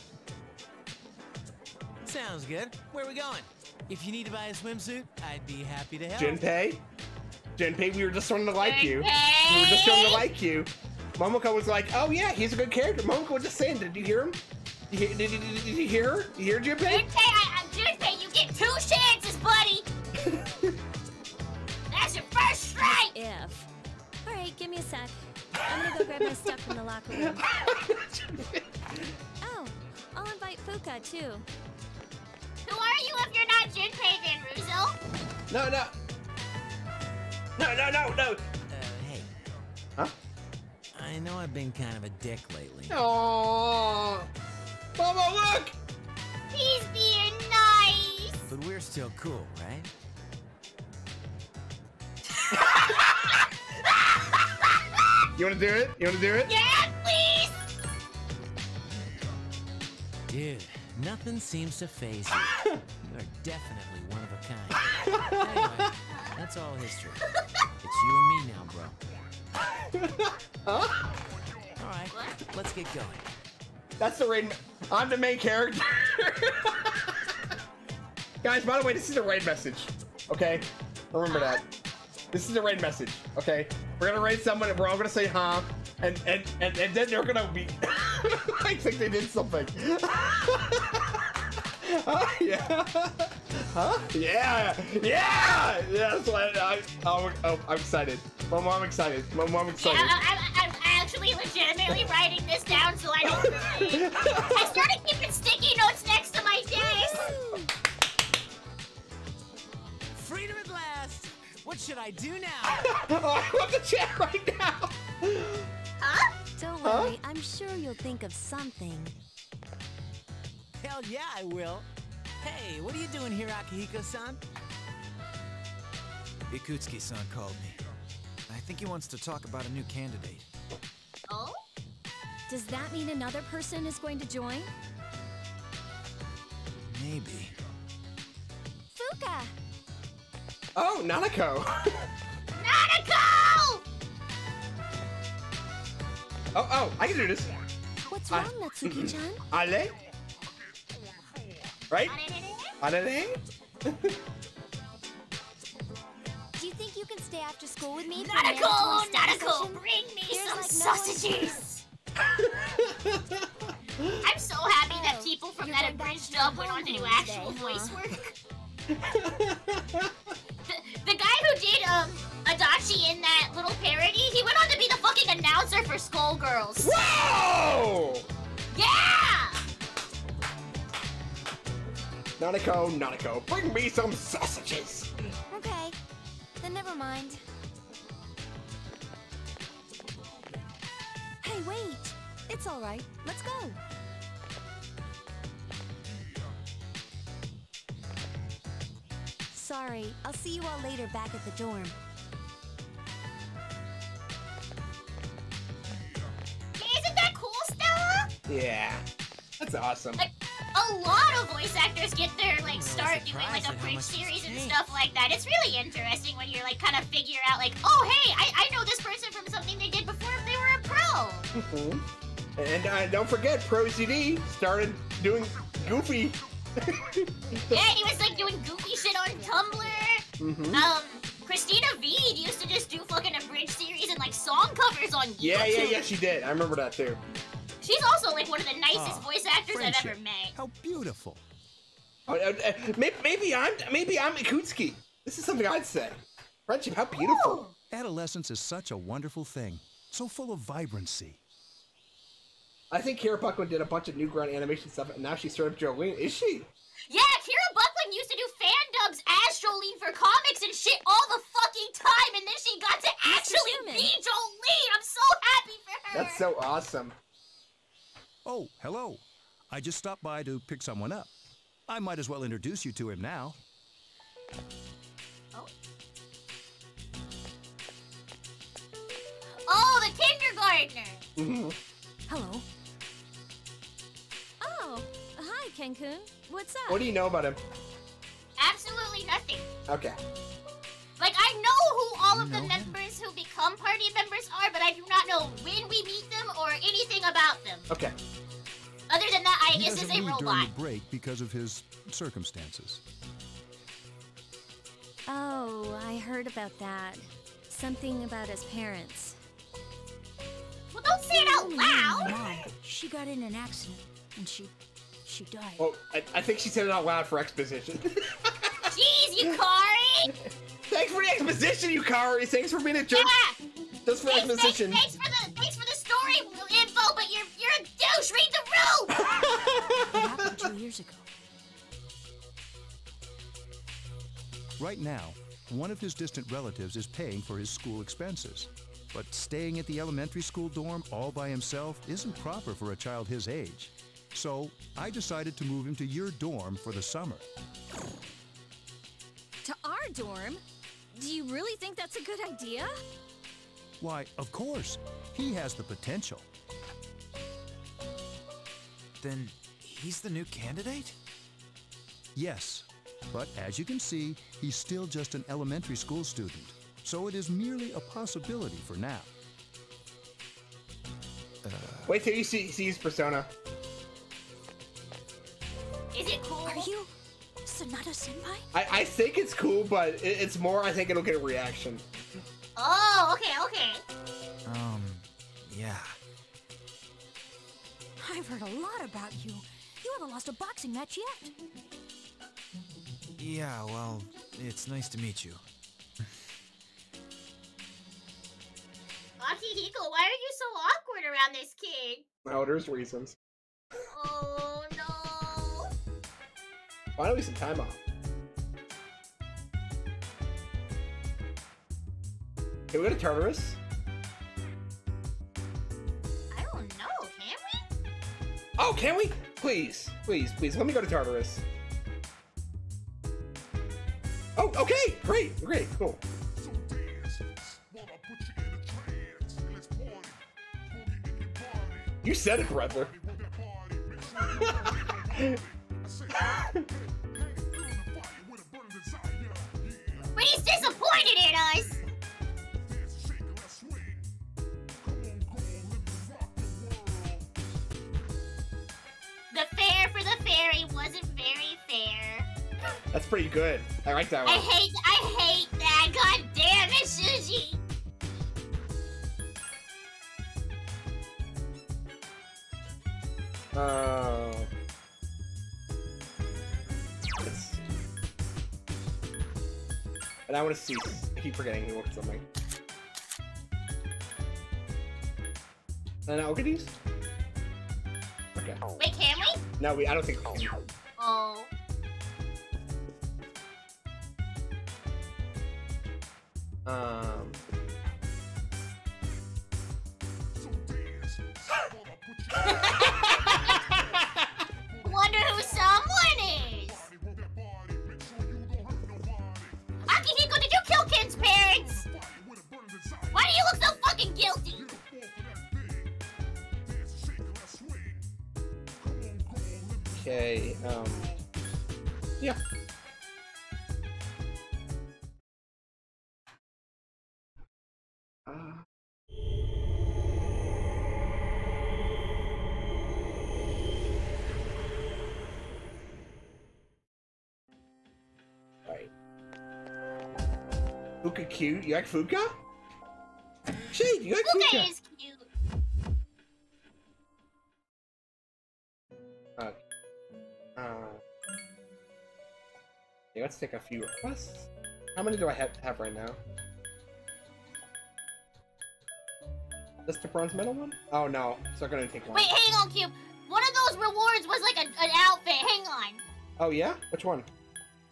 Speaker 6: Sounds good. Where are we going? If you need to buy a swimsuit, I'd be happy to help.
Speaker 1: Junpei? Junpei, we were just starting to like you. We were just starting to like you. Momoko was like, oh yeah, he's a good character. Momoko was just saying, did you hear him? Did you, did, did, did, did you hear her? Did you hear Junpei?
Speaker 2: Junpei, I, I'm Junpei, you get two chances, buddy! That's your first strike!
Speaker 5: If. Alright, give me a sec. I'm gonna go grab my stuff from the locker room. Oh, I'll invite Fuka too.
Speaker 2: Who are you if you're not Junpei Van Russo?
Speaker 1: No, no. No, no, no, no.
Speaker 6: Uh, hey.
Speaker 1: Huh?
Speaker 6: I know I've been kind of a dick lately.
Speaker 1: Aww. Mama, look!
Speaker 2: He's being nice!
Speaker 6: But we're still cool, right?
Speaker 1: You wanna do it? You wanna do it?
Speaker 2: Yeah, please!
Speaker 6: Dude, nothing seems to phase you. You are definitely one of a kind. Anyway, that's all history. It's you and me now, bro.
Speaker 1: Huh?
Speaker 6: All right, let's get going.
Speaker 1: That's the raid. I'm the main character. Guys, by the way, this is a raid message. Okay? Remember that. This is a raid message. Okay? We're gonna raid someone and we're all gonna say huh. And and and, and then they're gonna be I think they did something. huh? Ah, yeah. Huh? Yeah. Yeah. Yeah. That's why I, I, oh, I'm excited. Mom, I'm excited. Mom, I'm
Speaker 2: Yeah,
Speaker 1: excited.
Speaker 2: I, I, I'm actually legitimately writing this down so I don't forget. I started keeping sticky notes next to my desk!
Speaker 6: Freedom at last! What should I do now?
Speaker 1: oh, I want the chat right now.
Speaker 2: Huh?
Speaker 5: Don't
Speaker 1: Huh?
Speaker 5: worry, I'm sure you'll think of something.
Speaker 6: Hell yeah, I will. Hey, what are you doing here, Akihiko-san?
Speaker 10: Ikutsuki-san called me. I think he wants to talk about a new candidate.
Speaker 2: Oh?
Speaker 5: Does that mean another person is going to join?
Speaker 10: Maybe.
Speaker 5: Fuka!
Speaker 1: Oh, Nanako.
Speaker 2: Nanako!
Speaker 1: Oh, oh, I can do this.
Speaker 5: What's
Speaker 1: I-
Speaker 5: wrong, ah. Natsuki-chan?
Speaker 1: Ale? Right? Ale?
Speaker 9: Do you think you can stay after school with me? for a
Speaker 2: Nanako!
Speaker 9: mandatory study
Speaker 2: Nanako! Bring me
Speaker 9: There's
Speaker 2: some
Speaker 9: like no
Speaker 2: sausages! I'm so happy that
Speaker 9: Oh,
Speaker 2: people from
Speaker 9: you're
Speaker 2: that abridged
Speaker 9: to
Speaker 2: dub went on to do actual
Speaker 9: today,
Speaker 2: voice
Speaker 9: huh?
Speaker 2: work. The, the guy who did um Adachi in that little parody, he went on to be the fucking announcer for Skullgirls.
Speaker 1: Whoa!
Speaker 2: Yeah!
Speaker 1: Nanako, Nanako, bring me some sausages.
Speaker 9: Okay, then never mind.
Speaker 5: Hey, wait! It's alright. Let's go. Sorry, I'll see you all later back at the dorm.
Speaker 2: Isn't that cool, Stella?
Speaker 1: Yeah, that's awesome.
Speaker 2: Like, a lot of voice actors get their like start doing like a
Speaker 6: at
Speaker 2: bridge series and stuff like that. It's really interesting when you're like kind of figure out like, oh hey, I, I know this person from something they did before if they were a pro.
Speaker 1: Mhm. And uh, don't forget, Pro CD started doing Goofy.
Speaker 2: Yeah, and he was like doing goofy shit on Tumblr.
Speaker 1: Mhm.
Speaker 2: Um, Cristina Vee used to just do fucking a bridge series and like song covers on YouTube.
Speaker 1: Yeah, yeah, yeah, she did. I remember that too.
Speaker 2: She's also like one of the nicest
Speaker 10: Ah,
Speaker 2: voice actors I've ever met.
Speaker 10: How beautiful.
Speaker 1: Oh, uh, uh, may- maybe I'm maybe I'm Ikutsuki. This is something I'd say. Friendship, how beautiful.
Speaker 4: Adolescence is such a wonderful thing, so full of vibrancy.
Speaker 1: I think Kira Buckland did a bunch of Newground animation stuff, and now she's sort of Jolyne. Is she?
Speaker 2: Yeah, Kira Buckland used to do fan dubs as Jolyne for comics and shit all the fucking time, and then she got to actually
Speaker 5: Sherman.
Speaker 2: be Jolyne. I'm so happy for her.
Speaker 1: That's so awesome.
Speaker 4: Oh, hello. I just stopped by to pick someone up. I might as well introduce you to him now.
Speaker 2: Oh, the kindergartner.
Speaker 1: Mm -hmm.
Speaker 5: Hello. Oh, hi, Cancun. What's up?
Speaker 1: What do you know about him?
Speaker 2: Absolutely nothing.
Speaker 1: Okay.
Speaker 2: Like I know who all of the
Speaker 4: know him?
Speaker 2: members who become party members are, but I do not know when we meet them or anything about them.
Speaker 1: Okay.
Speaker 2: Other than that, I
Speaker 4: he
Speaker 2: guess
Speaker 4: doesn't
Speaker 2: it's a
Speaker 4: leave during
Speaker 2: robot.
Speaker 4: the break because of his circumstances.
Speaker 5: Oh, I heard about that. Something about his parents.
Speaker 2: Well, don't say it out hmm. loud.
Speaker 12: Mom, she got in an accident and she she died.
Speaker 1: Well, I, I think she said it out loud for exposition.
Speaker 2: Jeez, Yukari.
Speaker 1: Thanks for the exposition, Yukari. Thanks for being a jerk.
Speaker 2: Yeah.
Speaker 1: Just for
Speaker 2: Thanks, thanks,
Speaker 1: exposition.
Speaker 2: thanks for the thanks for the story info, but you're you're a douche. Read the room.
Speaker 12: Happened two years ago.
Speaker 4: Right now, one of his distant relatives is paying for his school expenses. But staying at the elementary school dorm all by himself isn't proper for a child his age. So I decided to move him to your dorm for the summer.
Speaker 5: To our dorm? Do you really think that's a good idea?
Speaker 4: Why, of course, he has the potential.
Speaker 10: Then he's the new candidate?
Speaker 4: Yes, but as you can see, he's still just an elementary school student. So it is merely a possibility for now.
Speaker 1: Wait till you see, see his persona.
Speaker 2: Is it cool?
Speaker 12: Are you Sanada Senpai?
Speaker 1: I, I think it's cool, but it, it's more. I think it'll get a reaction.
Speaker 2: Oh, okay, okay.
Speaker 10: Um, yeah.
Speaker 12: I've heard a lot about you. You haven't lost a boxing match yet.
Speaker 10: Yeah, well, it's nice to meet you.
Speaker 2: Akihiko, why are you so awkward around this kid?
Speaker 1: Oh, there's reasons.
Speaker 2: Oh no.
Speaker 1: Finally, some time off. Can we go to Tartarus?
Speaker 2: I don't know. Can we?
Speaker 1: Oh, can we? Please, please, please. Let me go to Tartarus. Oh, okay. Great, great, cool. You said it, brother.
Speaker 2: But he's disappointed in us. The fair for the fairy wasn't very fair.
Speaker 1: That's pretty good. I like that one.
Speaker 2: I hate, I hate that. God damn it, Sushi.
Speaker 1: Uh, And I want to see. I keep forgetting he wants something. And I'll get these. Okay.
Speaker 2: Wait, can we?
Speaker 1: No, we. I don't think we can.
Speaker 2: Oh.
Speaker 1: Um. Fuka cute. You like Fuka? Shade, you like
Speaker 2: Fuka
Speaker 1: Fuka?
Speaker 2: is cute.
Speaker 1: Uh, uh, yeah, let's take a few requests. How many do I have, have right now? That's the bronze medal one? Oh no, it's not gonna take long.
Speaker 2: Wait, hang on, Cube. One of those rewards was like a, an outfit. Hang on.
Speaker 1: Oh yeah? Which one?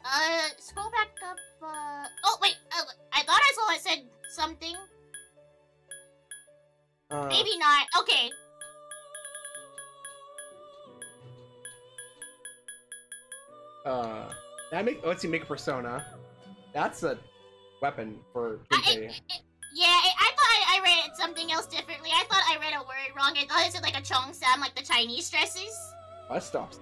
Speaker 2: Uh, scroll back up. Uh, oh wait, I said something.
Speaker 1: Uh,
Speaker 2: Maybe not. Okay.
Speaker 1: Uh, that make let's see, make a persona. That's a weapon for Junpei.
Speaker 2: Yeah, I, I thought I, I read something else differently. I thought I read a word wrong. I thought it said like a cheongsam, like the Chinese dresses.
Speaker 1: Bus stop.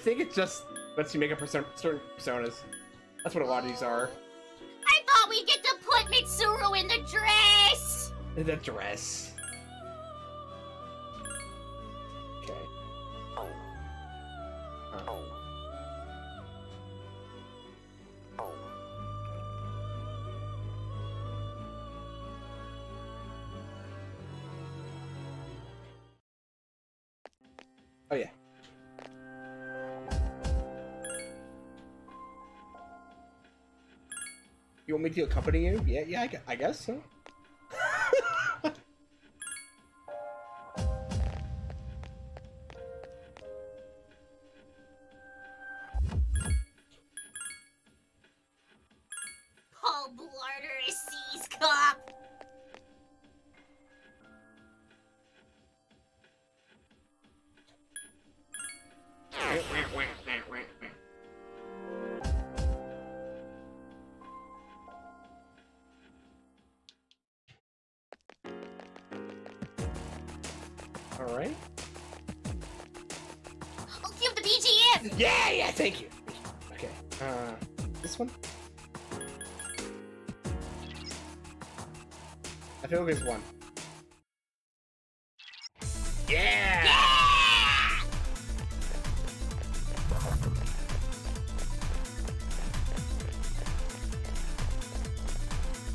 Speaker 1: Think it just lets you make a person, certain personas. That's what a lot of these are.
Speaker 2: I thought we'd get to put Mitsuru in the dress.
Speaker 1: The dress. Okay. Uh, Oh want me to accompany you? Yeah, yeah, I, I guess so. I feel like there's one. Yeah.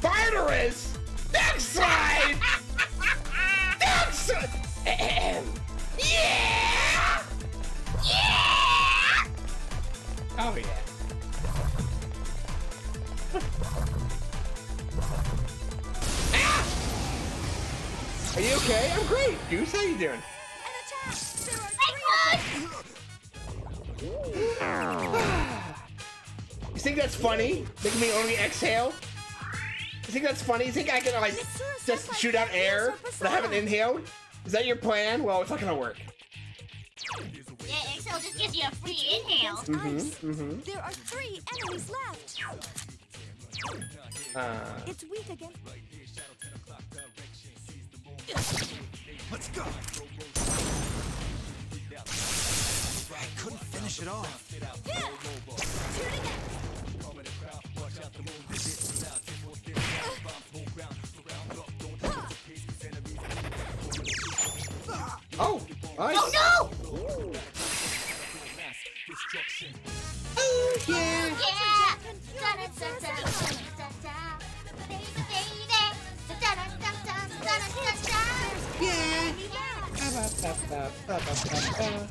Speaker 1: Barterous! Backside! Backside! Ahem. Yeah!
Speaker 2: Yeah!
Speaker 1: Oh yeah. Are you okay? I'm great. Goose, how you doing? You think that's funny? Making me only exhale? You think that's funny? You think I can like just shoot out air but I haven't inhaled? Is that your plan? Well, it's not gonna work.
Speaker 2: Yeah, Excel just gives you a free inhale.
Speaker 1: Mm-hmm. Mm-hmm.
Speaker 12: There are three enemies left.
Speaker 1: Uh,
Speaker 12: It's weak again.
Speaker 10: Let's go. I couldn't finish it off.
Speaker 1: oh, nice.
Speaker 2: Oh no!
Speaker 1: Oh yeah.
Speaker 2: Yeah! Da-da-da-da-da-da-da. Baby, baby. Da-da-da-da-da-da-da-da.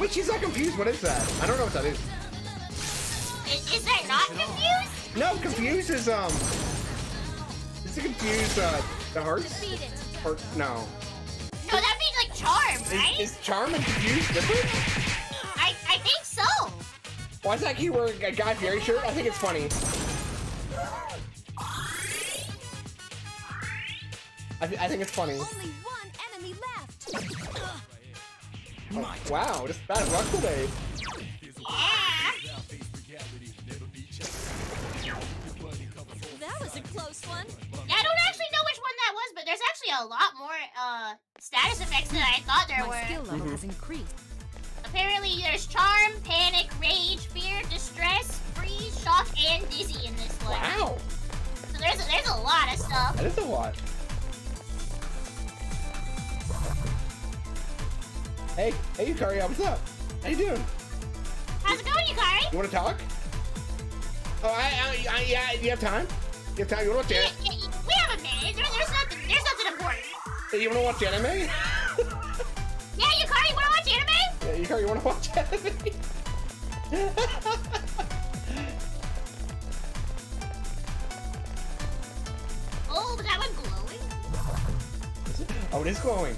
Speaker 1: Wait, she's not confused. What is that? I don't know what that is.
Speaker 2: Is, is that not confused?
Speaker 1: No, confused is um. Is it confused? Uh, the hearts? Heart? No.
Speaker 2: No, that means like charm. right?
Speaker 1: Is, is charm and confused different?
Speaker 2: I, I think so.
Speaker 1: Why is that kid wearing a Guy Fieri shirt? I think it's funny. I, th- I think it's funny.
Speaker 12: Only one enemy left.
Speaker 1: Oh, wow, just bad luck today.
Speaker 5: That was a close one.
Speaker 2: Yeah, I don't actually know which one that was, but there's actually a lot more uh status effects than I thought there
Speaker 7: My
Speaker 2: were.
Speaker 7: skill level
Speaker 1: Mm-hmm.
Speaker 7: has increased.
Speaker 2: Apparently, there's charm, panic, rage, fear, distress, freeze, shock, and dizzy in this one.
Speaker 1: Wow,
Speaker 2: So there's a, there's a lot of stuff.
Speaker 1: that is a lot. Hey, hey, Yukari, what's up? How you doing?
Speaker 2: How's it going, Yukari?
Speaker 1: You want to talk? Oh, I, I, I, yeah, you have time? You have time? You want to watch
Speaker 2: Yeah,
Speaker 1: it?
Speaker 2: yeah, we have a minute. There, there's nothing. There's nothing important.
Speaker 1: Hey, you want to watch anime?
Speaker 2: Yeah, Yukari, you wanna watch anime?
Speaker 1: Yeah, Yukari, you want to watch anime?
Speaker 2: Oh, was that one glowing?
Speaker 1: oh, it is glowing.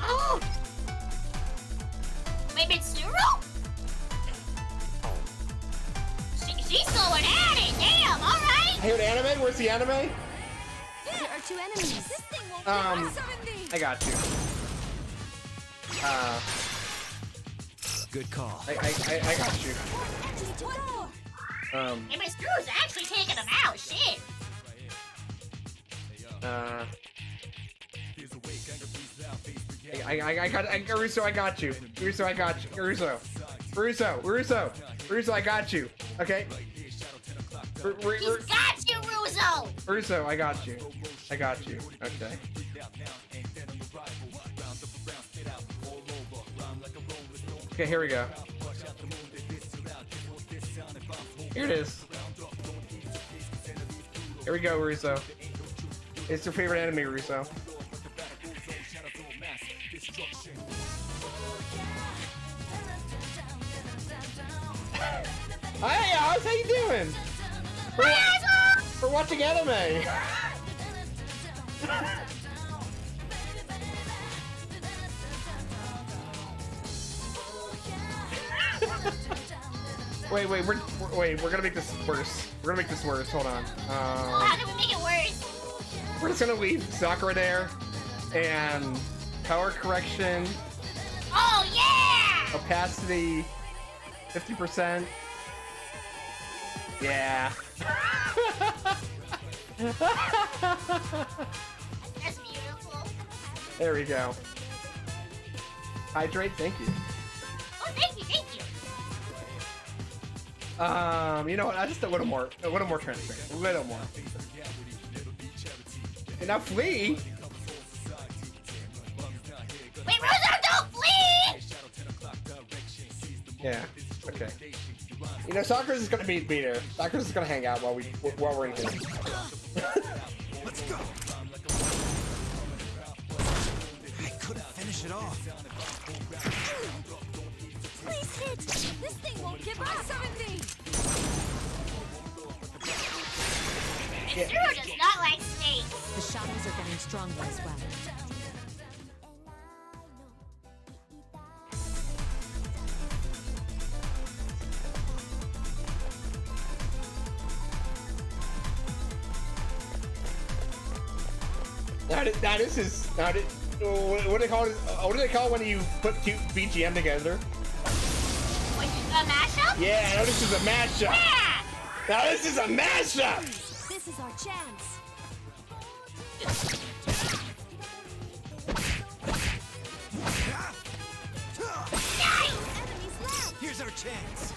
Speaker 2: Oh! Wait, Mitsuru? She, she's going at it. Damn. All right.
Speaker 1: Hey, what anime? Where's the anime?
Speaker 5: There are two enemies.
Speaker 12: This thing won't
Speaker 1: Um, I got you. Uh,
Speaker 10: Good call.
Speaker 1: I, I, I, I got you.
Speaker 12: One more.
Speaker 1: Um,
Speaker 2: Hey, Mitsuru's actually taking them out. Shit.
Speaker 1: uh. I, I, I got, I, Russo, I got you. Russo, I got you. Russo. Russo, Russo, Russo, I got you. Okay? Ru- Ru-
Speaker 2: He's
Speaker 1: Ru-
Speaker 2: got you, Ruzo.
Speaker 1: Russo, I got you. I got you. Okay. Okay, here we go. Here it is. Here we go, Russo. It's your favorite anime, Russo. Hey, Oz, how you doing? We're, we're watching anime. Wait, wait, we're, we're wait, we're gonna make this worse. We're gonna make this worse. Hold on. Um,
Speaker 2: how can we make it worse?
Speaker 1: we're just gonna leave Sakura there, and power correction,
Speaker 2: Oh yeah!
Speaker 1: opacity, fifty percent. Yeah.
Speaker 2: That's beautiful.
Speaker 1: there we go. Hydrate, thank you. Um, you know what? I just a little more, a little more transparent, a little more. And now flee.
Speaker 2: Wait, Russo, don't flee!
Speaker 1: Yeah. Okay. You know, Sakura's is gonna be be there. Sakura's is gonna hang out while we while we're in here.
Speaker 10: Let's go. I couldn't finish it off.
Speaker 12: Please hit. This thing won't give us 70.
Speaker 2: Mitsuru does not like snakes.
Speaker 7: The shadows are getting stronger as well.
Speaker 1: Now, thi- now this is now. thi- What what do they call it? uh, What do they call when you put two BGM together?
Speaker 2: Wait, a mashup?
Speaker 1: Yeah, now this is a mashup.
Speaker 2: Yeah!
Speaker 1: Now this is a mashup.
Speaker 12: This is our chance. Enemies.
Speaker 10: Here's our chance.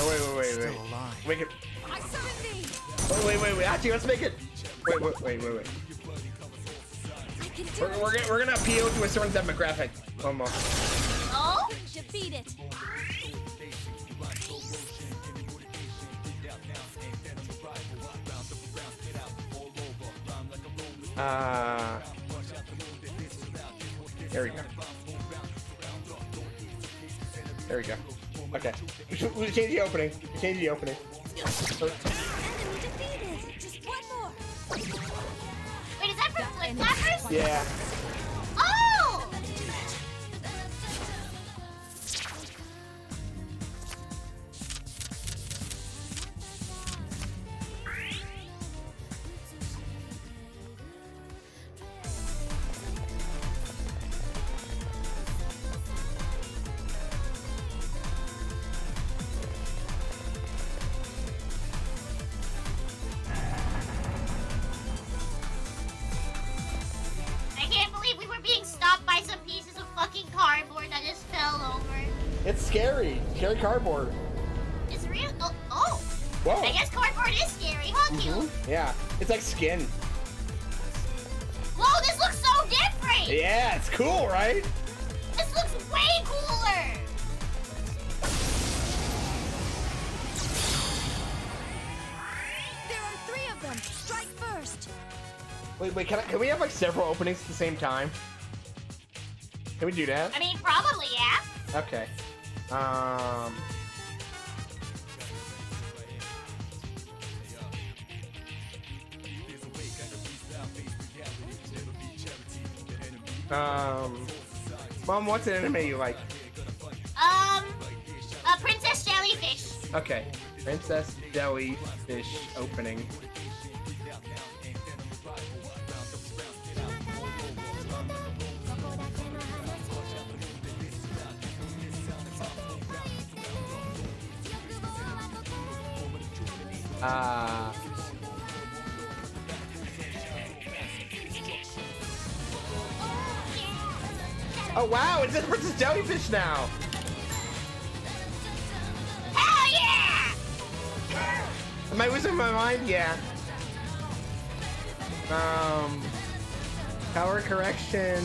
Speaker 1: Oh wait, wait, wait,
Speaker 10: Still
Speaker 1: wait.
Speaker 10: alive.
Speaker 1: Make it.
Speaker 12: I 70.
Speaker 1: Oh wait, wait, wait. Actually, let's make it. Wait, wait, wait, wait, wait.
Speaker 12: I can do
Speaker 1: We're, we're, gonna, we're gonna appeal to a certain demographic. Almost.
Speaker 12: Defeat it.
Speaker 1: Uh. There we go. There we go. Okay. We we change the opening. Change the opening.
Speaker 12: Enemy defeated. Just one more.
Speaker 2: Wait, is that from Flip Flappers?
Speaker 1: Yeah. Skin.
Speaker 2: Whoa, this looks so different.
Speaker 1: Yeah, it's cool, right?
Speaker 2: This looks way cooler.
Speaker 12: There are three of them. Strike first.
Speaker 1: Wait, wait. Can I, can we have like several openings at the same time? Can we do that?
Speaker 2: I mean, probably, yeah.
Speaker 1: Okay. Um. Um. Mom, what's an anime you like?
Speaker 2: Um, uh, Princess Jellyfish.
Speaker 1: Okay. Princess Jellyfish opening. Uh, oh wow, it's just Princess Jellyfish now.
Speaker 2: Hell yeah!
Speaker 1: Am I losing my mind? Yeah. Um, power correction,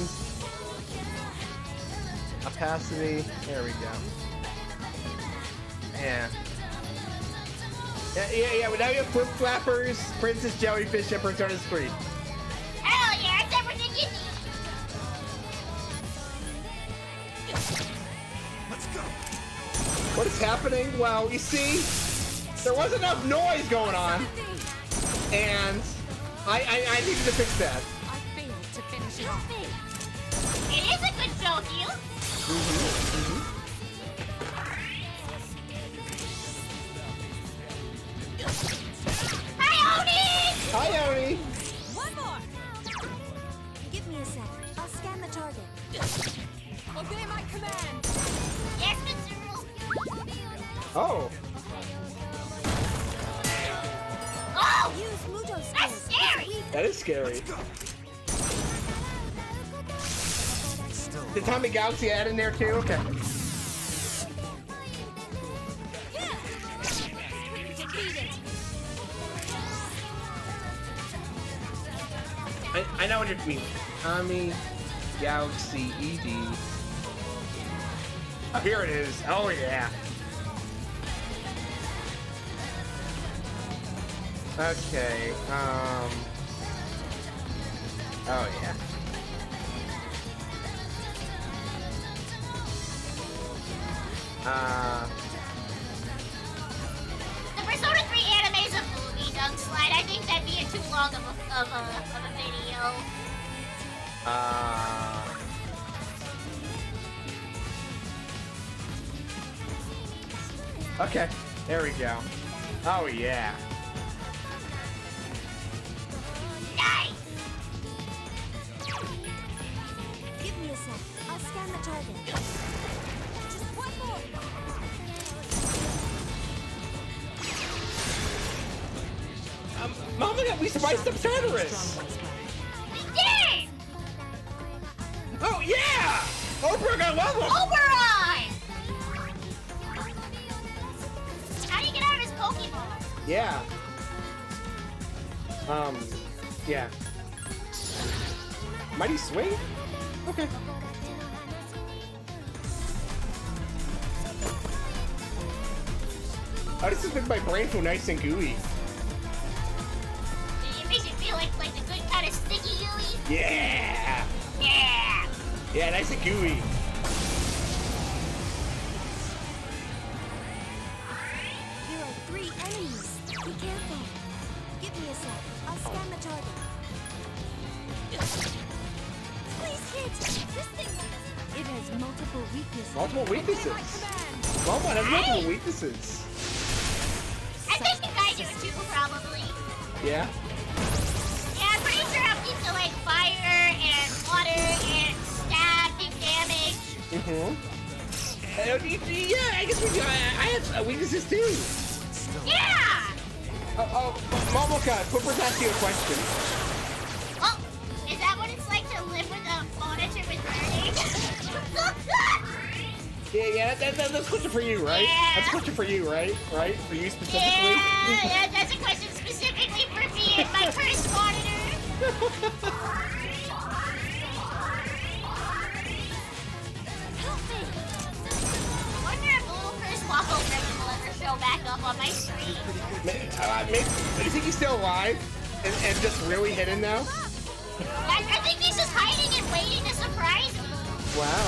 Speaker 1: opacity. There we go. Yeah. Yeah, yeah, yeah. Now you have flip flappers, Princess Jellyfish, and Persona 3. What is happening? Well, you see, there was enough noise going on, and I I, I needed to fix that.
Speaker 7: I failed to finish it.
Speaker 2: It is a good joke, you. Hi,
Speaker 1: Oh,
Speaker 2: Oh!
Speaker 12: Use Mudo
Speaker 2: That's scary!
Speaker 1: that is scary. Did Tommy Galaxy add in there too? Okay. I, I know what it means. Tommy Galaxy ED. Oh, here it is. Oh, yeah. Okay, um... Oh, yeah. Uh...
Speaker 2: The Persona 3 anime is a movie, Dunk Slide. I think that'd be a too long of a, of a, of a video.
Speaker 1: Uh... Okay, there we go. Oh, yeah. And gooey. For you, right? Right? For you specifically?
Speaker 2: Yeah, yeah, that's a question specifically for me and my first monitor. I wonder if little Chris Waffle Griffin will ever show back up on my screen.
Speaker 1: Uh, maybe, do you think he's still alive and, and just really hidden now?
Speaker 2: I, I think he's just hiding and waiting to surprise me.
Speaker 1: Wow.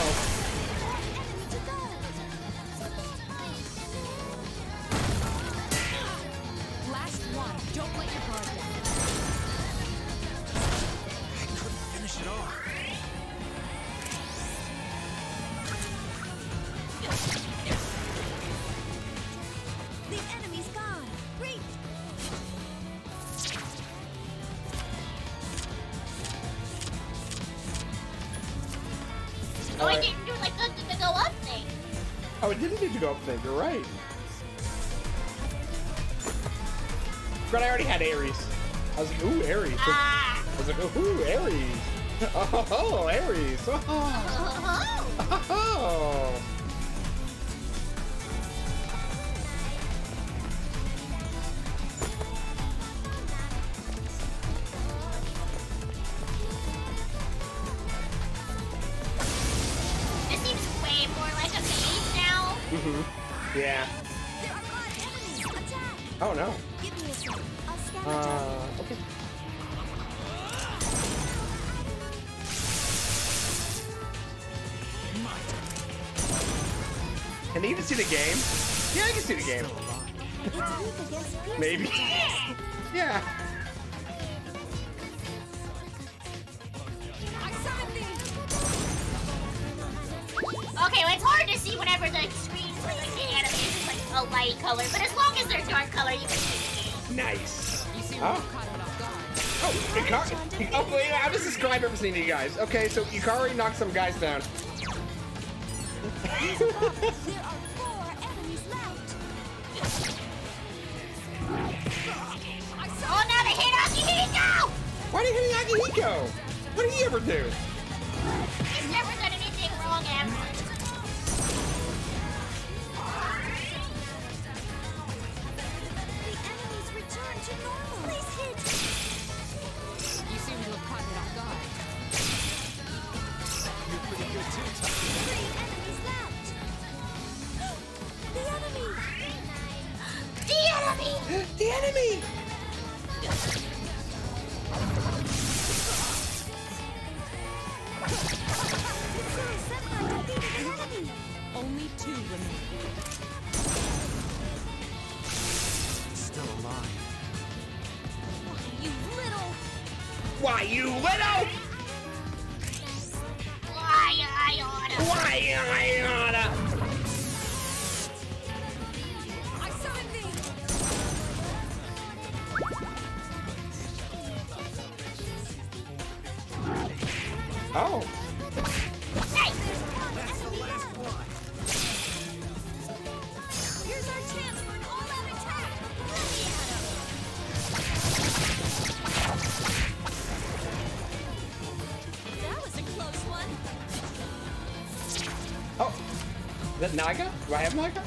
Speaker 2: Oh, I didn't do like the, the, the go up thing.
Speaker 1: Oh, it didn't need to go up there. You're right. But I already had Ares. I was like, ooh, Ares.
Speaker 2: Ah.
Speaker 1: I was like, ooh, Ares. Oh, Ares. Oh. oh. guys? Okay, so Yukari knocked some guys down.
Speaker 12: There are four enemies left.
Speaker 2: Oh, now they hit Akihiko!
Speaker 1: Why did he hit Akihiko? What did he ever do? Naga? Do I have Naga?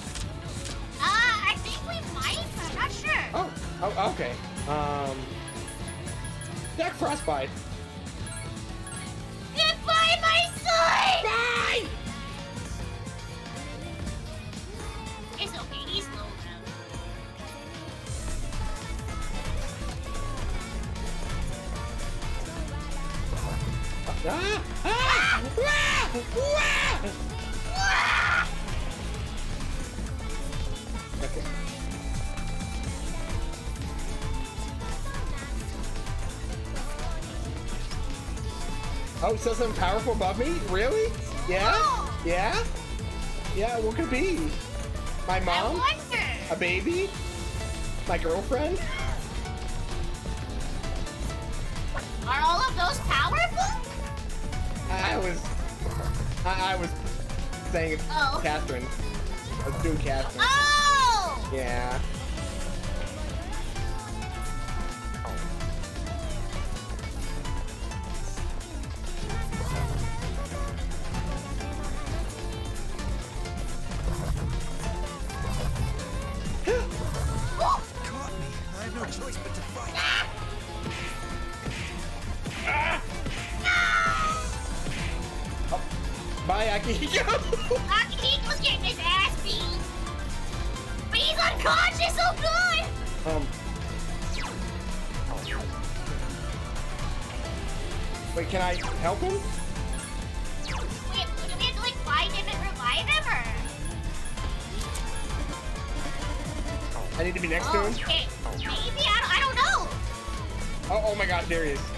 Speaker 1: Still something powerful above me? Really? Yeah? Yeah? Yeah, what could be? My mom? A baby? My girlfriend? had
Speaker 10: no choice but to fight. Ah! Ah! Oh.
Speaker 1: Bye, Akihiko.
Speaker 2: Akihiko's getting his ass beat. But he's unconscious, oh good!
Speaker 1: Um. Wait, can I help him? I need to be next
Speaker 2: oh,
Speaker 1: to him.
Speaker 2: Okay. Maybe I don't, I don't know.
Speaker 1: Oh, oh my God, there he is.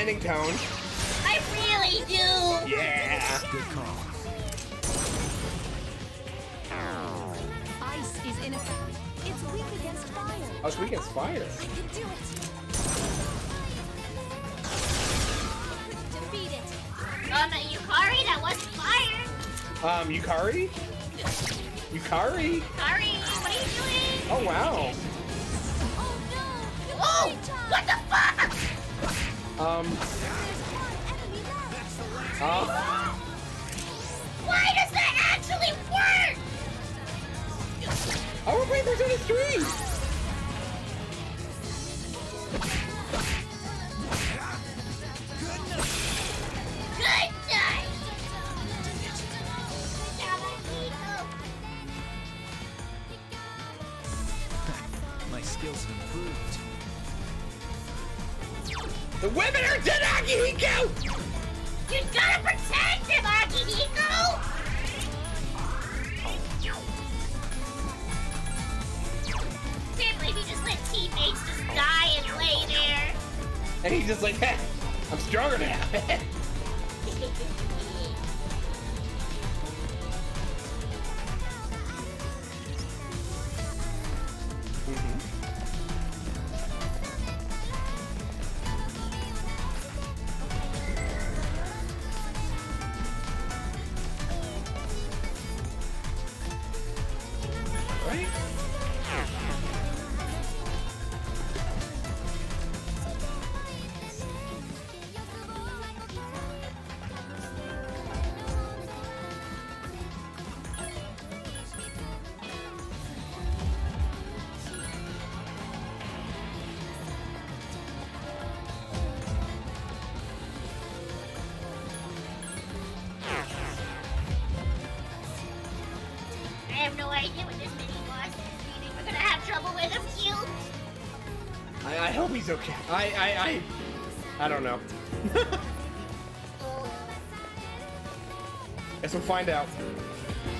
Speaker 2: standing. I really do.
Speaker 1: Yeah.
Speaker 10: Good call.
Speaker 7: Ice is ineffective.
Speaker 12: It's weak against fire.
Speaker 1: Oh, it's weak against fire.
Speaker 12: I can do it.
Speaker 2: Um, Yukari, that was fire.
Speaker 1: Um, Yukari? Yukari? Vem! okay. I, I, I, I don't know. guess we'll find out.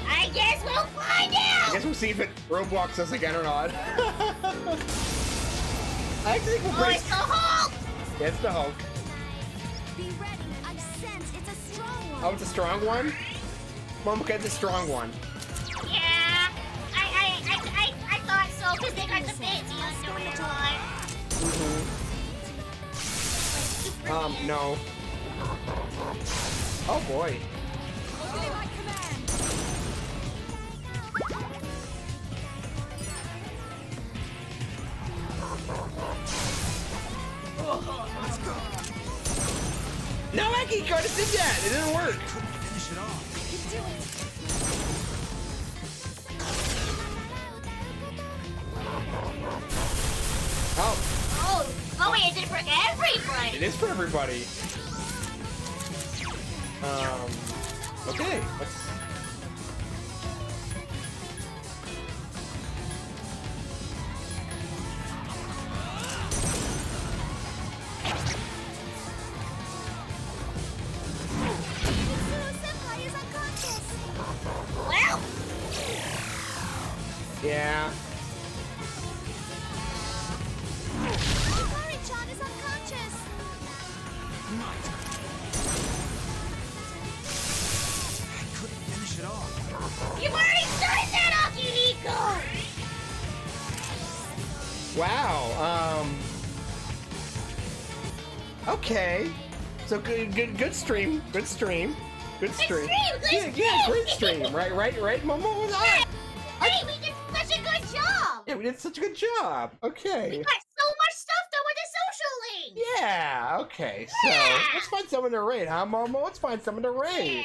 Speaker 2: I guess we'll find out!
Speaker 1: I guess we'll see if it Roblox us again or not. I actually think we'll.
Speaker 2: Oh, it's the Hulk!
Speaker 1: Yeah, it's the Hulk.
Speaker 12: Be ready. I sense
Speaker 1: oh, it's a strong one. Oh, it's a strong one?
Speaker 2: Mom, get the strong one.
Speaker 1: Um, no. Oh boy.
Speaker 12: Let's go.
Speaker 1: No, Eki cut it to. It didn't work.
Speaker 2: Everybody.
Speaker 1: So good, good, good stream. Good stream. Good stream.
Speaker 2: stream, good
Speaker 1: yeah, yeah,
Speaker 2: stream.
Speaker 1: great stream. Right, right, right. Momo was on.
Speaker 2: Hey, we did such a good job.
Speaker 1: Yeah, we did such a good job. Okay.
Speaker 2: We got so much stuff done with the social link.
Speaker 1: Yeah. Okay. So
Speaker 2: Yeah.
Speaker 1: let's find someone to raid, huh, Momo? Let's find someone to raid.
Speaker 2: Yeah.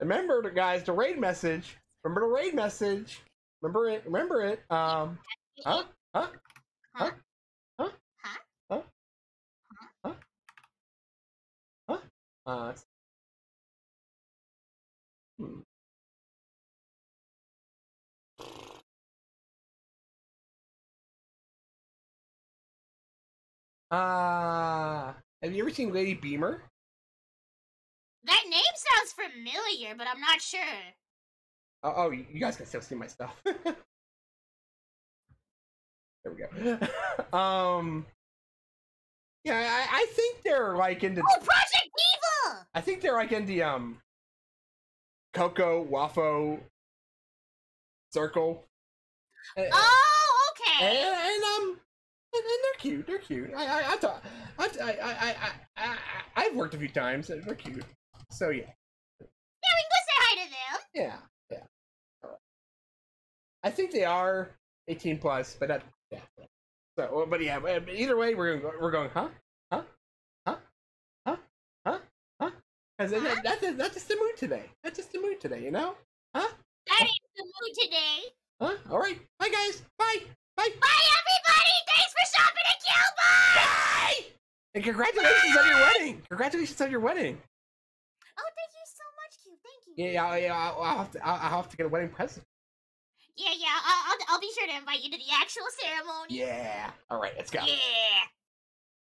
Speaker 1: Remember, the guys, the raid message. Remember the raid message. Remember it. Remember it. Um. Huh? Huh? Huh? Huh?
Speaker 2: Huh?
Speaker 1: Huh? Huh? Uh. Hmm. Uh, have you ever seen Lady Beamer?
Speaker 2: That name sounds familiar, but I'm not sure.
Speaker 1: Oh, oh, you you guys can still see my stuff. there we go. um, yeah, I, I think they're like into.
Speaker 2: Oh, Project Evil!
Speaker 1: I think they're like in the um, Coco Waffo circle.
Speaker 2: Oh, okay.
Speaker 1: and, and um, and, and they're cute. They're cute. I I I thought I I I I I I've worked a few times. and They're cute. So yeah,
Speaker 2: Yeah, we can go say hi to them.
Speaker 1: yeah, yeah. I think they are 18 plus, but that yeah. So, but yeah, but either way, we're going. We're going. Huh? Huh? Huh? Huh? Huh? Huh? 'Cause that-
Speaker 2: Huh?
Speaker 1: that's that's just the mood today. That's just the mood today. You know? Huh?
Speaker 2: That is the mood today.
Speaker 1: Huh? All right. Bye, guys. Bye. Bye.
Speaker 2: Bye, everybody! Thanks for shopping at Killbot!
Speaker 1: Bye. And congratulations on your wedding. Congratulations on your wedding.
Speaker 2: Oh, thank you so much, Q. Thank you.
Speaker 1: Yeah, yeah, yeah. I'll, I'll have to. I'll, I'll have to get a wedding present.
Speaker 2: Yeah, yeah. I'll, I'll, I'll be sure to invite you to the actual ceremony.
Speaker 1: Yeah. All right. Let's go.
Speaker 2: Yeah.